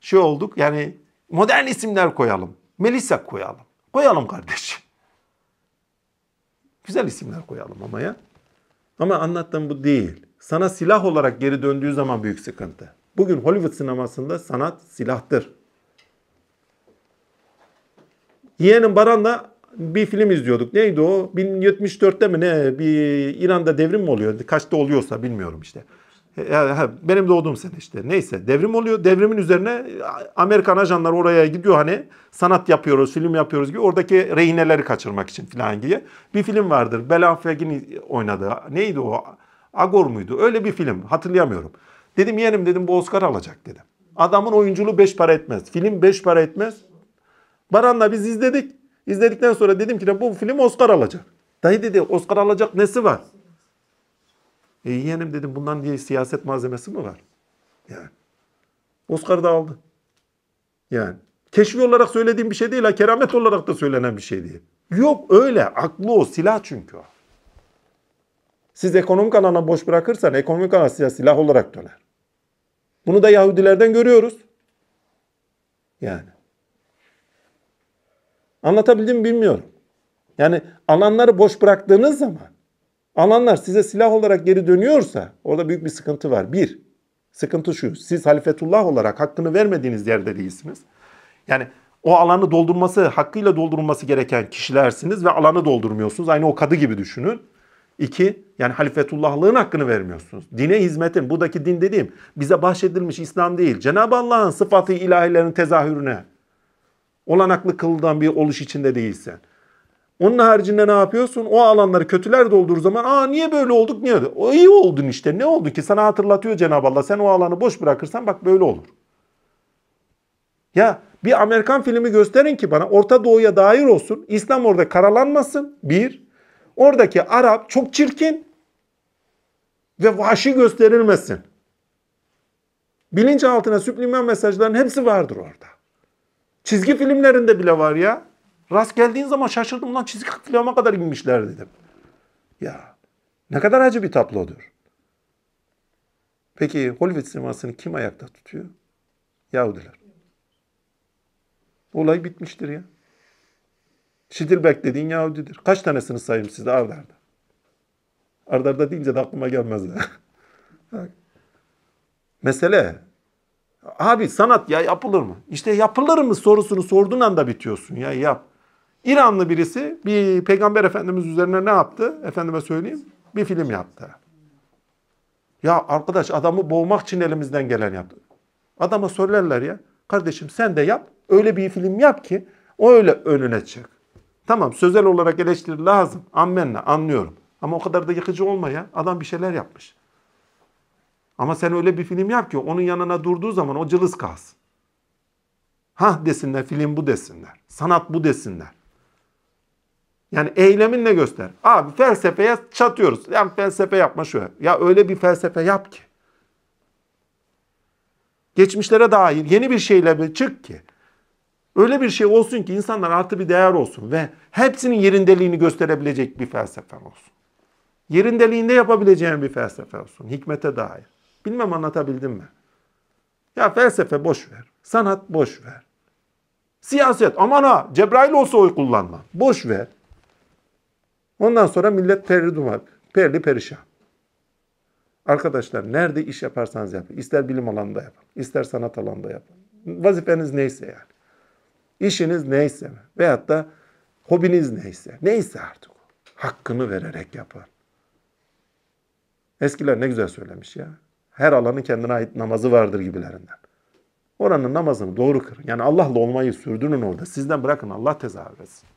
Şey olduk yani modern isimler koyalım. Melisa koyalım. Koyalım kardeşim. Güzel isimler koyalım ama ya. Ama anlattığım bu değil. Sana silah olarak geri döndüğü zaman büyük sıkıntı. Bugün Hollywood sinemasında sanat silahtır. Yeğenim Baran'la bir film izliyorduk. Neydi o? 1074'te mi ne? Bir İran'da devrim mi oluyor? Kaçta oluyorsa bilmiyorum işte. Benim doğduğum sene işte. Neyse devrim oluyor. Devrimin üzerine Amerikan ajanlar oraya gidiyor hani sanat yapıyoruz, film yapıyoruz gibi oradaki rehineleri kaçırmak için falan diye. Bir film vardır. Ben Affleck'in oynadığı. Neydi o? Agor muydu? Öyle bir film. Hatırlayamıyorum. Dedim yeğenim dedim bu Oscar alacak dedim. Adamın oyunculuğu beş para etmez. Film beş para etmez. Baran'la biz izledik. İzledikten sonra dedim ki bu film Oscar alacak. Dayı dedi Oscar alacak nesi var? E yeğenim dedim bundan diye siyaset malzemesi mi var? Yani. Oscar da aldı. Yani. Keşfi olarak söylediğim bir şey değil ha. Keramet olarak da söylenen bir şey değil. Yok öyle. Aklı o. Silah çünkü o. Siz ekonomik alana boş bırakırsan ekonomik alan size silah olarak döner. Bunu da Yahudilerden görüyoruz. Yani. Anlatabildim mi bilmiyorum. Yani alanları boş bıraktığınız zaman alanlar size silah olarak geri dönüyorsa orada büyük bir sıkıntı var. Bir, sıkıntı şu. Siz halifetullah olarak hakkını vermediğiniz yerde değilsiniz. Yani o alanı doldurması, hakkıyla doldurulması gereken kişilersiniz ve alanı doldurmuyorsunuz. Aynı o kadı gibi düşünün. İki, yani halifetullahlığın hakkını vermiyorsunuz. Dine hizmetin, buradaki din dediğim bize bahşedilmiş İslam değil. Cenab-ı Allah'ın sıfatı ilahilerin tezahürüne olanaklı kıldan bir oluş içinde değilsen. Onun haricinde ne yapıyorsun? O alanları kötüler doldurur zaman aa niye böyle olduk niye? O iyi oldun işte ne oldu ki sana hatırlatıyor Cenab-ı Allah. Sen o alanı boş bırakırsan bak böyle olur. Ya bir Amerikan filmi gösterin ki bana Orta Doğu'ya dair olsun. İslam orada karalanmasın. Bir. Oradaki Arap çok çirkin ve vahşi gösterilmesin. Bilinçaltına sübliman mesajların hepsi vardır orada. Çizgi filmlerinde bile var ya. Rast geldiğin zaman şaşırdım lan çizgi filme kadar inmişler dedim. Ya ne kadar acı bir tablodur. Peki Hollywood sinemasını kim ayakta tutuyor? Yahudiler. Olay bitmiştir ya. Şidilbek dediğin Yahudidir. Kaç tanesini sayayım size ardarda? Arda. arda deyince de aklıma gelmez. Mesele Abi sanat ya yapılır mı? İşte yapılır mı sorusunu sorduğun anda bitiyorsun ya yap. İranlı birisi bir peygamber efendimiz üzerine ne yaptı? Efendime söyleyeyim. Bir film yaptı. Ya arkadaş adamı boğmak için elimizden gelen yaptı. Adama söylerler ya. Kardeşim sen de yap. Öyle bir film yap ki o öyle önüne çık. Tamam sözel olarak eleştiri lazım. Ammenle anlıyorum. Ama o kadar da yıkıcı olma ya. Adam bir şeyler yapmış. Ama sen öyle bir film yap ki onun yanına durduğu zaman o cılız kalsın. Ha desinler, film bu desinler. Sanat bu desinler. Yani eylemin ne göster? Abi felsefeye çatıyoruz. Yani felsefe yapma şöyle. Ya öyle bir felsefe yap ki. Geçmişlere dair yeni bir şeyle bir çık ki. Öyle bir şey olsun ki insanlar artı bir değer olsun ve hepsinin yerindeliğini gösterebilecek bir felsefen olsun. Yerindeliğinde yapabileceğin bir felsefe olsun. Hikmete dair. Bilmem anlatabildim mi? Ya felsefe boş ver. Sanat boş ver. Siyaset aman ha Cebrail olsa oy kullanma. Boş ver. Ondan sonra millet perli duvar, perli perişan. Arkadaşlar nerede iş yaparsanız yapın. İster bilim alanında yapın. ister sanat alanında yapın. Vazifeniz neyse yani. İşiniz neyse veyahut da hobiniz neyse. Neyse artık o. Hakkını vererek yapın. Eskiler ne güzel söylemiş ya. Her alanın kendine ait namazı vardır gibilerinden. Oranın namazını doğru kırın. Yani Allah'la olmayı sürdürün orada. Sizden bırakın Allah tezahür etsin.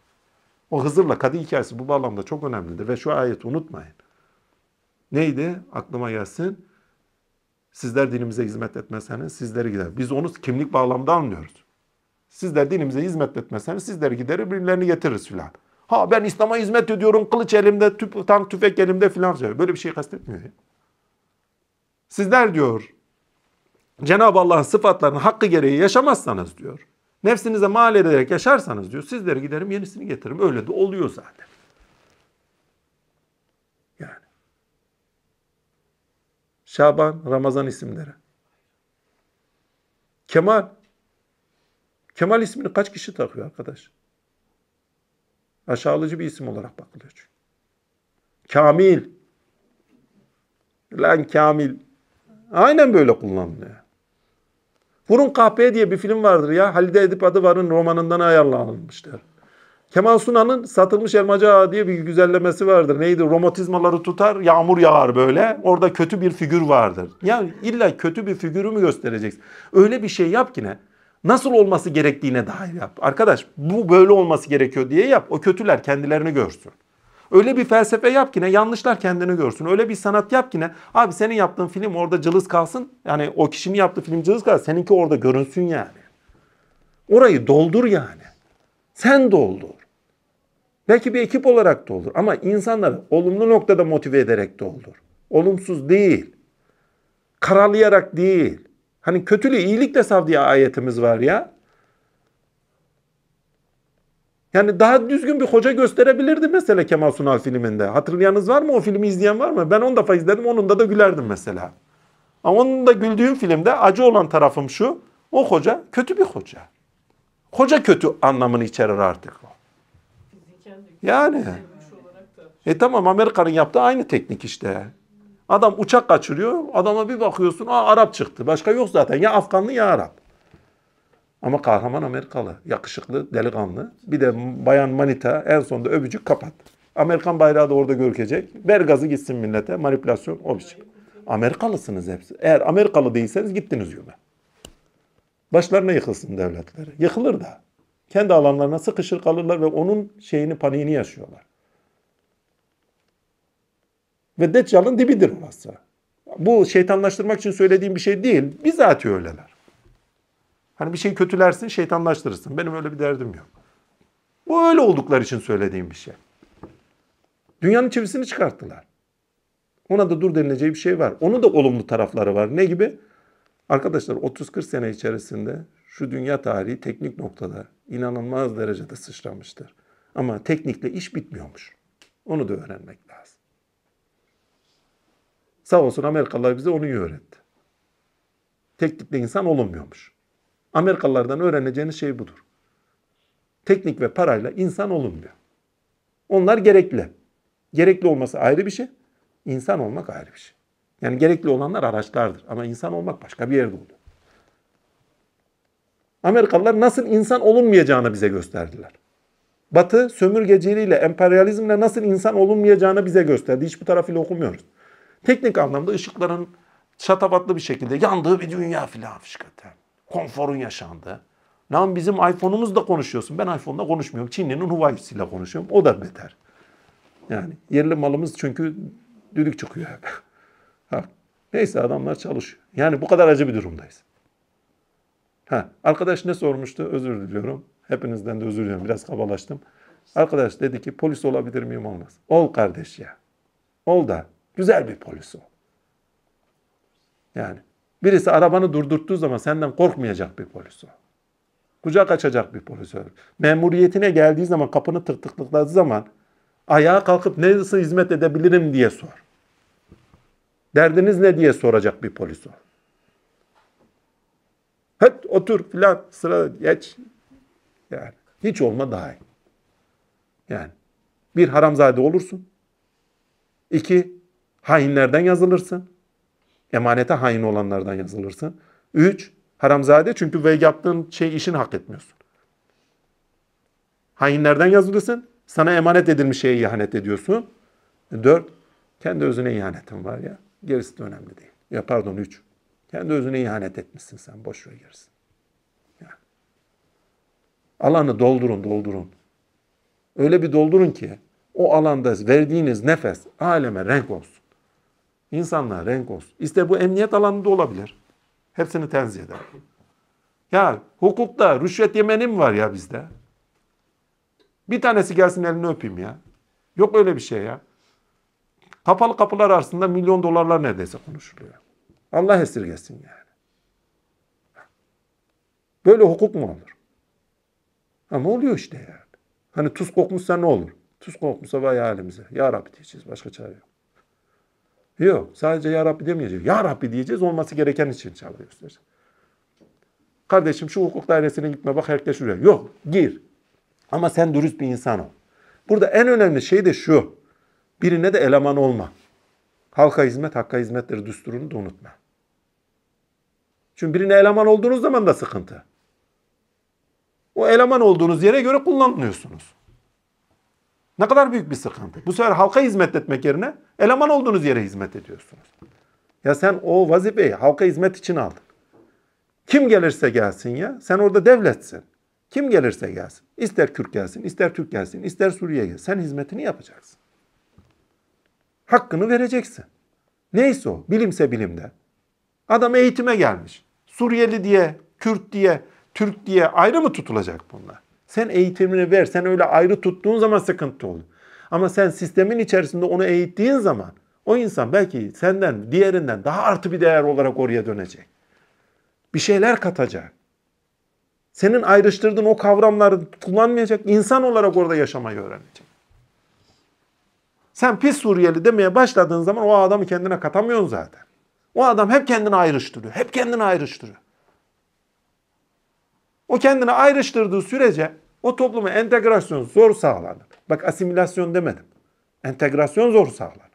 O Hızır'la Kadı hikayesi bu bağlamda çok önemlidir. Ve şu ayeti unutmayın. Neydi? Aklıma gelsin. Sizler dinimize hizmet etmezseniz sizleri gider. Biz onu kimlik bağlamda anlıyoruz. Sizler dinimize hizmet etmezseniz sizleri giderir birilerini getiririz filan. Ha ben İslam'a hizmet ediyorum, kılıç elimde, tüp, tank, tüfek elimde filan. Böyle bir şey kastetmiyor. Sizler diyor Cenab-ı Allah'ın sıfatlarını hakkı gereği yaşamazsanız diyor. Nefsinize mal ederek yaşarsanız diyor. Sizlere giderim yenisini getiririm. Öyle de oluyor zaten. Yani. Şaban, Ramazan isimleri. Kemal. Kemal ismini kaç kişi takıyor arkadaş? Aşağılıcı bir isim olarak bakılıyor çünkü. Kamil. Lan Kamil. Aynen böyle kullanılıyor. Vurun Kahpe diye bir film vardır ya. Halide Edip Adıvar'ın romanından ayarlanmıştır. Kemal Sunal'ın Satılmış Elmacı Ağa diye bir güzellemesi vardır. Neydi? Romatizmaları tutar, yağmur yağar böyle. Orada kötü bir figür vardır. Ya illa kötü bir figürü mü göstereceksin? Öyle bir şey yap ki ne? Nasıl olması gerektiğine dair yap. Arkadaş bu böyle olması gerekiyor diye yap. O kötüler kendilerini görsün. Öyle bir felsefe yap ki ne yanlışlar kendini görsün. Öyle bir sanat yap ki ne abi senin yaptığın film orada cılız kalsın. Yani o kişinin yaptığı film cılız kalsın. Seninki orada görünsün yani. Orayı doldur yani. Sen doldur. Belki bir ekip olarak doldur ama insanları olumlu noktada motive ederek doldur. Olumsuz değil. Karalayarak değil. Hani kötülüğü iyilikle sav diye ayetimiz var ya. Yani daha düzgün bir hoca gösterebilirdi mesela Kemal Sunal filminde. Hatırlayanınız var mı? O filmi izleyen var mı? Ben 10 defa izledim. Onunda da gülerdim mesela. Ama onun da güldüğüm filmde acı olan tarafım şu. O hoca kötü bir hoca. Hoca kötü anlamını içerir artık o. Yani. E tamam Amerika'nın yaptığı aynı teknik işte. Adam uçak kaçırıyor. Adama bir bakıyorsun aa Arap çıktı. Başka yok zaten. Ya Afganlı ya Arap. Ama kahraman Amerikalı. Yakışıklı, delikanlı. Bir de bayan manita en sonunda öpücük kapat. Amerikan bayrağı da orada görükecek. Ver gazı gitsin millete. Manipülasyon o biçim. Amerikalısınız hepsi. Eğer Amerikalı değilseniz gittiniz yöne. Başlarına yıkılsın devletleri. Yıkılır da. Kendi alanlarına sıkışır kalırlar ve onun şeyini paniğini yaşıyorlar. Ve Deccal'ın dibidir orası. Bu şeytanlaştırmak için söylediğim bir şey değil. Bizatihi öyleler. Hani bir şey kötülersin, şeytanlaştırırsın. Benim öyle bir derdim yok. Bu öyle oldukları için söylediğim bir şey. Dünyanın çivisini çıkarttılar. Ona da dur denilecek bir şey var. Onun da olumlu tarafları var. Ne gibi? Arkadaşlar 30-40 sene içerisinde şu dünya tarihi teknik noktada inanılmaz derecede sıçramıştır. Ama teknikle iş bitmiyormuş. Onu da öğrenmek lazım. Sağ olsun Amerikalılar bize onu öğretti. Teknikle insan olunmuyormuş. Amerikalılardan öğreneceğiniz şey budur. Teknik ve parayla insan olunmuyor. Onlar gerekli. Gerekli olması ayrı bir şey. İnsan olmak ayrı bir şey. Yani gerekli olanlar araçlardır. Ama insan olmak başka bir yerde oluyor. Amerikalılar nasıl insan olunmayacağını bize gösterdiler. Batı sömürgeciliğiyle, emperyalizmle nasıl insan olunmayacağını bize gösterdi. Hiç bu tarafıyla okumuyoruz. Teknik anlamda ışıkların şatafatlı bir şekilde yandığı bir dünya filan fışkırtı. Konforun yaşandığı. Lan bizim iPhone'umuzla konuşuyorsun. Ben iPhone'la konuşmuyorum. Çinli'nin Huawei'siyle konuşuyorum. O da beter. Yani yerli malımız çünkü düdük çıkıyor hep. Ha. Neyse adamlar çalışıyor. Yani bu kadar acı bir durumdayız. Ha, arkadaş ne sormuştu? Özür diliyorum. Hepinizden de özür diliyorum. Biraz kabalaştım. Arkadaş dedi ki polis olabilir miyim olmaz. Ol kardeş ya. Ol da güzel bir polis ol. Yani birisi arabanı durdurttuğu zaman senden korkmayacak bir polis ol. Kucak açacak bir polis ol. Memuriyetine geldiği zaman kapını tırtıkladığı zaman ayağa kalkıp nasıl hizmet edebilirim diye sor. Derdiniz ne diye soracak bir polis ol. Hadi otur filan sıra geç. Yani hiç olma daha iyi. Yani bir haramzade olursun. İki hainlerden yazılırsın. Emanete hain olanlardan yazılırsın. Üç haramzade çünkü ve yaptığın şey işini hak etmiyorsun. Hainlerden yazılırsın. Sana emanet edilmiş şeye ihanet ediyorsun. Dört kendi özüne ihanetin var ya. Gerisi de önemli değil. Ya pardon üç. Kendi özüne ihanet etmişsin sen. Boş ver gerisi. Yani. Alanı doldurun, doldurun. Öyle bir doldurun ki o alanda verdiğiniz nefes aleme renk olsun. İnsanlığa renk olsun. İster bu emniyet alanında olabilir. Hepsini tenzih ederim. Ya hukukta rüşvet yemenim var ya bizde. Bir tanesi gelsin elini öpeyim ya. Yok öyle bir şey ya. Kapalı kapılar arasında milyon dolarlar neredeyse konuşuluyor. Allah esirgesin yani. Böyle hukuk mu olur? Ama oluyor işte yani. Hani tuz kokmuşsa ne olur? Tuz kokmuşsa vay halimize. Ya Rabbi diyeceğiz. Başka çare yok. Yok. Sadece Ya Rabbi demeyeceğiz. Ya Rabbi diyeceğiz. Olması gereken için göstereceğiz. Kardeşim şu hukuk dairesine gitme bak herkes şuraya. Yok gir. Ama sen dürüst bir insan ol. Burada en önemli şey de şu. Birine de eleman olma. Halka hizmet, hakka hizmetleri düsturunu da unutma. Çünkü birine eleman olduğunuz zaman da sıkıntı. O eleman olduğunuz yere göre kullanılıyorsunuz. Ne kadar büyük bir sıkıntı. Bu sefer halka hizmet etmek yerine eleman olduğunuz yere hizmet ediyorsunuz. Ya sen o vazifeyi halka hizmet için aldın. Kim gelirse gelsin ya. Sen orada devletsin. Kim gelirse gelsin. İster Kürt gelsin, ister Türk gelsin, ister Suriye gelsin. Sen hizmetini yapacaksın. Hakkını vereceksin. Neyse o. Bilimse bilimde. Adam eğitime gelmiş. Suriyeli diye, Kürt diye, Türk diye ayrı mı tutulacak bunlar? Sen eğitimini ver. Sen öyle ayrı tuttuğun zaman sıkıntı olur. Ama sen sistemin içerisinde onu eğittiğin zaman o insan belki senden, diğerinden daha artı bir değer olarak oraya dönecek. Bir şeyler katacak. Senin ayrıştırdığın o kavramları kullanmayacak. insan olarak orada yaşamayı öğrenecek. Sen pis Suriyeli demeye başladığın zaman o adamı kendine katamıyorsun zaten. O adam hep kendini ayrıştırıyor. Hep kendini ayrıştırıyor. O kendini ayrıştırdığı sürece o topluma entegrasyon zor sağlanır. Bak asimilasyon demedim. Entegrasyon zor sağlanır.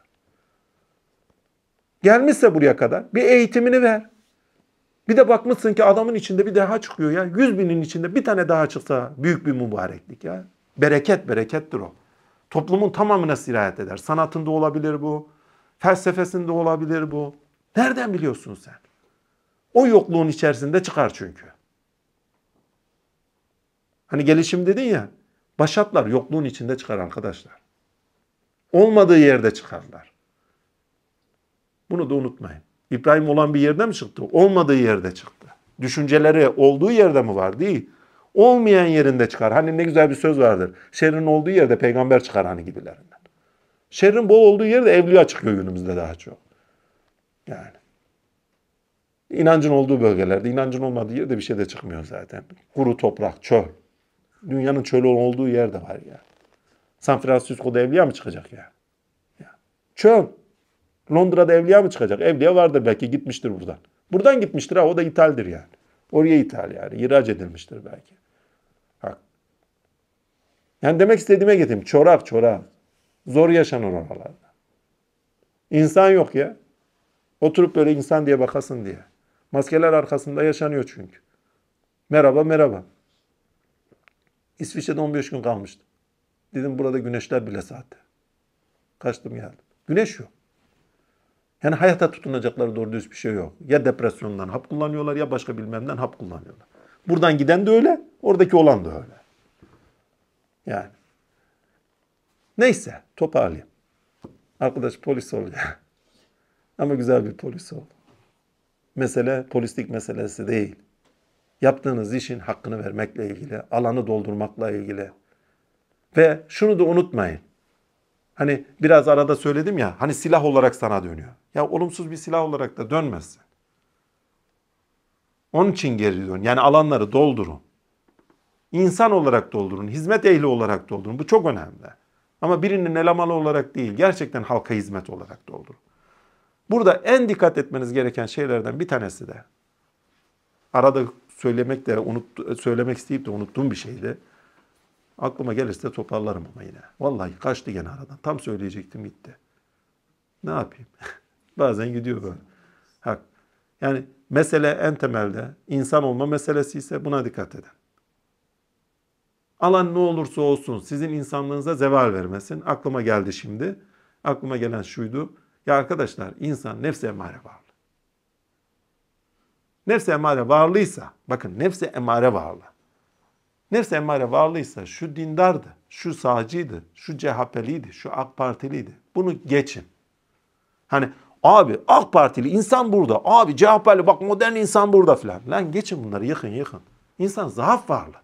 Gelmişse buraya kadar bir eğitimini ver. Bir de bakmışsın ki adamın içinde bir daha çıkıyor ya. Yüz binin içinde bir tane daha çıksa büyük bir mübareklik ya. Bereket berekettir o. Toplumun tamamına sirayet eder. Sanatında olabilir bu. Felsefesinde olabilir bu. Nereden biliyorsun sen? O yokluğun içerisinde çıkar çünkü. Hani gelişim dedin ya. Başatlar yokluğun içinde çıkar arkadaşlar. Olmadığı yerde çıkarlar. Bunu da unutmayın. İbrahim olan bir yerde mi çıktı? Olmadığı yerde çıktı. Düşünceleri olduğu yerde mi var? Değil. Olmayan yerinde çıkar. Hani ne güzel bir söz vardır. Şerrin olduğu yerde peygamber çıkar hani gibilerinden. Şerrin bol olduğu yerde evliya çıkıyor günümüzde daha çok. Yani. İnancın olduğu bölgelerde, inancın olmadığı yerde bir şey de çıkmıyor zaten. Kuru toprak, çöl. Dünyanın çölü olduğu yerde var ya. San Francisco'da evliya mı çıkacak ya? ya. Çöl. Londra'da evliya mı çıkacak? Evliya vardır belki gitmiştir buradan. Buradan gitmiştir ha o da ithaldir yani. Oraya ithal yani. İhraç edilmiştir belki. Bak. Yani demek istediğime getireyim. Çorak çorak. Zor yaşanır oralarda. İnsan yok ya. Oturup böyle insan diye bakasın diye. Maskeler arkasında yaşanıyor çünkü. Merhaba merhaba. İsviçre'de 15 gün kalmıştım. Dedim burada güneşler bile sahte. Kaçtım geldim. Güneş yok. Yani hayata tutunacakları doğru düz bir şey yok. Ya depresyondan hap kullanıyorlar ya başka bilmemden hap kullanıyorlar. Buradan giden de öyle, oradaki olan da öyle. Yani. Neyse, toparlayayım. Arkadaş polis ol ya. Ama güzel bir polis ol. Mesele polislik meselesi değil. Yaptığınız işin hakkını vermekle ilgili, alanı doldurmakla ilgili. Ve şunu da unutmayın. Hani biraz arada söyledim ya, hani silah olarak sana dönüyor. Ya olumsuz bir silah olarak da dönmezsin. Onun için geri dön. Yani alanları doldurun. İnsan olarak doldurun. Hizmet ehli olarak doldurun. Bu çok önemli. Ama birinin elemanı olarak değil, gerçekten halka hizmet olarak doldurun. Burada en dikkat etmeniz gereken şeylerden bir tanesi de arada söylemek de unut, söylemek isteyip de unuttuğum bir şeydi. Aklıma gelirse toparlarım ama yine. Vallahi kaçtı gene aradan. Tam söyleyecektim gitti. Ne yapayım? Bazen gidiyor böyle. Hak. Yani mesele en temelde insan olma meselesi ise buna dikkat edin. Alan ne olursa olsun sizin insanlığınıza zeval vermesin. Aklıma geldi şimdi. Aklıma gelen şuydu. Ya arkadaşlar insan nefse emare bağlı. Nefse emare varlıysa, bakın nefse emare varlı. Nefse emare varlıysa şu dindardı, şu sağcıydı, şu CHP'liydi, şu AK Partiliydi. Bunu geçin. Hani abi AK Partili insan burada, abi CHP'li bak modern insan burada filan. Lan geçin bunları yıkın yıkın. İnsan zaaf varlı.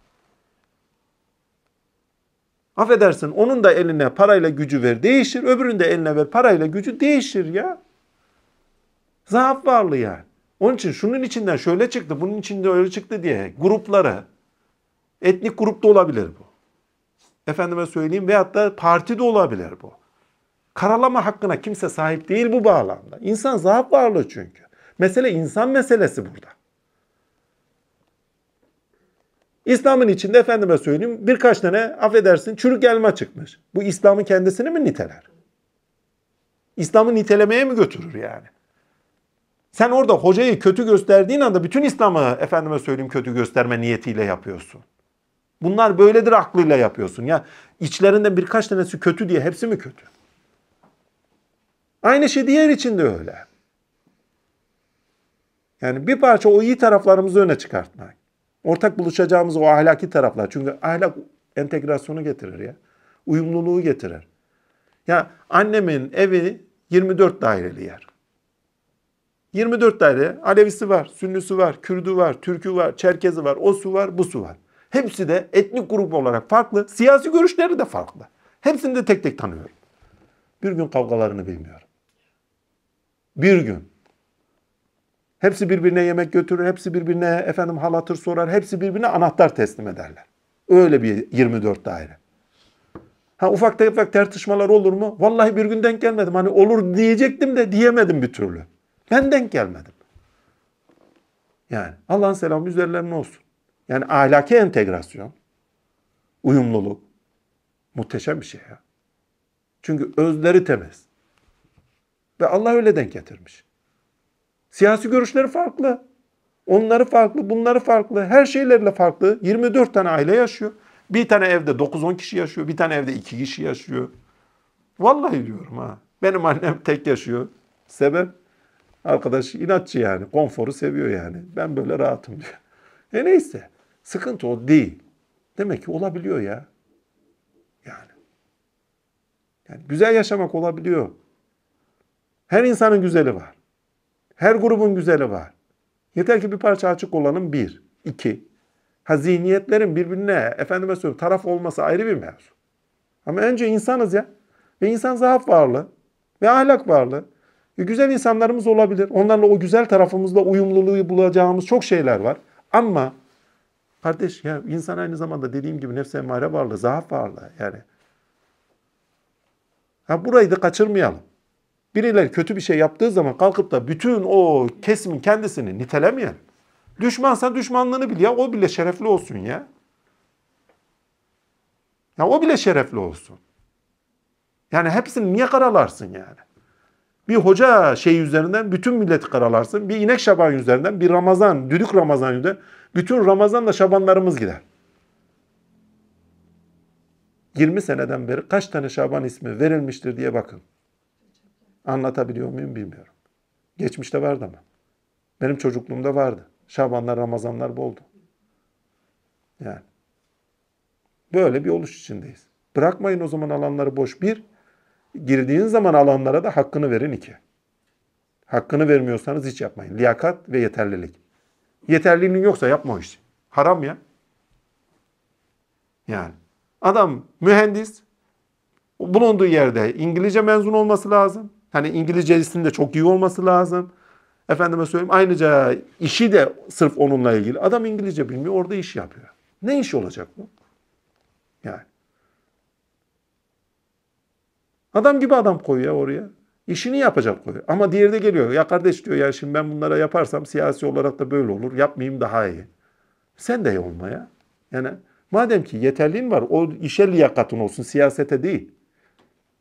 Affedersin onun da eline parayla gücü ver değişir. Öbürünün de eline ver parayla gücü değişir ya. Zaaf varlığı yani. Onun için şunun içinden şöyle çıktı, bunun içinde öyle çıktı diye grupları, etnik grupta olabilir bu. Efendime söyleyeyim veyahut da parti de olabilir bu. Karalama hakkına kimse sahip değil bu bağlamda. İnsan zaaf varlığı çünkü. Mesele insan meselesi burada. İslam'ın içinde efendime söyleyeyim birkaç tane affedersin çürük elma çıkmış. Bu İslam'ın kendisini mi niteler? İslam'ı nitelemeye mi götürür yani? Sen orada hocayı kötü gösterdiğin anda bütün İslam'ı efendime söyleyeyim kötü gösterme niyetiyle yapıyorsun. Bunlar böyledir aklıyla yapıyorsun. Ya içlerinden birkaç tanesi kötü diye hepsi mi kötü? Aynı şey diğer için de öyle. Yani bir parça o iyi taraflarımızı öne çıkartmak. Ortak buluşacağımız o ahlaki taraflar. Çünkü ahlak entegrasyonu getirir ya. Uyumluluğu getirir. Ya annemin evi 24 daireli yer. 24 daire Alevisi var, Sünnüsü var, Kürdü var, Türkü var, Çerkezi var, o su var, bu su var. Hepsi de etnik grup olarak farklı, siyasi görüşleri de farklı. Hepsini de tek tek tanıyorum. Bir gün kavgalarını bilmiyorum. Bir gün. Hepsi birbirine yemek götürür, hepsi birbirine efendim halatır sorar, hepsi birbirine anahtar teslim ederler. Öyle bir 24 daire. Ha ufak tefek tartışmalar olur mu? Vallahi bir gün denk gelmedim. Hani olur diyecektim de diyemedim bir türlü. Ben denk gelmedim. Yani Allah'ın selamı üzerlerine olsun. Yani ahlaki entegrasyon, uyumluluk muhteşem bir şey ya. Çünkü özleri temiz. Ve Allah öyle denk getirmiş. Siyasi görüşleri farklı. Onları farklı, bunları farklı. Her şeylerle farklı. 24 tane aile yaşıyor. Bir tane evde 9-10 kişi yaşıyor. Bir tane evde 2 kişi yaşıyor. Vallahi diyorum ha. Benim annem tek yaşıyor. Sebep? Arkadaş inatçı yani. Konforu seviyor yani. Ben böyle rahatım diyor. E neyse. Sıkıntı o değil. Demek ki olabiliyor ya. Yani. Yani güzel yaşamak olabiliyor. Her insanın güzeli var. Her grubun güzeli var. Yeter ki bir parça açık olalım bir. iki. Ha zihniyetlerin birbirine efendime söyleyeyim taraf olması ayrı bir mevzu. Ama önce insanız ya. Ve insan zaaf varlığı ve ahlak varlığı. E güzel insanlarımız olabilir. Onlarla o güzel tarafımızla uyumluluğu bulacağımız çok şeyler var. Ama kardeş ya insan aynı zamanda dediğim gibi nefse emmare varlığı, zaaf varlığı yani. Ha burayı da kaçırmayalım. Birileri kötü bir şey yaptığı zaman kalkıp da bütün o kesimin kendisini nitelemeyelim. Düşmansa düşmanlığını bil ya. O bile şerefli olsun ya. Ya o bile şerefli olsun. Yani hepsini niye karalarsın yani? Bir hoca şey üzerinden bütün milleti karalarsın. Bir inek şaban üzerinden, bir Ramazan, düdük Ramazan üzerinden. Bütün Ramazanla şabanlarımız gider. 20 seneden beri kaç tane şaban ismi verilmiştir diye bakın. Anlatabiliyor muyum bilmiyorum. Geçmişte vardı ama. Benim çocukluğumda vardı. Şabanlar, Ramazanlar boldu. Yani. Böyle bir oluş içindeyiz. Bırakmayın o zaman alanları boş. Bir, girdiğin zaman alanlara da hakkını verin iki. Hakkını vermiyorsanız hiç yapmayın. Liyakat ve yeterlilik. Yeterliliğin yoksa yapma o işi. Haram ya. Yani. Adam mühendis, bulunduğu yerde İngilizce mezun olması lazım. Hani İngilizcesinin de çok iyi olması lazım. Efendime söyleyeyim ayrıca işi de sırf onunla ilgili. Adam İngilizce bilmiyor orada iş yapıyor. Ne iş olacak bu? Yani. Adam gibi adam koyuyor oraya. İşini yapacak koyuyor. Ama diğeri de geliyor. Ya kardeş diyor ya şimdi ben bunlara yaparsam siyasi olarak da böyle olur. Yapmayayım daha iyi. Sen de olma ya. Yani madem ki yeterliğin var o işe liyakatın olsun siyasete değil.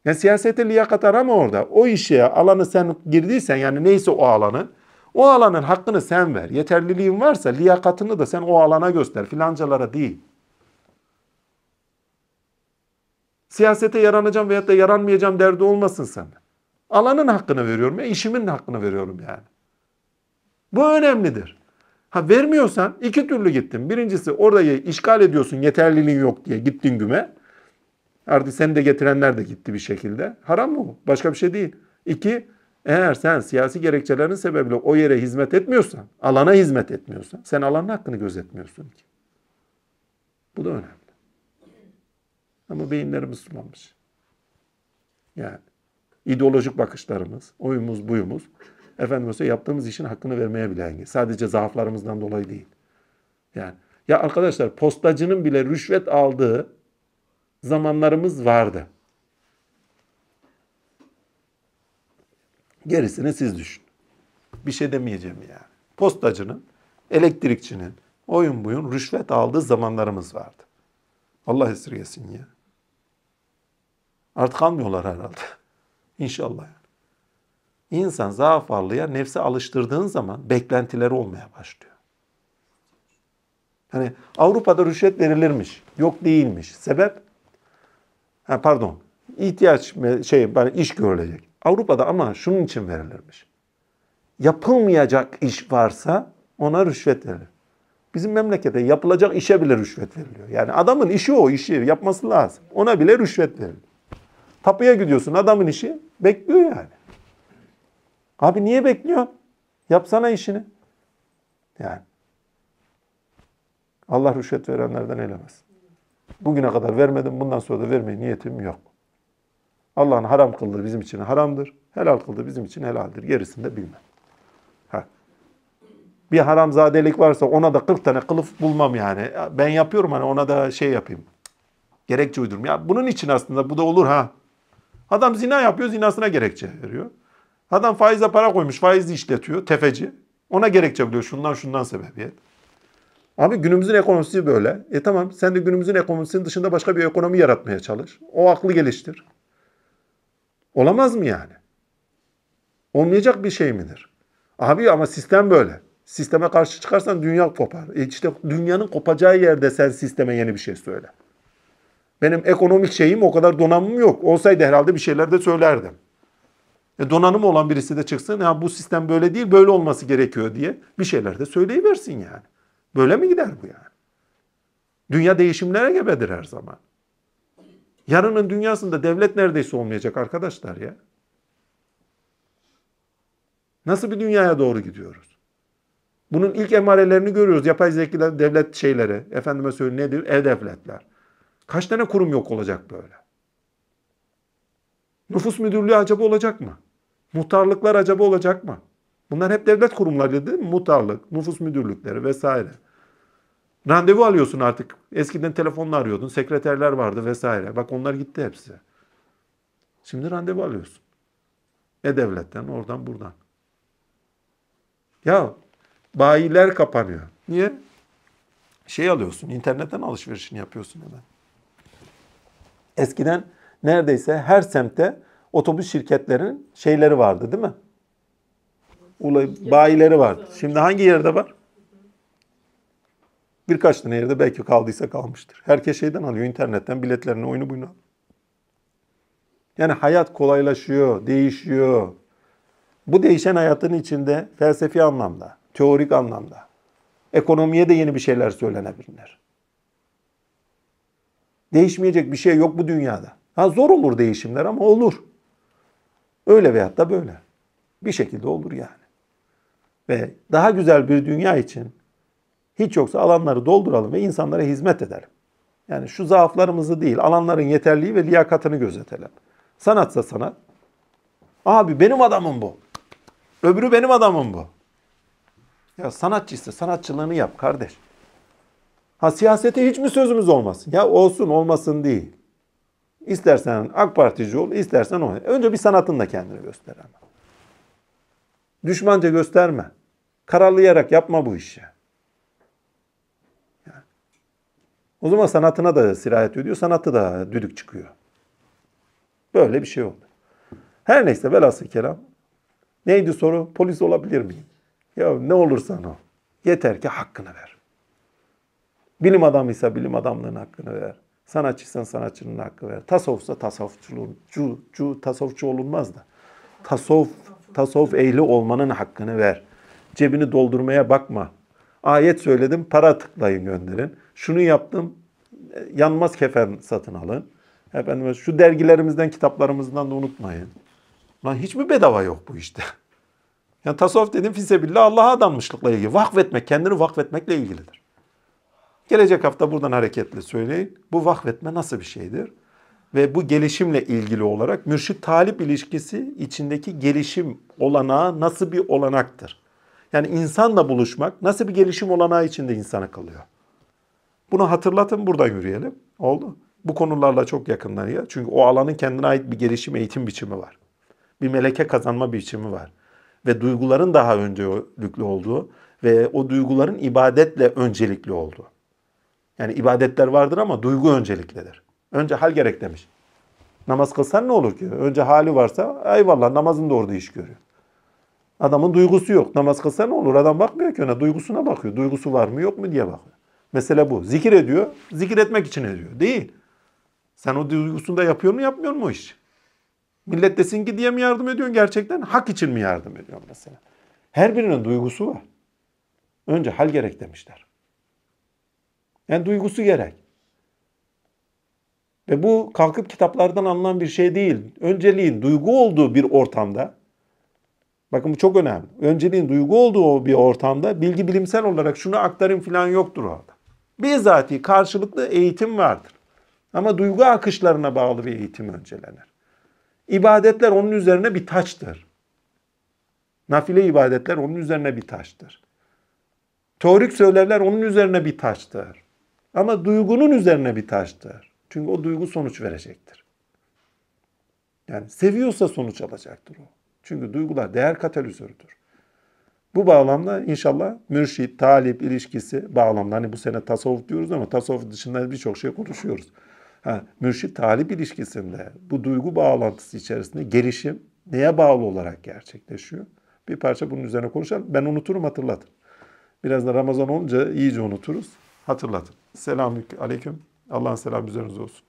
Yani siyasete liyakat arama orada. O işe alanı sen girdiysen yani neyse o alanı o alanın hakkını sen ver. Yeterliliğin varsa liyakatını da sen o alana göster. Filancalara değil. Siyasete yaranacağım veyahut da yaranmayacağım derdi olmasın sen. Alanın hakkını veriyorum ya, işimin hakkını veriyorum yani. Bu önemlidir. Ha vermiyorsan iki türlü gittin. Birincisi orayı işgal ediyorsun yeterliliğin yok diye gittin güme. Artık seni de getirenler de gitti bir şekilde. Haram mı bu? Başka bir şey değil. İki, eğer sen siyasi gerekçelerin sebebiyle o yere hizmet etmiyorsan, alana hizmet etmiyorsan, sen alanın hakkını gözetmiyorsun ki. Bu da önemli. Ama beyinlerimiz sulanmış. Yani ideolojik bakışlarımız, oyumuz, buyumuz efendim mesela yaptığımız işin hakkını vermeye bile engel. Sadece zaaflarımızdan dolayı değil. Yani ya arkadaşlar postacının bile rüşvet aldığı zamanlarımız vardı. Gerisini siz düşün. Bir şey demeyeceğim yani. Postacının, elektrikçinin, oyun buyun rüşvet aldığı zamanlarımız vardı. Allah esirgesin ya. Artık almıyorlar herhalde. İnşallah. Yani. İnsan zaaf varlığa nefse alıştırdığın zaman beklentileri olmaya başlıyor. Hani Avrupa'da rüşvet verilirmiş. Yok değilmiş. Sebep? Ha, pardon. İhtiyaç şey yani iş görülecek. Avrupa'da ama şunun için verilirmiş. Yapılmayacak iş varsa ona rüşvet verilir. Bizim memlekette yapılacak işe bile rüşvet veriliyor. Yani adamın işi o işi yapması lazım. Ona bile rüşvet veriliyor. Tapuya gidiyorsun adamın işi bekliyor yani. Abi niye bekliyor? Yapsana işini. Yani. Allah rüşvet verenlerden eylemez. Bugüne kadar vermedim, bundan sonra da vermeye niyetim yok. Allah'ın haram kıldığı bizim için haramdır, helal kıldığı bizim için helaldir. Gerisini de bilmem. Ha. Bir haramzadelik varsa ona da 40 tane kılıf bulmam yani. Ben yapıyorum hani ona da şey yapayım. Gerekçe uydurum. Ya bunun için aslında bu da olur ha. Adam zina yapıyor, zinasına gerekçe veriyor. Adam faize para koymuş, faizi işletiyor, tefeci. Ona gerekçe buluyor, şundan şundan sebebiyet. Abi günümüzün ekonomisi böyle. E tamam sen de günümüzün ekonomisinin dışında başka bir ekonomi yaratmaya çalış. O aklı geliştir. Olamaz mı yani? Olmayacak bir şey midir? Abi ama sistem böyle. Sisteme karşı çıkarsan dünya kopar. E işte dünyanın kopacağı yerde sen sisteme yeni bir şey söyle. Benim ekonomik şeyim o kadar donanımım yok. Olsaydı herhalde bir şeyler de söylerdim. E donanım olan birisi de çıksın ya bu sistem böyle değil böyle olması gerekiyor diye bir şeyler de söyleyiversin yani. Böyle mi gider bu yani? Dünya değişimlere gebedir her zaman. Yarının dünyasında devlet neredeyse olmayacak arkadaşlar ya. Nasıl bir dünyaya doğru gidiyoruz? Bunun ilk emarelerini görüyoruz. Yapay zekalar, devlet şeyleri, efendime söyleyeyim nedir? E-Devletler. Kaç tane kurum yok olacak böyle? Nüfus müdürlüğü acaba olacak mı? Muhtarlıklar acaba olacak mı? Bunlar hep devlet kurumları değil mi? Muhtarlık, nüfus müdürlükleri vesaire. Randevu alıyorsun artık. Eskiden telefonla arıyordun. Sekreterler vardı vesaire. Bak onlar gitti hepsi. Şimdi randevu alıyorsun. E-Devlet'ten, oradan buradan. Ya bayiler kapanıyor. Niye? Şey alıyorsun, internetten alışverişini yapıyorsun hemen. Eskiden neredeyse her semtte otobüs şirketlerinin şeyleri vardı değil mi? Bayileri vardı. Şimdi hangi yerde var? Birkaç tane yerde belki kaldıysa kalmıştır. Herkes şeyden alıyor, internetten biletlerini, oyunu buyunu Yani hayat kolaylaşıyor, değişiyor. Bu değişen hayatın içinde felsefi anlamda, teorik anlamda, ekonomiye de yeni bir şeyler söylenebilir. Değişmeyecek bir şey yok bu dünyada. Ha zor olur değişimler ama olur. Öyle veyahut da böyle. Bir şekilde olur yani. Ve daha güzel bir dünya için hiç yoksa alanları dolduralım ve insanlara hizmet edelim. Yani şu zaaflarımızı değil, alanların yeterliği ve liyakatını gözetelim. Sanatsa sanat. Abi benim adamım bu. Öbürü benim adamım bu. Ya sanatçıysa sanatçılığını yap kardeş. Ha siyasete hiç mi sözümüz olmasın? Ya olsun olmasın değil. İstersen AK Partici ol, istersen o. Önce bir sanatın da kendini göster ama. Düşmanca gösterme. Kararlayarak yapma bu işi. O zaman sanatına da sirayet ediyor, sanatı da düdük çıkıyor. Böyle bir şey oldu. Her neyse velhasıl kelam. Neydi soru? Polis olabilir miyim? Ya ne olursan o. Yeter ki hakkını ver. Bilim adamıysa bilim adamlığının hakkını ver. Sanatçıysan sanatçının hakkı ver. Tasavvufsa tasavvufçuluğun, cu, cu, tasavvufçu olunmaz da. Tasavvuf, tasavvuf ehli olmanın hakkını ver. Cebini doldurmaya bakma. Ayet söyledim, para tıklayın gönderin. Şunu yaptım, yanmaz kefen satın alın. Efendim şu dergilerimizden, kitaplarımızdan da unutmayın. Lan hiç mi bedava yok bu işte? Yani tasavvuf dedim fisebillah Allah'a adanmışlıkla ilgili. Vakfetmek, kendini vakfetmekle ilgilidir. Gelecek hafta buradan hareketle söyleyin. Bu vakfetme nasıl bir şeydir? ve bu gelişimle ilgili olarak mürşit talip ilişkisi içindeki gelişim olanağı nasıl bir olanaktır? Yani insanla buluşmak nasıl bir gelişim olanağı içinde insana kalıyor? Bunu hatırlatın buradan yürüyelim. Oldu. Bu konularla çok yakından ya. Çünkü o alanın kendine ait bir gelişim eğitim biçimi var. Bir meleke kazanma biçimi var. Ve duyguların daha öncelikli olduğu ve o duyguların ibadetle öncelikli olduğu. Yani ibadetler vardır ama duygu önceliklidir. Önce hal gerek demiş. Namaz kılsan ne olur ki? Önce hali varsa eyvallah namazın da orada iş görüyor. Adamın duygusu yok. Namaz kılsa ne olur? Adam bakmıyor ki ona. Duygusuna bakıyor. Duygusu var mı yok mu diye bakıyor. Mesele bu. Zikir ediyor. Zikir etmek için ediyor. Değil. Sen o duygusunda yapıyor mu yapmıyor mu o iş? Millet desin ki diye mi yardım ediyorsun gerçekten? Hak için mi yardım ediyorsun mesela? Her birinin duygusu var. Önce hal gerek demişler. Yani duygusu gerek. Ve bu kalkıp kitaplardan alınan bir şey değil. Önceliğin duygu olduğu bir ortamda, bakın bu çok önemli. Önceliğin duygu olduğu bir ortamda bilgi bilimsel olarak şunu aktarayım falan yoktur orada. Bizatihi karşılıklı eğitim vardır. Ama duygu akışlarına bağlı bir eğitim öncelenir. İbadetler onun üzerine bir taçtır. Nafile ibadetler onun üzerine bir taçtır. Teorik söylevler onun üzerine bir taçtır. Ama duygunun üzerine bir taçtır. Çünkü o duygu sonuç verecektir. Yani seviyorsa sonuç alacaktır o. Çünkü duygular değer katalizörüdür. Bu bağlamda inşallah mürşit, talip ilişkisi bağlamda hani bu sene tasavvuf diyoruz ama tasavvuf dışında birçok şey konuşuyoruz. Ha, mürşit talip ilişkisinde bu duygu bağlantısı içerisinde gelişim neye bağlı olarak gerçekleşiyor? Bir parça bunun üzerine konuşalım. Ben unuturum hatırlatın. Biraz da Ramazan olunca iyice unuturuz. Hatırlatın. Selamünaleyküm. Allah'ın selamı üzerinize olsun.